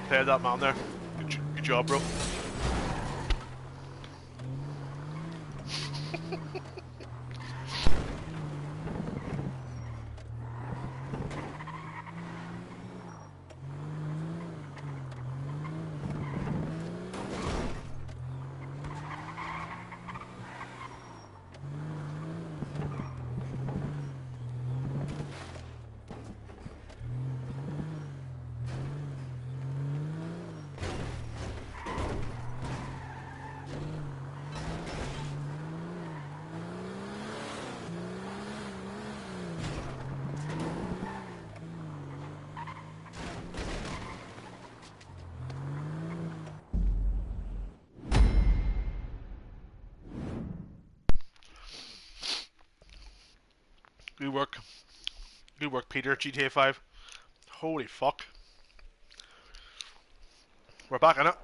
[SPEAKER 1] Played, that man there. Good, good job, bro. Good work. Good work, Peter. GTA 5. Holy fuck. We're back in it.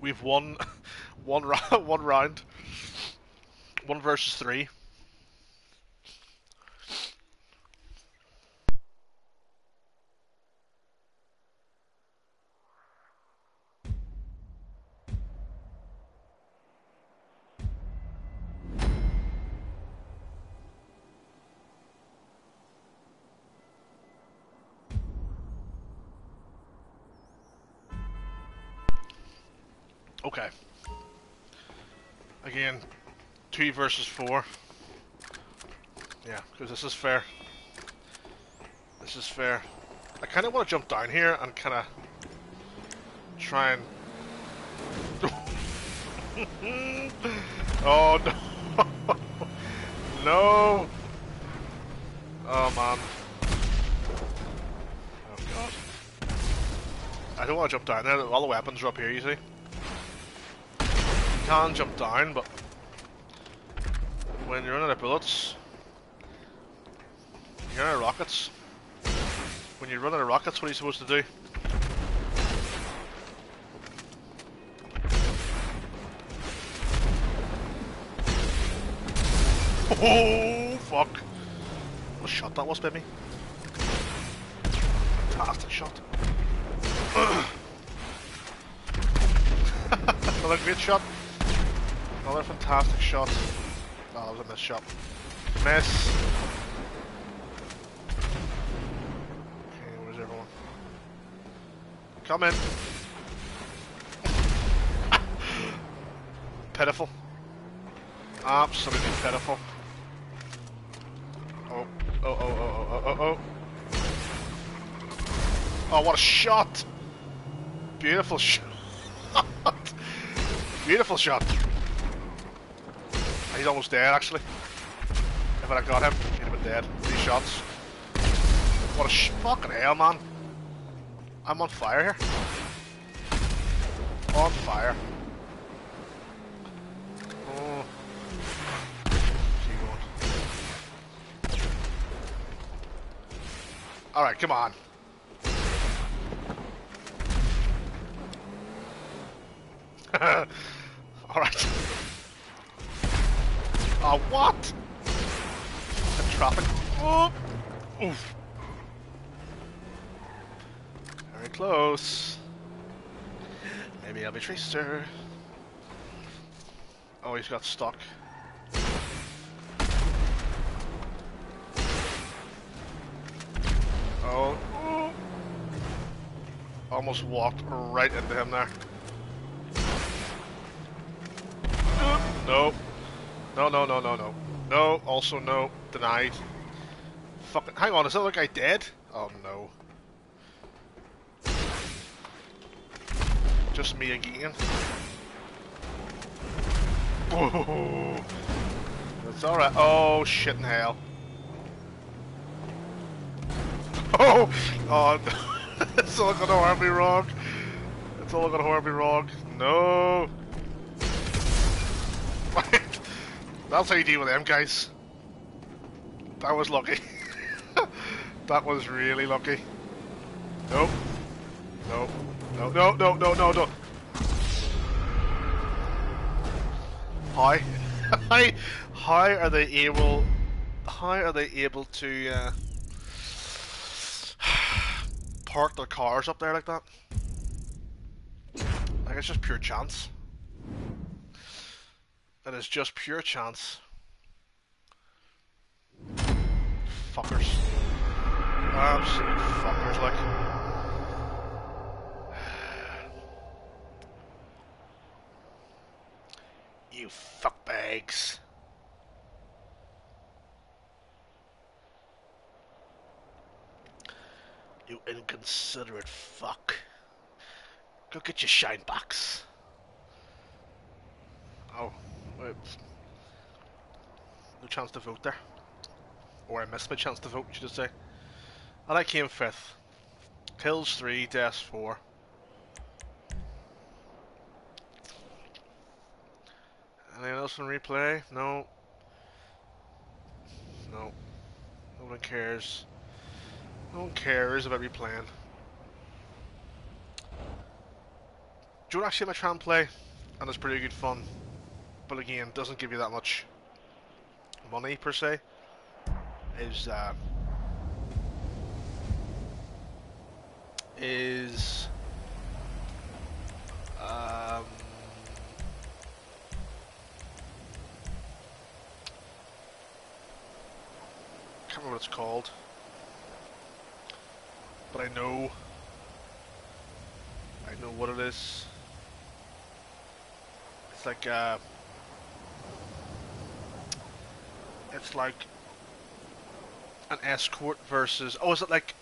[SPEAKER 1] We've won one one round, one versus three. Two versus four. Yeah, because this is fair. This is fair. I kind of want to jump down here and kind of try and. oh no! no! Oh man. Oh god. I don't want to jump down there. All the weapons are up here, you see can jump down, but when you're running out of bullets, you're running out of rockets. When you're running out of rockets, what are you supposed to do? Oh, fuck. What a shot that was, baby. Fantastic shot. Another great shot. Another fantastic shot. Oh, that was a miss shot. Miss. Okay, where's everyone? Come in. pitiful. Absolutely pitiful. Oh, oh, oh, oh, oh, oh, oh, oh. Oh, what a shot! Beautiful shot. Beautiful shot. He's almost dead, actually. If I'd got him, he'd have been dead. Three shots. What a sh fucking hell, man. I'm on fire here. On fire. Oh. Alright, come on. Oh, what? The traffic. Oh. Oof. Very close. Maybe I'll be Tracer. Oh, he's got stuck. Oh. Ooh. Almost walked right into him there. No. No, no, no, no, no. No, also no. Denied. Fucking. Hang on, is that other guy dead? Oh no. Just me again. Whoa. That's alright. Oh, shit in hell. Oh! Oh, no. it's all gonna harm me wrong. It's all gonna harm me wrong. No! That's how you deal with them guys. That was lucky. that was really lucky. Nope. Nope. No, no, no, no, no, no. How? how, how are they able, how are they able to, uh, park their cars up there like that. Like it's just pure chance. It is just pure chance. Fuckers. Absolute fuckers, like. You fuckbags. You inconsiderate fuck. Go get your shine box. Oh, wait. No chance to vote there. Or I missed my chance to vote, should I say. And I came fifth. Kills three, deaths four. Anything else on replay? No. No. No one cares. No one cares about replaying. Do you want to actually my tram play? And it's pretty good fun. But again, doesn't give you that much money per se. Is uh, is um, can't remember what it's called, but I know I know what it is. It's like uh, it's like an escort versus oh is it like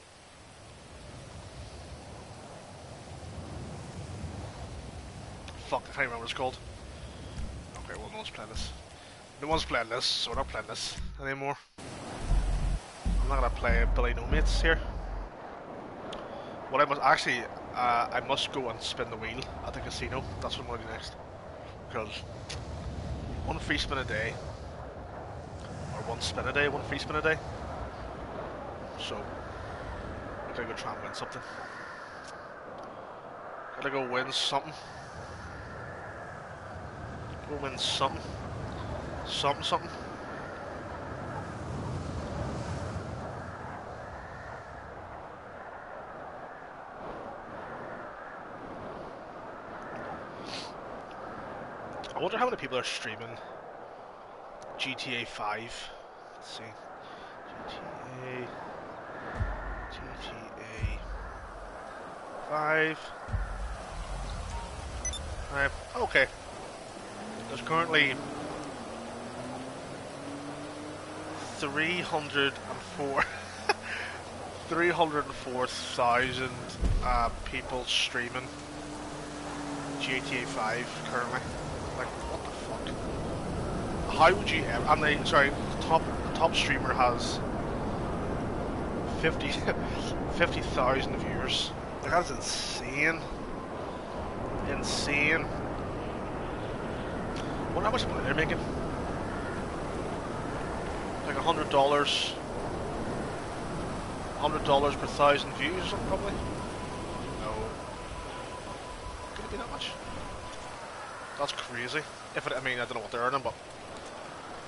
[SPEAKER 1] fuck I can't remember what it's called. Okay, well no one's playing this. No one's playing this, so we're not playing this anymore. I'm not gonna play Billy No Mates here. What I must actually, uh, I must go and spin the wheel at the casino. That's what I'm gonna do next. Because one free spin a day, one spin a day, one free spin a day. So, I gotta go try and win something. Gotta go win something. Go win something. Something, something. I wonder how many people are streaming GTA 5. Let's see. GTA. GTA 5. Five. Okay. There's currently 304 304,000 uh, people streaming GTA 5 currently. Like, what the fuck? How would you. I'm sorry, the top, the top streamer has 50 50,000 viewers. That's insane. Insane. wonder how much money they're making. Like a hundred dollars. Hundred dollars per thousand views or something probably. No. Could it be that much? That's crazy. If it, I mean, I don't know what they're earning, but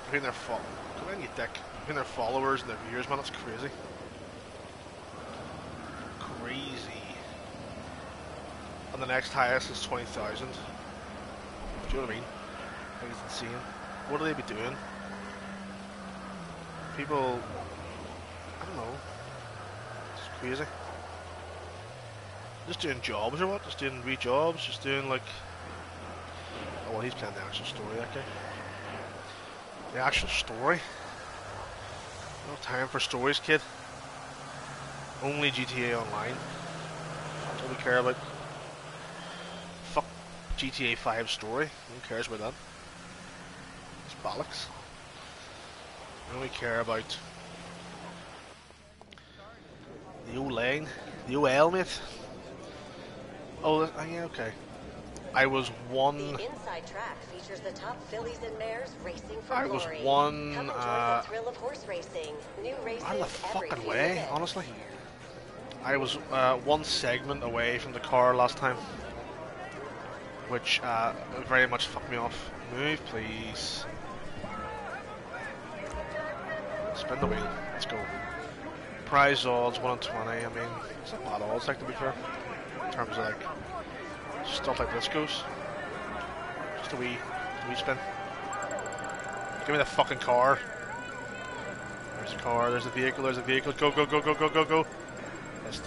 [SPEAKER 1] between their fo- on, you dick. Between their followers and their viewers, man, that's crazy. Crazy. And the next highest is twenty thousand. Do you know what I mean? Like it's insane. What do they be doing? People, I don't know. It's crazy. Just doing jobs or what? Just doing re jobs? Just doing like Oh, well, he's playing the actual story, guy. The actual story? No time for stories, kid. Only GTA Online. That's all we care about. Fuck GTA 5 story. Who cares about that? It's bollocks. We only care about the old lane, the OL, mate. Oh, oh, yeah, okay. I was one.
[SPEAKER 5] The inside track features the top fillies and mares racing for
[SPEAKER 1] I was
[SPEAKER 5] glory.
[SPEAKER 1] one,
[SPEAKER 5] Come enjoy
[SPEAKER 1] uh,
[SPEAKER 5] the thrill of horse racing. New races
[SPEAKER 1] Out of the fucking way, honestly. I was uh, one segment away from the car last time, which uh, very much fucked me off. Move, please. Spin the wheel. Let's go. Prize odds one in twenty. I mean, it's not bad odds, like to be fair, in terms of like stuff like this goes. Just a wee, a wee spin. Give me the fucking car. There's a car. There's a vehicle. There's a vehicle. Go go go go go go go. Missed.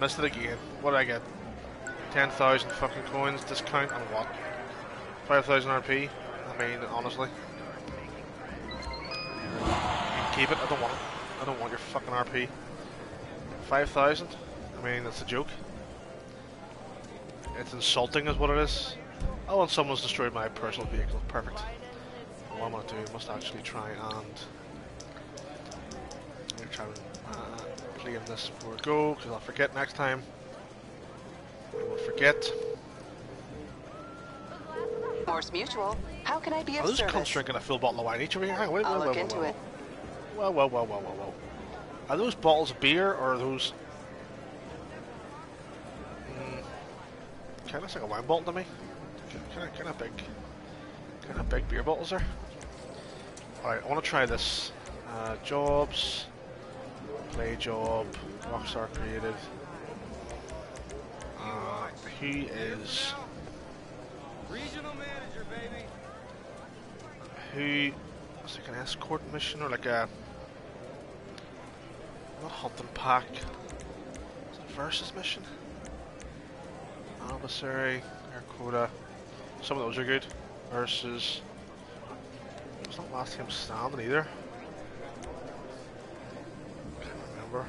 [SPEAKER 1] Missed it again. What did I get? Ten thousand fucking coins discount on what? Five thousand RP. I mean, honestly. Keep it. I don't want it. I don't want your fucking RP. 5,000? I mean, that's a joke. It's insulting is what it is. Oh, and someone's destroyed my personal vehicle. Perfect. What I'm gonna do, must actually try and... I'm try and uh, play in this before I go, because I'll forget next time. I will forget.
[SPEAKER 6] Mors Mutual. How can I be
[SPEAKER 1] Are
[SPEAKER 6] of
[SPEAKER 1] those cunts
[SPEAKER 6] service?
[SPEAKER 1] drinking a full bottle of wine each over here? Hang on, wait,
[SPEAKER 6] I'll
[SPEAKER 1] wait,
[SPEAKER 6] look
[SPEAKER 1] wait,
[SPEAKER 6] into
[SPEAKER 1] wait,
[SPEAKER 6] it.
[SPEAKER 1] Whoa, whoa, whoa, whoa, whoa, whoa. Are those bottles of beer or are those... kind of looks like a wine bottle to me. Kind of, kind of big. Kind of big beer bottles there. Alright, I want to try this. Uh, jobs. Play job. Rockstar created. Uh, he is...
[SPEAKER 4] Regional manager, baby.
[SPEAKER 1] who was like an escort mission or like a not hunting pack is it versus mission adversary air quota some of those are good. Versus it was not last time standing either. Can't remember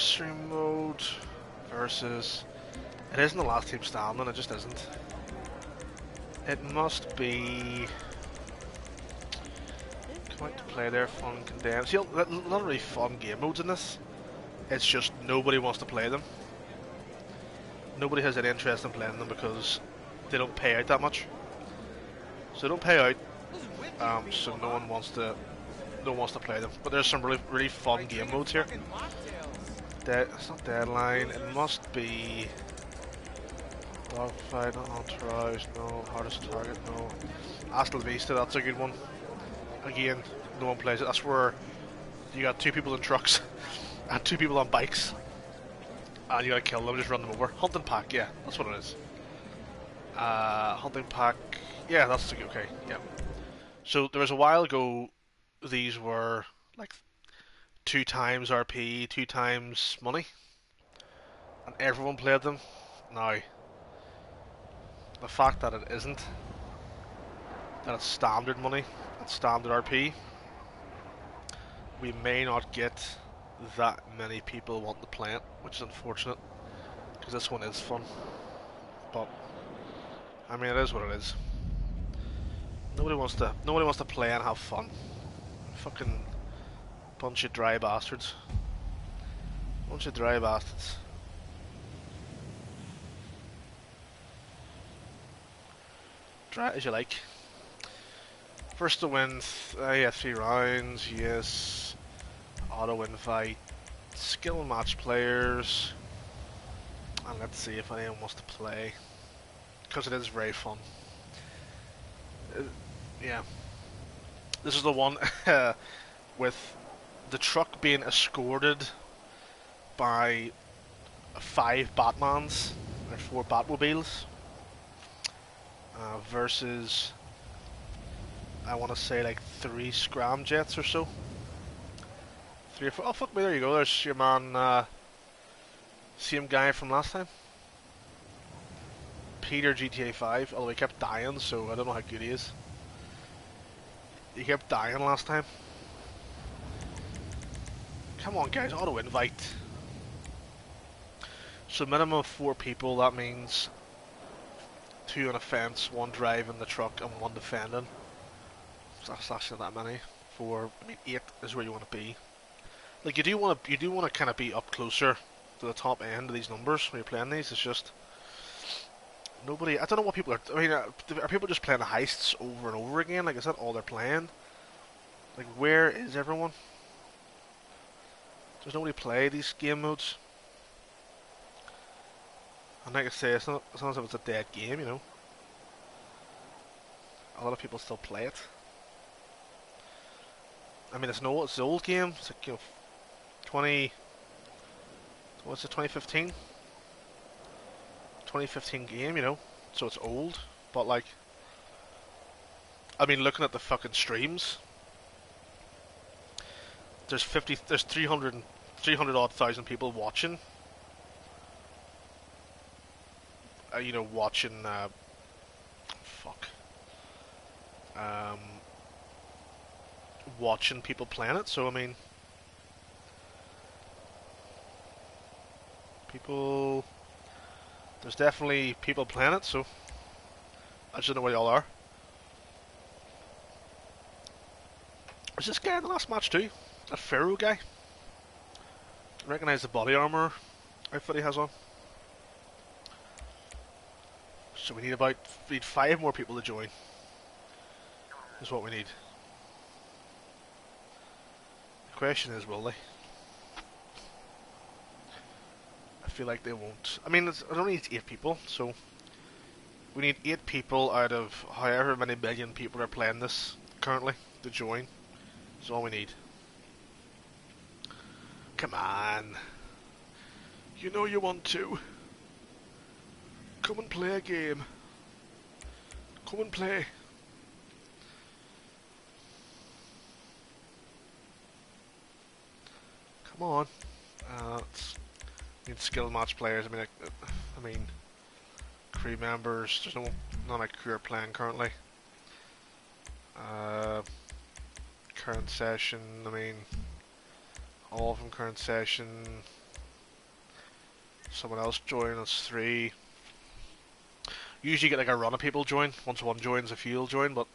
[SPEAKER 1] adversary mode versus. It isn't the last team standing. It just isn't. It must be. Come out to play there, fun, condemned. See, not really fun game modes in this. It's just nobody wants to play them. Nobody has any interest in playing them because they don't pay out that much. So they don't pay out, um, so no one wants to no one wants to play them. But there's some really really fun game modes here. It's not deadline. It must be dogfight, not entourage. No hardest target. No Hasta La Vista. That's a good one. Again, no one plays it. That's where you got two people in trucks and two people on bikes, and you gotta kill them. Just run them over. Hunting pack. Yeah, that's what it is. Uh, hunting pack. Yeah, that's okay. Yeah. So there was a while ago. These were like two times RP, two times money, and everyone played them. Now, the fact that it isn't, that it's standard money, it's standard RP, we may not get that many people want to play it, which is unfortunate, because this one is fun. But I mean, it is what it is. Nobody wants to. Nobody wants to play and have fun. Fucking bunch of dry bastards. Bunch of dry bastards. Dry as you like. First to win, uh, yeah, three rounds, yes. Auto invite, skill match players. And let's see if anyone wants to play. Because it is very fun. Uh, yeah. This is the one with the truck being escorted by five Batmans or four Batmobiles uh, versus I want to say like three Scramjets or so. Three or four. Oh fuck me! There you go. There's your man. Uh, same guy from last time. Peter GTA 5. Although he kept dying, so I don't know how good he is. He kept dying last time. Come on, guys, auto invite. So minimum of four people. That means two on a fence, one driving the truck, and one defending. So that's actually that many. Four. I mean, eight is where you want to be. Like you do want to, you do want to kind of be up closer to the top end of these numbers when you're playing these. It's just nobody. I don't know what people are. I mean, are people just playing heists over and over again? Like, is that all they're playing? Like, where is everyone? There's nobody play these game modes. And like I say, it's not, it's not as it's a dead game, you know. A lot of people still play it. I mean, it's no, it's the old game. It's like you know, 20. What's it? 2015. 2015 game, you know. So it's old, but like, I mean, looking at the fucking streams, there's 50, there's 300, 300 odd thousand people watching. Uh, you know, watching. Uh, fuck. Um, watching people playing it. So I mean, people. There's definitely people playing it. So I just don't know where y'all are. Was this guy in the last match too? That Pharaoh guy? I recognise the body armor outfit he has on. So we need about we need five more people to join. Is what we need. The question is, will they? I feel like they won't. I mean, it's, it only needs eight people, so we need eight people out of however many million people are playing this currently to join. That's all we need. Come on. You know you want to. Come and play a game. Come and play. Come on. Uh, I mean, skill match players. I mean, uh, I mean, crew members. There's no like crew are playing currently. Uh, current session. I mean, all from current session. Someone else join us three. Usually get like a run of people join. Once one joins, a few will join, but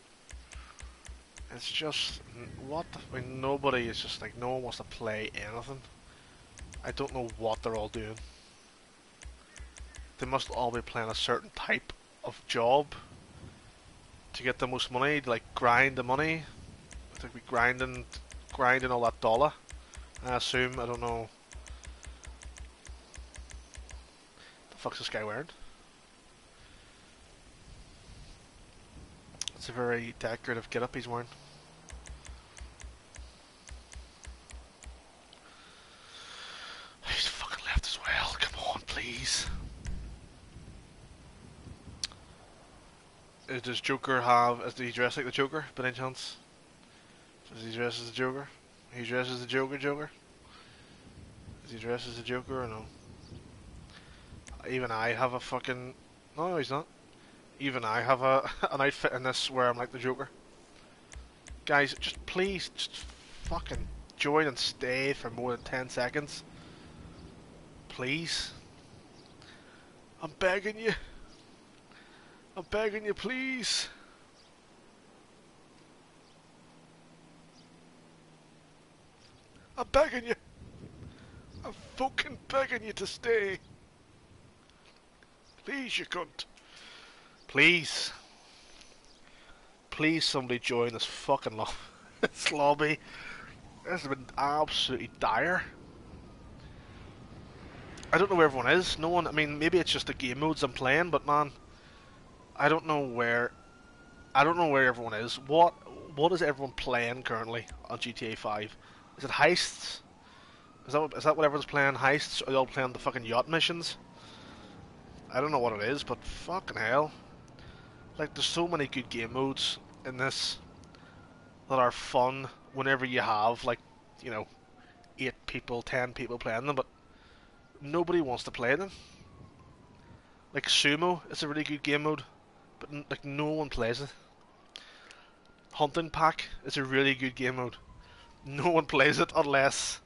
[SPEAKER 1] it's just what I mean. Nobody is just like no one wants to play anything. I don't know what they're all doing. They must all be playing a certain type of job to get the most money, like grind the money. Think we grinding, grinding all that dollar. I assume. I don't know. The fuck's this guy wearing? It's a very decorative get-up he's wearing. He's fucking left as well. Come on, please. Uh, Does Joker have? Does he dress like the Joker? By any chance? Does he dress as the Joker? He dresses the Joker Joker? Does he dress as the Joker or no? Even I have a fucking... No, he's not. Even I have a an outfit in this where I'm like the Joker. Guys, just please, just fucking join and stay for more than 10 seconds. Please. I'm begging you. I'm begging you, please. I'm begging you. I'm fucking begging you to stay. Please, you cunt. Please. Please, somebody join this fucking lo- this lobby. This has been absolutely dire. I don't know where everyone is. No one. I mean, maybe it's just the game modes I'm playing, but man, I don't know where. I don't know where everyone is. What What is everyone playing currently on GTA 5? Is it heists? Is that is that what everyone's playing? Heists? Are they all playing the fucking yacht missions? I don't know what it is, but fucking hell. Like, there's so many good game modes in this that are fun whenever you have, like, you know, 8 people, 10 people playing them, but nobody wants to play them. Like, Sumo is a really good game mode, but, like, no one plays it. Hunting Pack is a really good game mode. No one plays it unless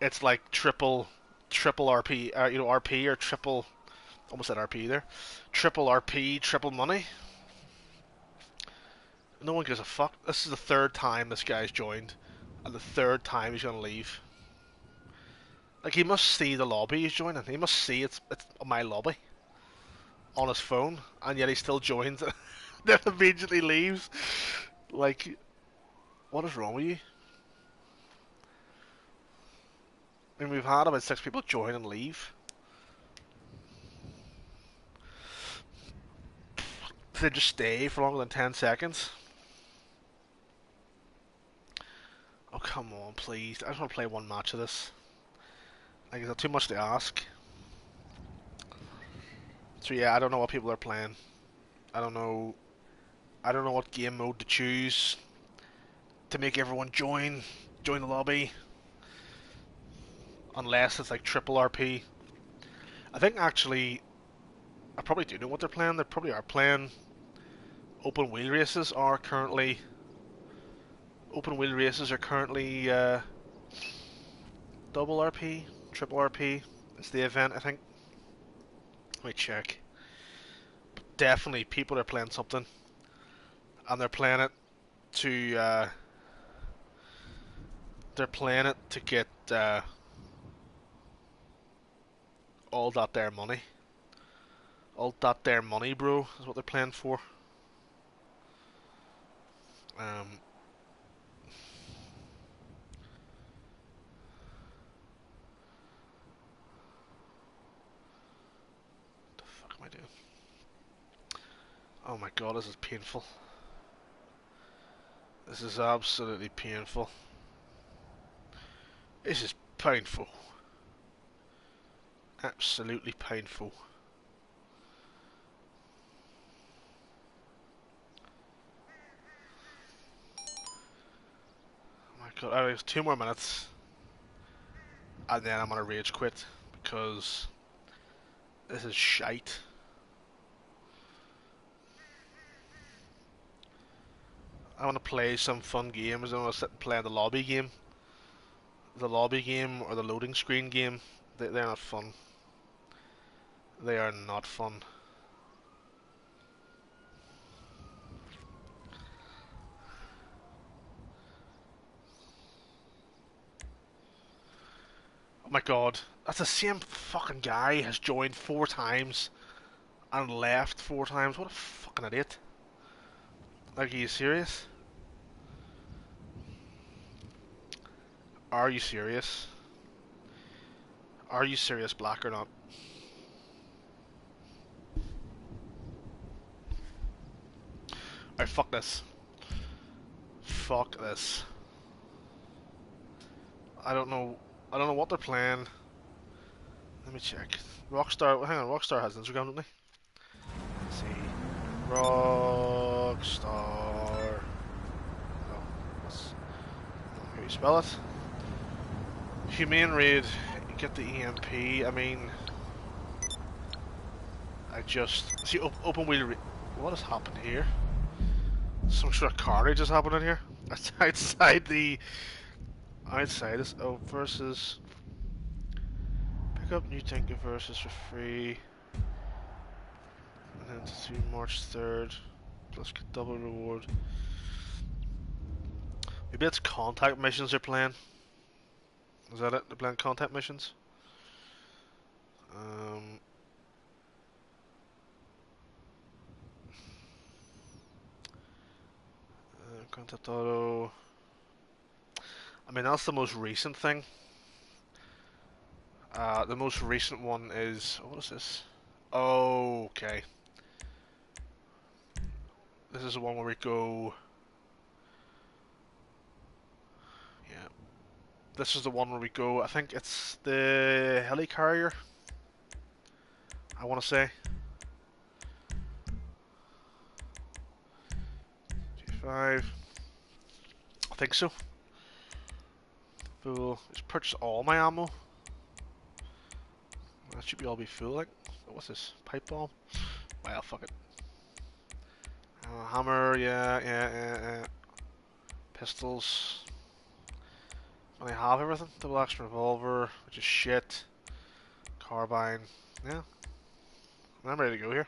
[SPEAKER 1] it's like triple, triple RP, uh, you know, RP or triple, almost said RP there, triple RP, triple money. No one gives a fuck. This is the third time this guy's joined, and the third time he's gonna leave. Like he must see the lobby he's joining. He must see it's it's my lobby on his phone, and yet he still joins. then immediately leaves. Like What is wrong with you? I mean, we've had about six people join and leave. They just stay for longer than 10 seconds. Oh, come on, please. I just want to play one match of this. Like, is that too much to ask? So yeah, I don't know what people are playing. I don't know. I don't know what game mode to choose to make everyone join join the lobby. Unless it's like triple RP. I think actually, I probably do know what they're playing. They probably are playing open wheel races. Are currently open wheel races are currently uh, double RP, triple RP. It's the event, I think. Let me check. But definitely, people are playing something, and they're playing it to. Uh, they're playing it to get uh, all that there money. All that there money, bro, is what they're playing for. Um, the fuck am I doing? Oh my god, this is painful. This is absolutely painful. This is painful. Absolutely painful. Oh my god, oh, I have two more minutes. And then I'm gonna rage quit because this is shite. I want to play some fun games. I want to sit and play the lobby game. The lobby game or the loading screen game. They, they're not fun. They are not fun. Oh my god. That's the same fucking guy has joined four times and left four times. What a fucking idiot. Like, are you serious? Are you serious? Are you serious, Black, or not? Alright, fuck this. Fuck this. I don't know. I don't know what they're playing. Let me check. Rockstar. Hang on. Rockstar has Instagram, don't they? Let's see. Rockstar. Oh, that's. How do you spell it? Humane Raid. Get the EMP. I mean. I just. See, op open wheel. What has happened here? Some sort of carnage has happened in here. Outside the. Outside this. Oh, versus. Pick up new tanker versus for free. And then to March 3rd. Plus get double reward. Maybe it's contact missions they're playing. Is that it? They're playing contact missions? Um. Uh, contact auto. I mean, that's the most recent thing. Uh, the most recent one is what is this? Oh, okay. This is the one where we go. Yeah. This is the one where we go. I think it's the helicarrier. I want to say. G5. I think so. Full. Just purchase all my ammo. That should be all be full. Like, what's this? Pipe bomb? Well, fuck it. Uh, hammer, yeah, yeah, yeah, yeah. Pistols. I have everything. Double action revolver, which is shit. Carbine. Yeah. I'm ready to go here.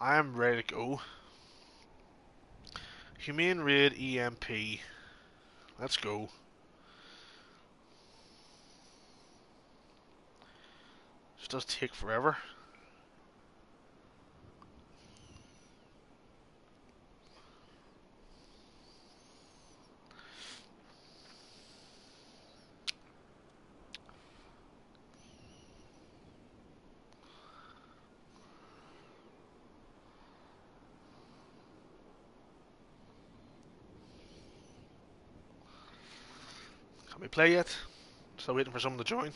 [SPEAKER 1] I am ready to go. Humane Raid EMP. Let's go. This does take forever. we play yet? Still waiting for someone to join.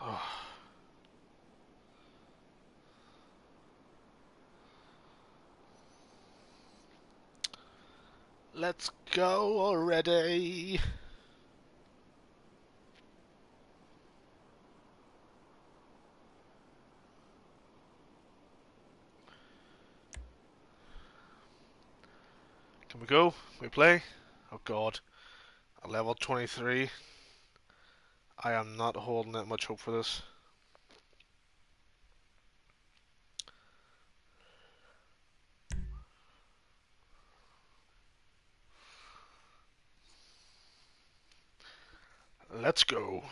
[SPEAKER 1] Let's go already. Can we go? Can we play? Oh god. At level 23. I am not holding that much hope for this. Let's go.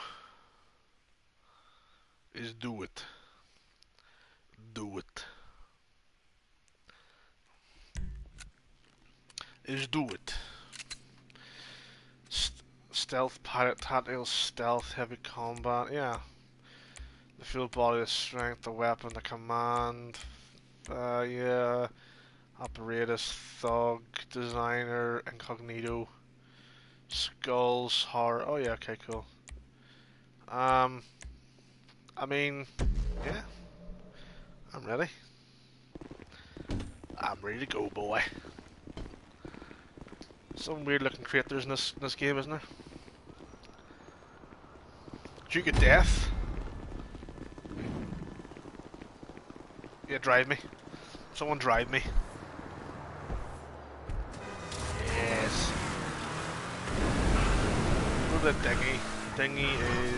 [SPEAKER 1] Is do it. Do it. Is do it. St stealth, pirate tactical, stealth, heavy combat, yeah. The full body, the strength, the weapon, the command, uh, yeah. Apparatus, thug, designer, incognito. Skulls, horror. Oh yeah, okay, cool. Um, I mean, yeah, I'm ready. I'm ready to go, boy. Some weird looking creatures in this in this game, isn't there? Duke O'Death. Yeah, drive me. Someone drive me. Yes. The dinghy. Dinghy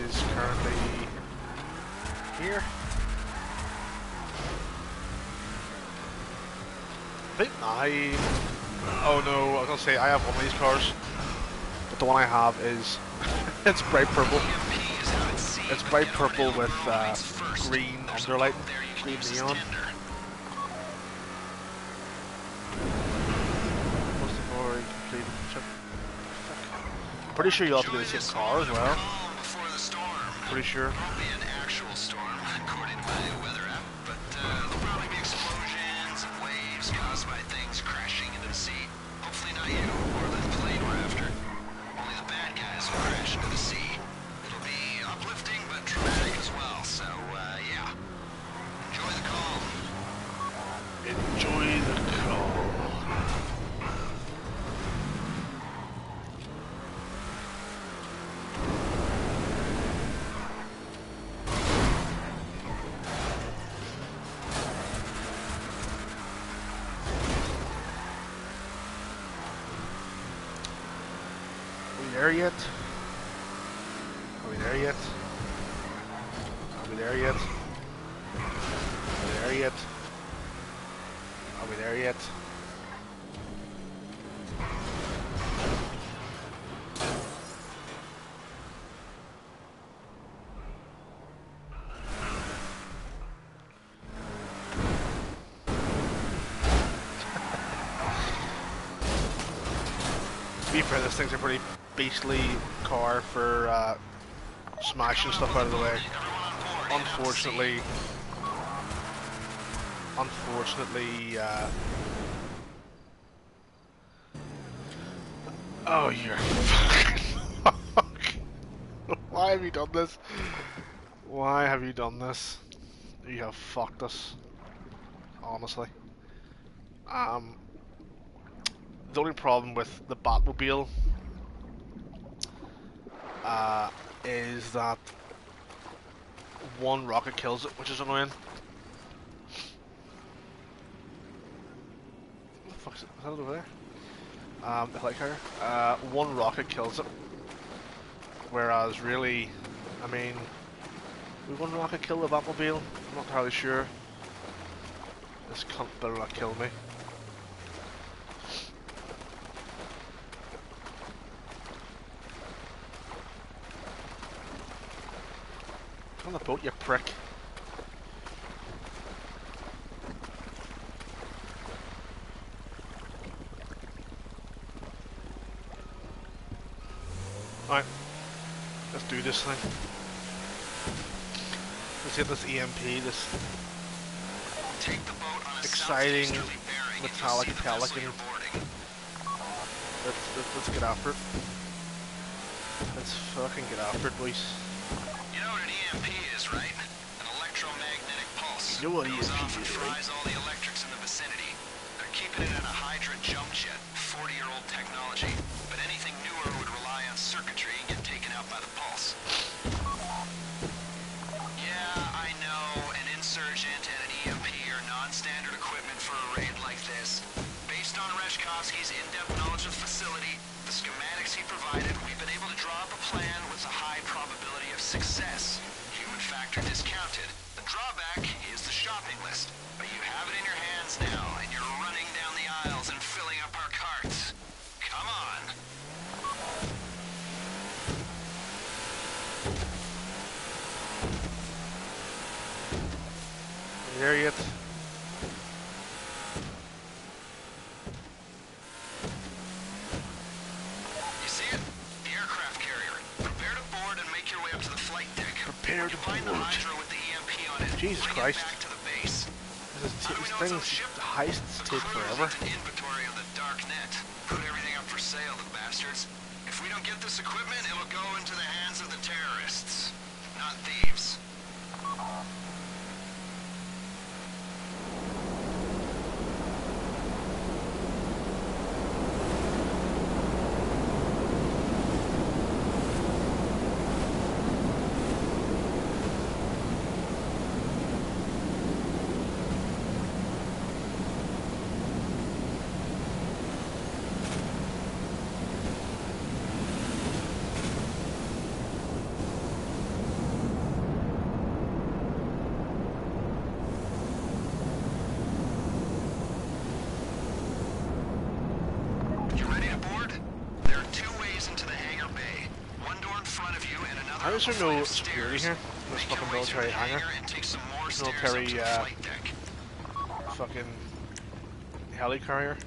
[SPEAKER 1] is currently here. I think I. Oh no, I was gonna say I have one of these cars, but the one I have is it's bright purple. It's bright purple with uh, green underlight, green neon. Pretty sure you'll have to do the same car as well. Pretty sure. Yet? Are we there yet? Are we there yet? Are we there yet? Are we there yet? thing's a pretty beastly car for uh, smashing stuff out of the way. Unfortunately, unfortunately, uh... Oh, you're. Why have you done this? Why have you done this? You have fucked us. Honestly. Um, the only problem with the Batmobile uh, is that one rocket kills it, which is annoying. The that over there? Um, the helicopter. Uh, one rocket kills it. Whereas, really, I mean, would one rocket kill the Batmobile? I'm not entirely sure. This cunt better not kill me. On the boat, you prick. Alright. Let's do this thing. Let's hit this EMP, this
[SPEAKER 7] Take the boat on
[SPEAKER 1] Exciting,
[SPEAKER 7] southeasterly bearing and you'll
[SPEAKER 1] metallic pelican. let's, let's let's get after it. Let's fucking get after it, boys.
[SPEAKER 7] The electrics in the vicinity. They're keeping it in a Hydra
[SPEAKER 1] Yet?
[SPEAKER 7] You see it? The aircraft carrier. Prepare to board and make your way up to the flight deck.
[SPEAKER 1] Prepare to
[SPEAKER 7] find the
[SPEAKER 1] board.
[SPEAKER 7] Hydra with the EMP on it,
[SPEAKER 1] Jesus Christ.
[SPEAKER 7] it back to the base.
[SPEAKER 1] This, is
[SPEAKER 7] How do we
[SPEAKER 1] these
[SPEAKER 7] know it's on
[SPEAKER 1] things,
[SPEAKER 7] the ship?
[SPEAKER 1] the heists take forever.
[SPEAKER 7] leaked an inventory on the dark net. Put everything up for sale, the bastards. If we don't get this equipment, it'll go into the hands of the terrorists, not thieves. You ready to board? There are two ways into the hangar bay. One door in front of you and another
[SPEAKER 1] How is
[SPEAKER 7] up
[SPEAKER 1] there
[SPEAKER 7] a flight
[SPEAKER 1] no security here? This fucking military hangar. Military, uh. Fucking heli carrier.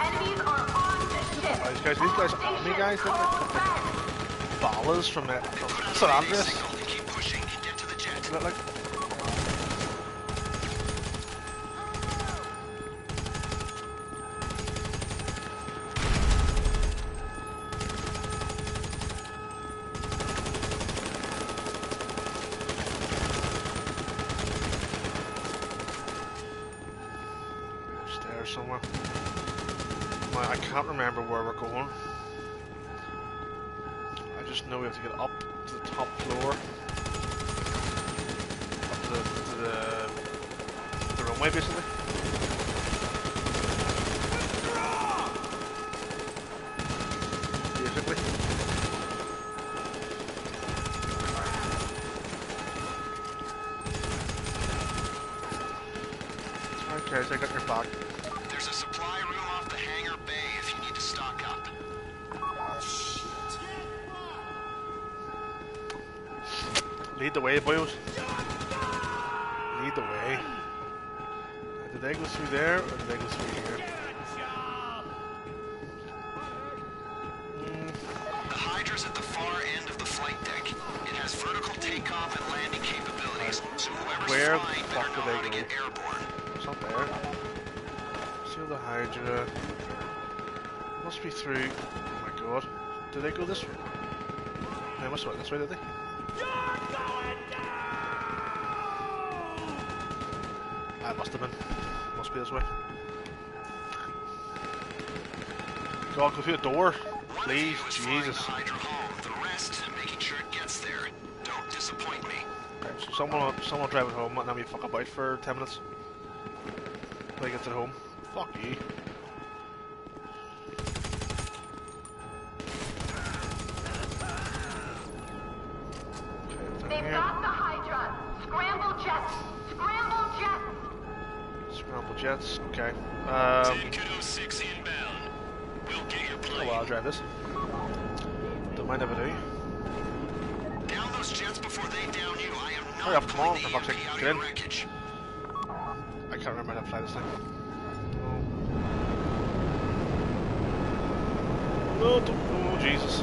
[SPEAKER 8] Enemies are on the ship.
[SPEAKER 1] Oh, these guys, these guys are army guys. They're like fucking ballas from, uh, from San Andreas.
[SPEAKER 7] Signal to keep pushing. Get to the jet.
[SPEAKER 1] Look like upstairs somewhere. Well, I can't remember where we're going. I just know we have to get up to the top floor. Up to the, to the, the runway, basically. Basically. Okay, so I got your back.
[SPEAKER 7] There's a supply room off the hangar bay if you need to stock up.
[SPEAKER 1] Lead the way, boys. Lead the way. Did they go through there, or did they go through here?
[SPEAKER 7] The Hydra's at the far end of the flight deck. It has vertical takeoff and landing capabilities, so whoever's
[SPEAKER 1] Where the
[SPEAKER 7] flying
[SPEAKER 1] fuck
[SPEAKER 7] better know
[SPEAKER 1] they
[SPEAKER 7] how to
[SPEAKER 1] go?
[SPEAKER 7] get airborne.
[SPEAKER 1] It's not there. See the Hydra. Must be through. Oh my god. Did they go this way? They must have went this way, did they? I must have been. Must be this way. God, go through the door. Please,
[SPEAKER 7] of you is flying
[SPEAKER 1] Jesus.
[SPEAKER 7] the The rest, making sure it gets there. Don't disappoint me.
[SPEAKER 1] Right, so someone, someone it home and then we fuck about for 10 minutes. Till he gets it home. Fuck you. Hurry up, come on, for fuck's sake, get in. I can't remember how to fly this thing. No, oh Jesus.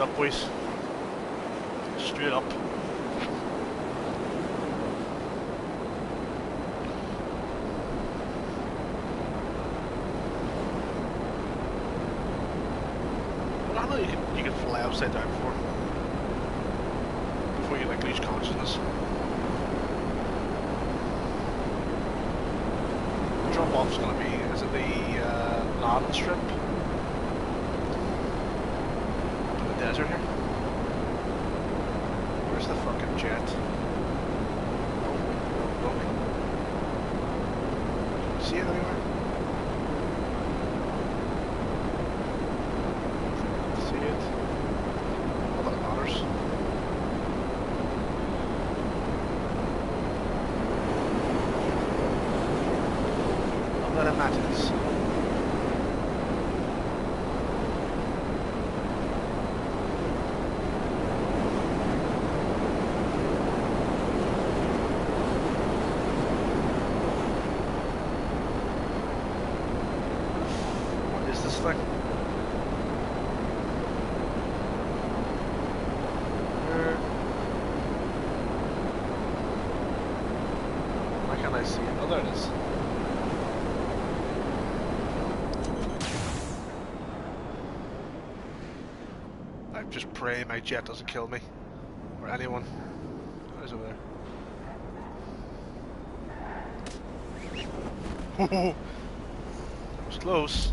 [SPEAKER 1] Straight up, boys. Straight up. Well, I know you can, you can fly upside down before. Before you like lose consciousness. The drop off's gonna be, is it the uh, landing strip? In the desert here? Where's the fucking jet? Oh, look. See it anywhere? See it? All that matters. All that matters. What is this thing? Where? Why can't I see it? Oh, there it is. I just pray my jet doesn't kill me. Or anyone. What is over there? that was close.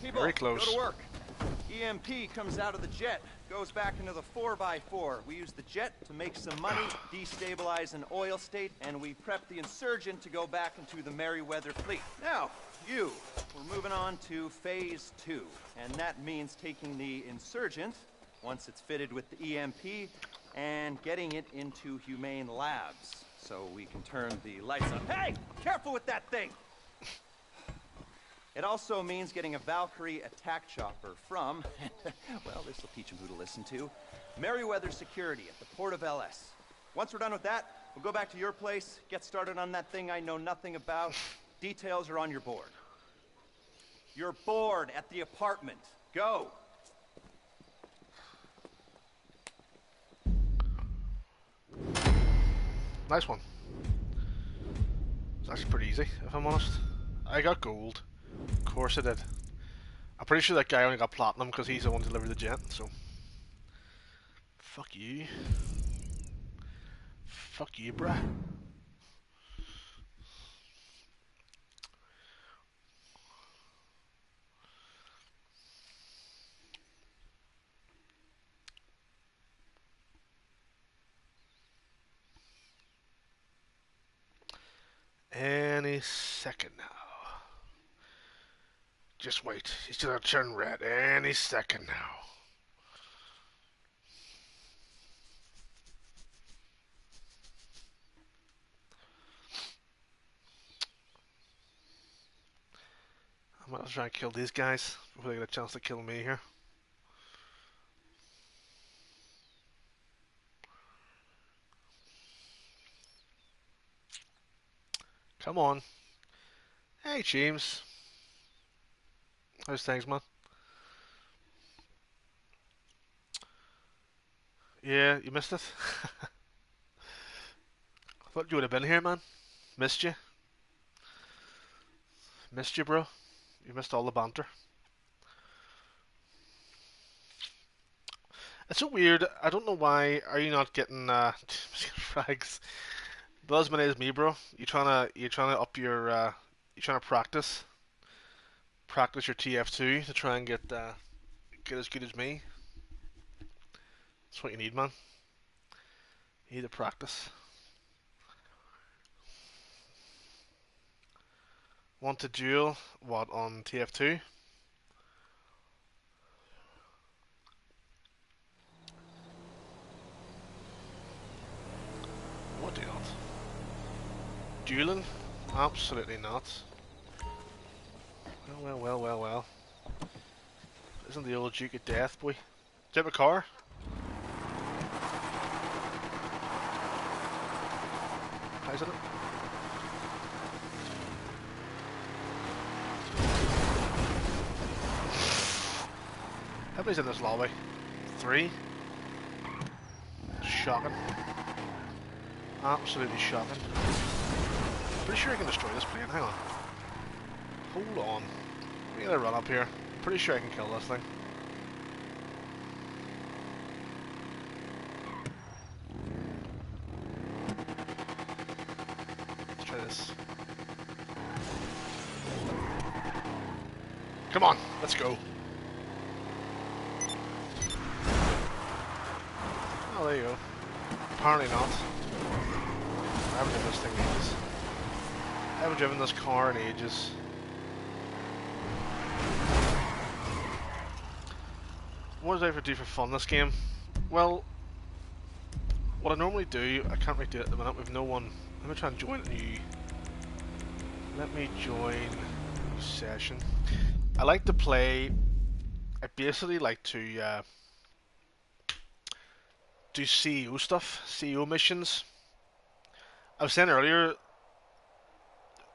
[SPEAKER 4] People,
[SPEAKER 1] Very close.
[SPEAKER 4] Go to work. EMP comes out of the jet, goes back into the 4x4. We use the jet make some money, destabilize an oil state, and we prep the insurgent to go back into the Merryweather fleet. Now, you, we're moving on to phase two, and that means taking the insurgent, once it's fitted with the EMP, and getting it into humane labs, so we can turn the lights on. Hey, careful with that thing! It also means getting a Valkyrie attack chopper from, well, this will teach him who to listen to, Merryweather Security at the port of LS. Once we're done with that, we'll go back to your place, get started on that thing I know nothing about. Details are on your board. Your board at the apartment. Go!
[SPEAKER 1] Nice one. It's actually pretty easy, if I'm honest. I got gold. Of course I did. I'm pretty sure that guy only got platinum because he's the one delivered the jet, so. Fuck you. Fuck you, bruh. Any second now. Just wait. He's gonna turn red any second now. I might as well try and kill these guys before they get a chance to kill me here. Come on. Hey, James. How's things, man? Yeah, you missed it. I thought you would have been here, man. Missed you. Missed you, bro. You missed all the banter. It's so weird. I don't know why. Are you not getting uh, frags? But as many me, bro. You trying to you trying to up your uh, you trying to practice practice your TF2 to try and get uh, get as good as me. That's what you need, man. You need to practice. Want to duel? What on TF2? What not? Dueling? Absolutely not. Well, well, well, well, well. Isn't the old Duke O'Death, boy? Have a car? How's it? How many's in this lobby? Three? Shocking. Absolutely shocking. Pretty sure I can destroy this plane. Hang on. Hold on. We gotta run up here. Pretty sure I can kill this thing. Let's try this. Come on, let's go. There you go. Apparently not. I haven't driven this thing in ages. I haven't driven this car in ages. What does I ever do for fun this game? Well, what I normally do, I can't really do it at the minute with no one. Let me try and join new. Let me join session. I like to play. I basically like to uh, do CEO stuff, CEO missions. I was saying earlier,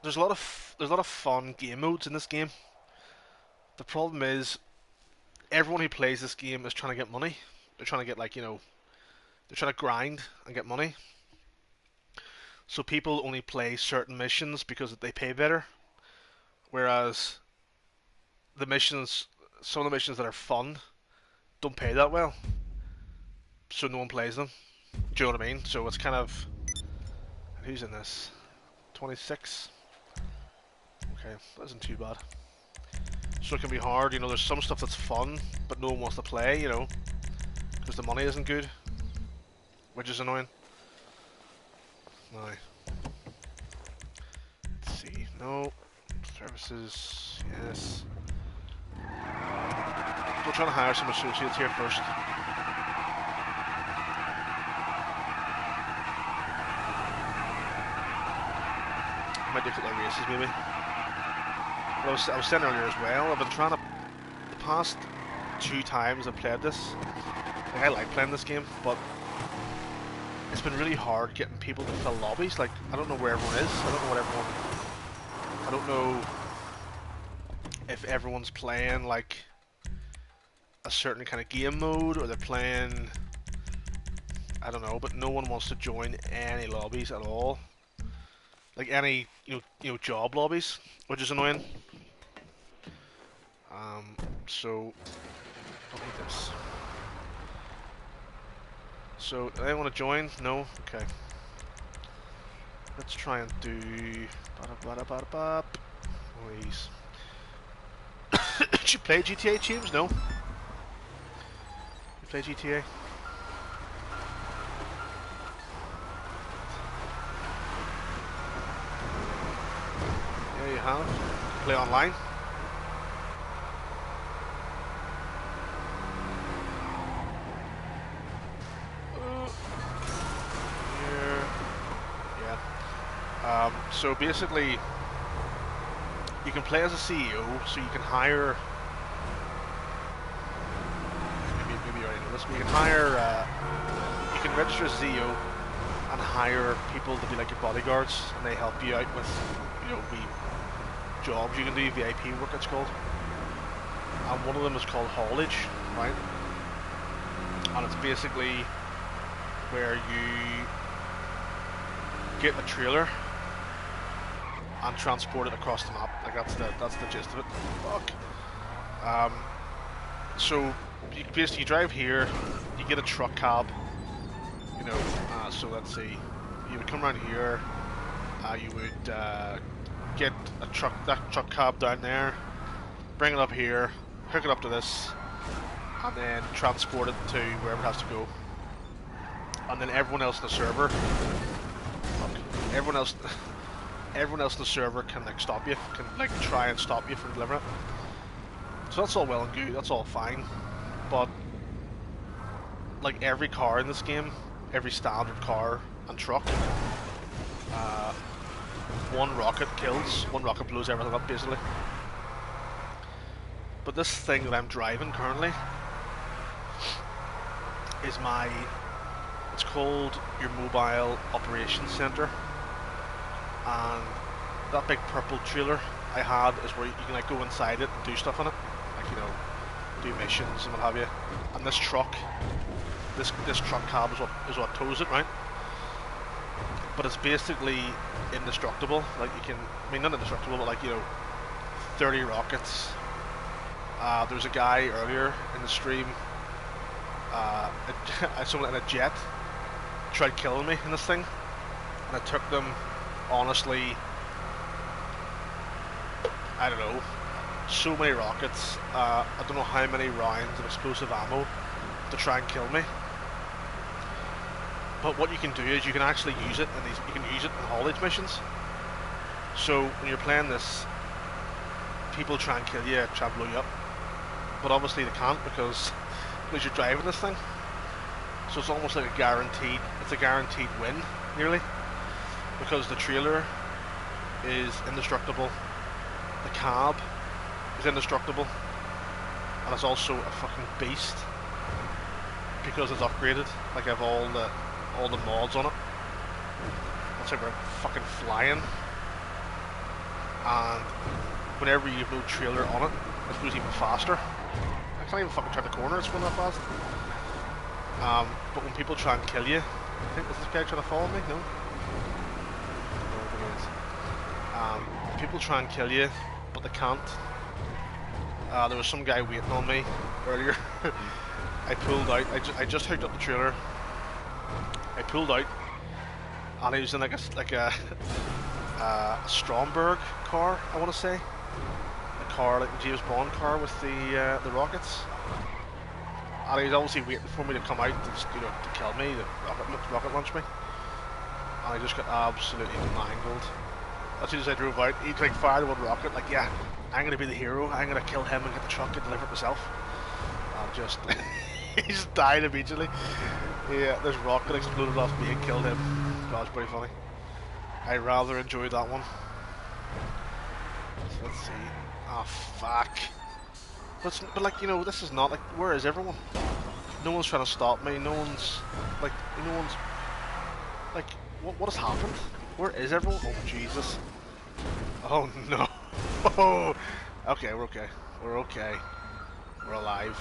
[SPEAKER 1] there's a lot of there's a lot of fun game modes in this game. The problem is, everyone who plays this game is trying to get money. They're trying to get like you know, they're trying to grind and get money. So people only play certain missions because they pay better, whereas the missions, some of the missions that are fun, don't pay that well. So no one plays them. Do you know what I mean? So it's kind of who's in this? 26. Okay, that isn't too bad. So it can be hard, you know, there's some stuff that's fun, but no one wants to play, you know, because the money isn't good, which is annoying. Now, let's see, no, services, yes. We're trying to hire some associates here first. Might couple of races maybe. But I was, I was saying earlier as well, I've been trying to, the past two times I've played this, like I like playing this game, but it's been really hard getting people to fill lobbies, like, I don't know where everyone is, I don't know what everyone, I don't know if everyone's playing, like, a certain kind of game mode, or they're playing, I don't know, but no one wants to join any lobbies at all. Like any, you know, you know, job lobbies, which is annoying. Um, so I'll need this. So, do I want to join? No? Okay. Let's try and do... Please. Did you play GTA James? No? You play GTA? Play online? Um, so basically, you can play as a CEO, so you can hire. Maybe, maybe you already know this, but you can hire. Uh, you can register as CEO and hire people to be like your bodyguards, and they help you out with, you know, wee jobs you can do, VIP work it's called. And one of them is called haulage, right? And it's basically where you get a trailer and transport it across the map. Like that's the that's the gist of it. Fuck. Um, so you basically you drive here, you get a truck cab. You know, uh, so let's see, you would come around here. Uh, you would uh, get a truck that truck cab down there, bring it up here, hook it up to this, and then transport it to wherever it has to go. And then everyone else in the server, everyone else. everyone else in the server can like stop you, can like try and stop you from delivering it. So that's all well and good, that's all fine. But like every car in this game, every standard car and truck, uh, one rocket kills, one rocket blows everything up basically. But this thing that I'm driving currently is my, it's called your Mobile Operations Center and that big purple trailer I had is where you can like go inside it and do stuff on it, like you know, do missions and what have you. And this truck, this this truck cab is what is what tows it, right? But it's basically indestructible. Like you can, I mean not indestructible, but like you know, 30 rockets. Uh, there was a guy earlier in the stream. Uh, saw in a jet tried killing me in this thing, and it took them honestly, I don't know, so many rockets, uh, I don't know how many rounds of explosive ammo to try and kill me. But what you can do is you can actually use it in these, you can use it in haulage missions. So when you're playing this, people try and kill you, try and blow you up. But obviously they can't because, because you're driving this thing. So it's almost like a guaranteed, it's a guaranteed win, nearly because the trailer is indestructible, the cab is indestructible, and it's also a fucking beast because it's upgraded. Like I have all the all the mods on it. It's like we're fucking flying, and whenever you have no trailer on it, it goes even faster. I can't even fucking turn the corner; it's going that fast. Um, but when people try and kill you, I think is this guy trying to follow me? No. Um, people try and kill you, but they can't. Uh, there was some guy waiting on me earlier. I pulled out. I, ju I just hooked up the trailer. I pulled out, and he was in like a like a, uh, Stromberg car. I want to say, a car like the James Bond car with the uh, the rockets. And he was obviously waiting for me to come out to, you know, to kill me, to rocket, rocket launch me. And I just got absolutely mangled. As soon as I drove out, he like fired one rocket, like, yeah, I'm gonna be the hero, I'm gonna kill him and get the truck and deliver it myself. And just, he just died immediately. Yeah, this rocket exploded off me and killed him. That was pretty funny. I rather enjoyed that one. So let's see. Oh, fuck. But, but like, you know, this is not like, where is everyone? No one's trying to stop me, no one's, like, no one's, like, what, what has happened? Where is everyone? Oh, Jesus. Oh, no. Oh, okay, we're okay. We're okay. We're alive.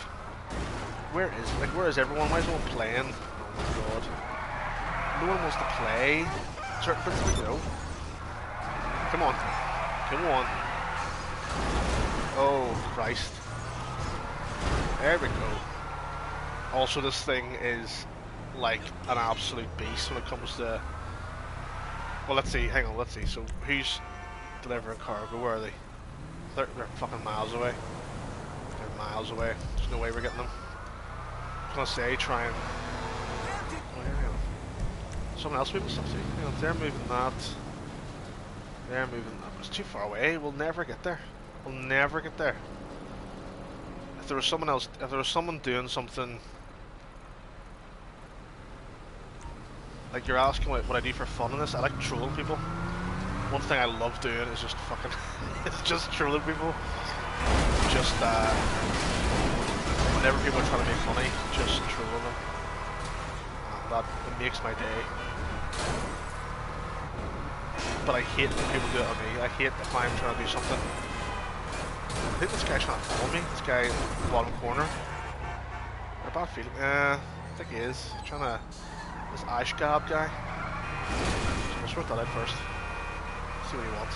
[SPEAKER 1] Where is, like, where is everyone? Why is no one playing? God. No one wants to play. Bits of the go. Come on. Come on. Oh, Christ. There we go. Also, this thing is like an absolute beast when it comes to. Well, let's see. Hang on. Let's see. So, who's delivering cargo? Where are they? They're, they're fucking miles away. They're miles away. There's no way we're getting them. Gonna say try and. Someone else moving stuff too. On. They're moving that. They're moving that. It's too far away. We'll never get there. We'll never get there. If there was someone else, if there was someone doing something like you're asking what, what I do for fun in this, I like trolling people. One thing I love doing is just fucking, it's just trolling people. Just uh, whenever people are trying to make funny, just trolling them. And that makes my day. But I hate when people do it on me. I hate if I'm trying to do something. I think this guy's trying to follow me. This guy in the bottom corner. A bad feeling. Uh, I think he is. Trying to. This Ashgab guy. So let's sort that out first. See what he wants.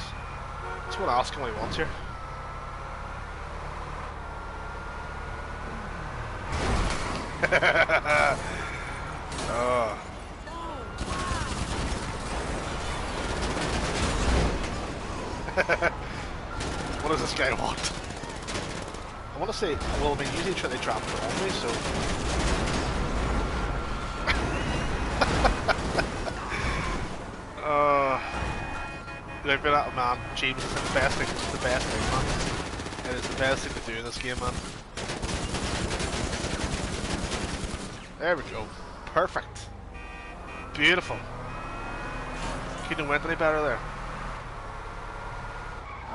[SPEAKER 1] Let's go and ask him what he wants here. oh. what does this guy want? I want to say, well, I mean, usually try to trap it on me, so... uh, they've been out, man. James is the best thing. It's the best thing, man. It is the best thing to do in this game, man. There we go. Perfect. Beautiful. Couldn't have went any better there.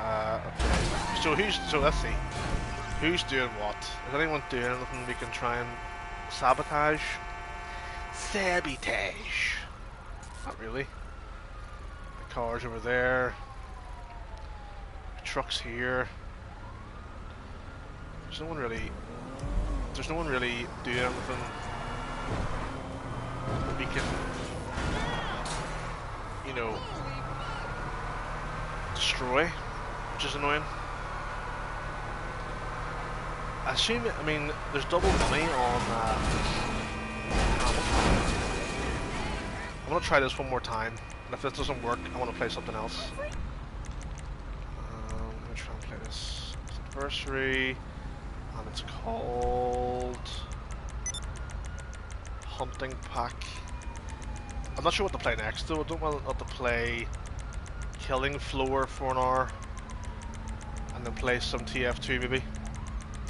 [SPEAKER 1] Uh, okay. So who's so let's see. Who's doing what? Is anyone doing anything we can try and sabotage? Sabotage. Not really. The car's over there. The truck's here. There's no one really. There's no one really doing anything we can, you know, destroy, which is annoying. I assume, I mean, there's double money on I'm gonna try this one more time, and if this doesn't work, I want to play something else. Um, I'm gonna try and play this. It's anniversary, and it's called Hunting Pack. I'm not sure what to play next though. I don't want to play Killing Floor for an hour, and then play some TF2 maybe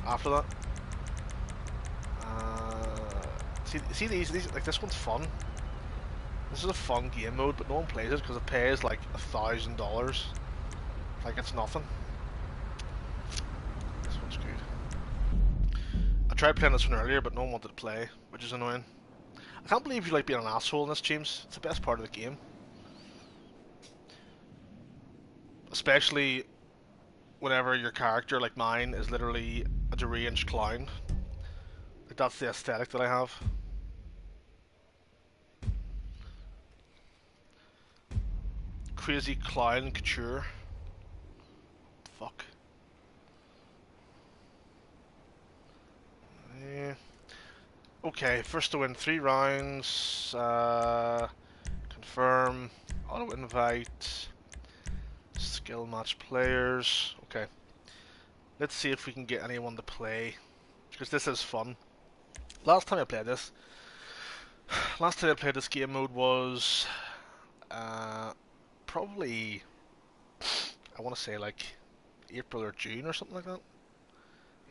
[SPEAKER 1] after that. Uh, see, see these, these, like this one's fun. This is a fun game mode, but no one plays it because it pays like a thousand dollars. Like it's nothing. This one's good. I tried playing this one earlier, but no one wanted to play, which is annoying. I can't believe you like being an asshole in this, James. It's the best part of the game. Especially whenever your character, like mine, is literally a deranged clown. Like that's the aesthetic that I have. Crazy clown couture. Fuck. Yeah. Okay, first to win three rounds. Uh, confirm. Auto invite. Skill match players. Let's see if we can get anyone to play. Because this is fun. Last time I played this. Last time I played this game mode was. Uh, probably. I want to say like April or June or something like that.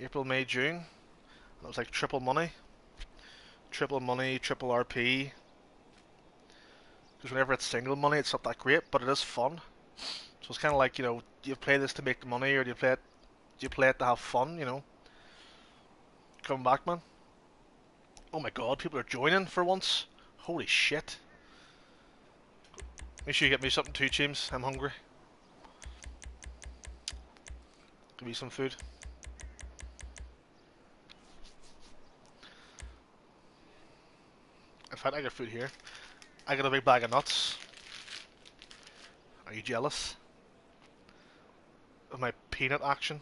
[SPEAKER 1] April, May, June. And it was like triple money. Triple money, triple RP. Because whenever it's single money, it's not that great, but it is fun. So it's kind of like, you know, do you play this to make the money or do you play it, you play it to have fun, you know? Come back, man. Oh my god, people are joining for once. Holy shit. Make sure you get me something too, James. I'm hungry. Give me some food. In fact, I got food here. I got a big bag of nuts. Are you jealous? Of my peanut action?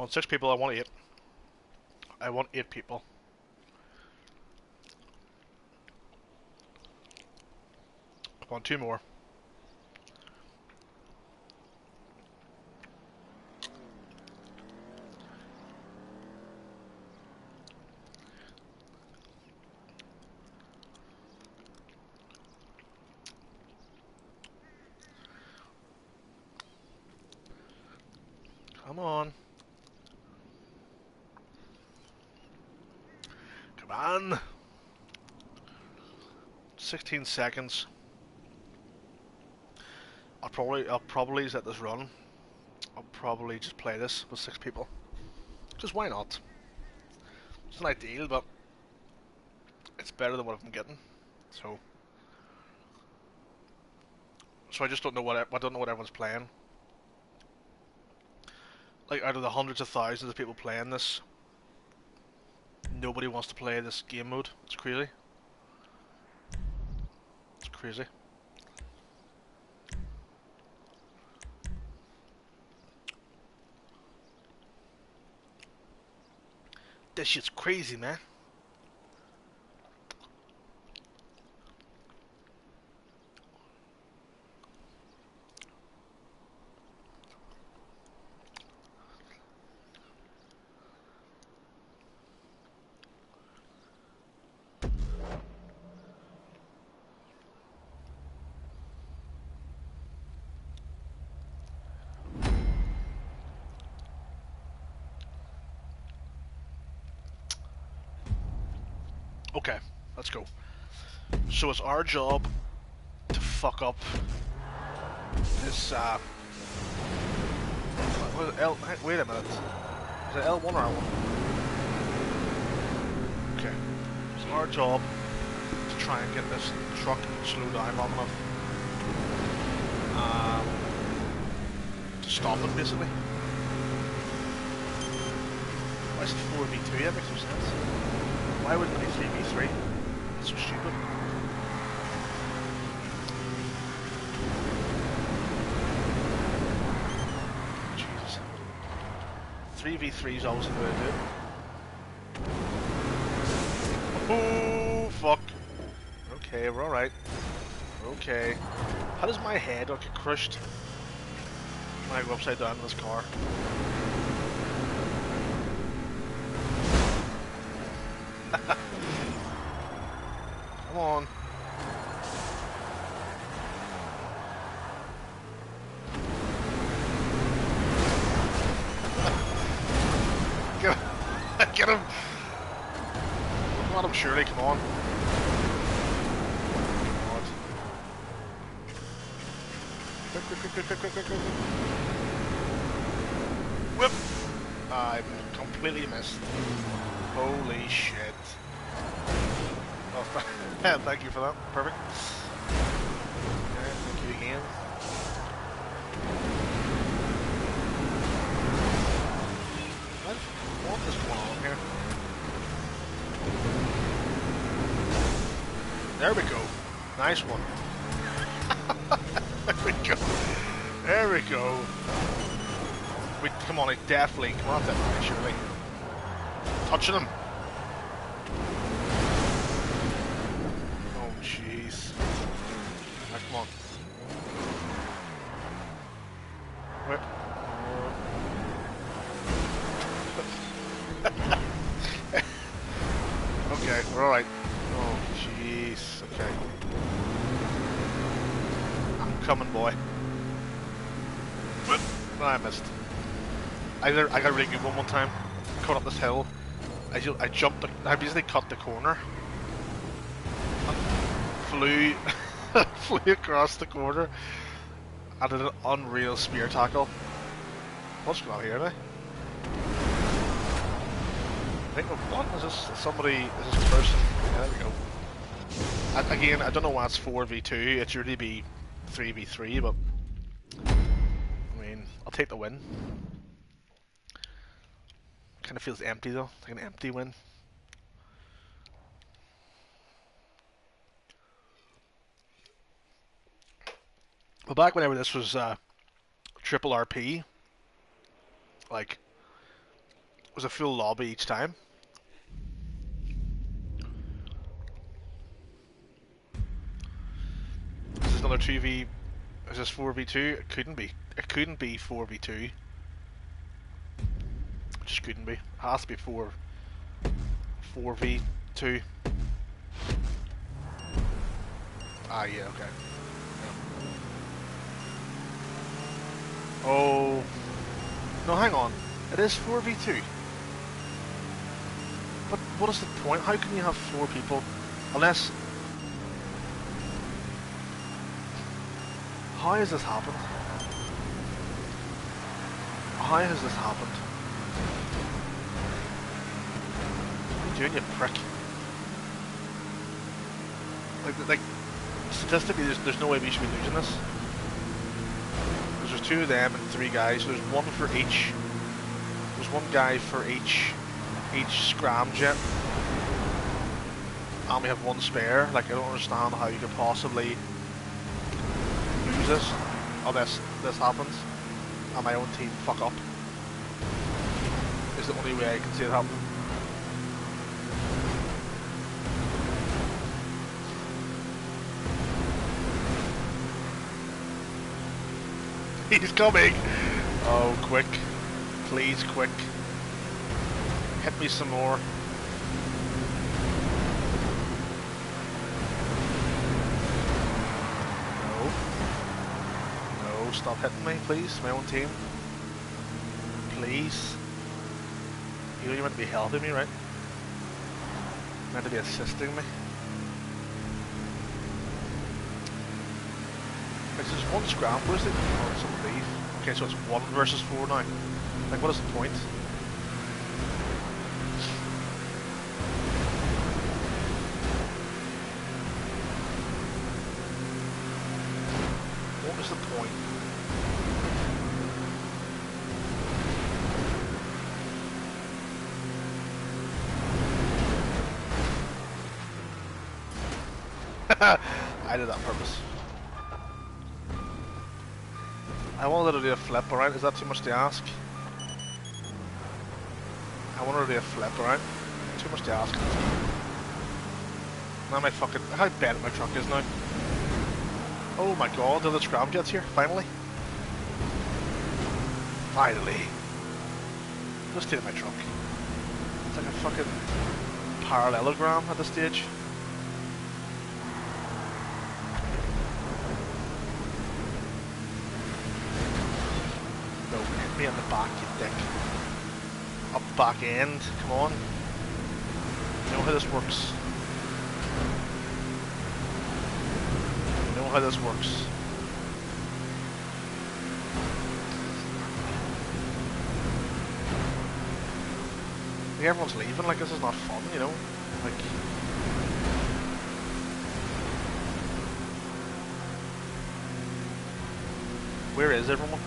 [SPEAKER 1] Want six people, I want eight. I want eight people. I want two more. Come on. Come on. 16 seconds. I'll probably I'll probably let this run. I'll probably just play this with six people. Just why not? It's not ideal, but it's better than what I'm getting. So So I just don't know what I don't know what everyone's playing. Like out of the hundreds of thousands of people playing this, nobody wants to play this game mode. It's crazy. Crazy. This shit's crazy, man. Okay, let's go. So it's our job to fuck up this, uh... L, wait a minute. Is it L1 or R1? Okay. It's our job to try and get this truck slowed down long enough um, to stop it, basically. Why is it 4v2? That makes no sense. Why wouldn't it be 3v3? That's so stupid. Jesus. 3v3 is always the way to do. Oh, fuck. Okay, we're alright. Okay. How does my head not get crushed when I go upside down in this car? Definitely. Come on, definitely, surely. Touching him. Oh, jeez. Ah, come on. Where? okay, we're alright. Oh, jeez. Okay. I'm coming, boy. Whoop. No, I missed. I got, I got really good one one time. Caught up this hill. I, I jumped. The, I basically cut the corner. Flew, flew across the corner. I did an unreal spear tackle. What's going on here now? I think what is this? Somebody? Is this person? Yeah, there we go. I, again, I don't know why it's four v two. It should really be three v three, but I mean, I'll take the win. Kind of feels empty though, like an empty win. But back whenever this was uh, triple RP, like it was a full lobby each time. This is another 2v... Is this 4v2? It couldn't be. It couldn't be 4v2. Just couldn't be. It has to be 4... 4v2. Ah, yeah, okay. Oh... No, hang on. It is 4v2. But what is the point? How can you have four people? Unless... How has this happened? How has this happened? What are you doing, you prick? Like, like statistically, there's, there's no way we should be losing this. Because there's two of them and three guys, so there's one for each. There's one guy for each each scramjet. And we have one spare. Like, I don't understand how you could possibly lose this unless this happens and my own team fuck up. Is the only way I can see it happen. He's coming! Oh, quick. Please, quick. Hit me some more. No. No, stop hitting me, please. My own team. Please. You know you're meant to be helping me, right? You're meant to be assisting me. Like, there's one scram, where's it? Oh, it's a leave. Okay, so it's one versus four now. Like, what is the point? What was the point? I did that on purpose. I wanted to do a flip, alright? Is that too much to ask? I want to do a flip, around. Too much to ask. Now my fucking... How bad my truck is now. Oh my god, the Scramjet's here, finally. Finally. Just take my truck. It's like a fucking parallelogram at this stage. No, hit me on the back, you dick. Up back end, come on. You know how this works. You know how this works. Everyone's leaving, like this is not fun, you know? Like... Where is everyone?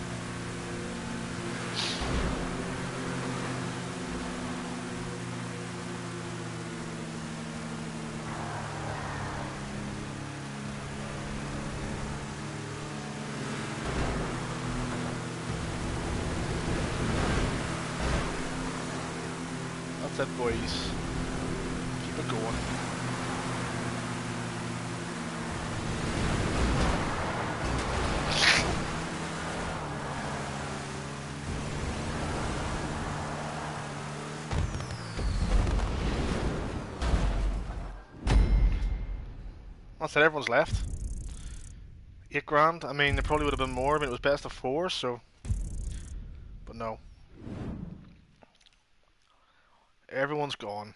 [SPEAKER 1] That's it, boys. Keep it going. It, everyone's left. Eight grand. I mean, there probably would have been more. Mean, it was best of four, so. But no. Everyone's gone.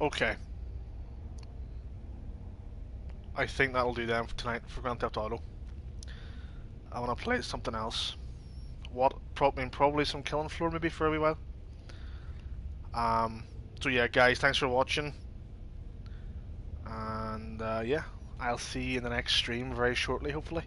[SPEAKER 1] okay. I think that'll do them for tonight for Grand Theft Auto. I want to play something else. What? Pro mean probably some Killing Floor maybe for a wee while. Um. So yeah, guys, thanks for watching. And uh, yeah, I'll see you in the next stream very shortly, hopefully.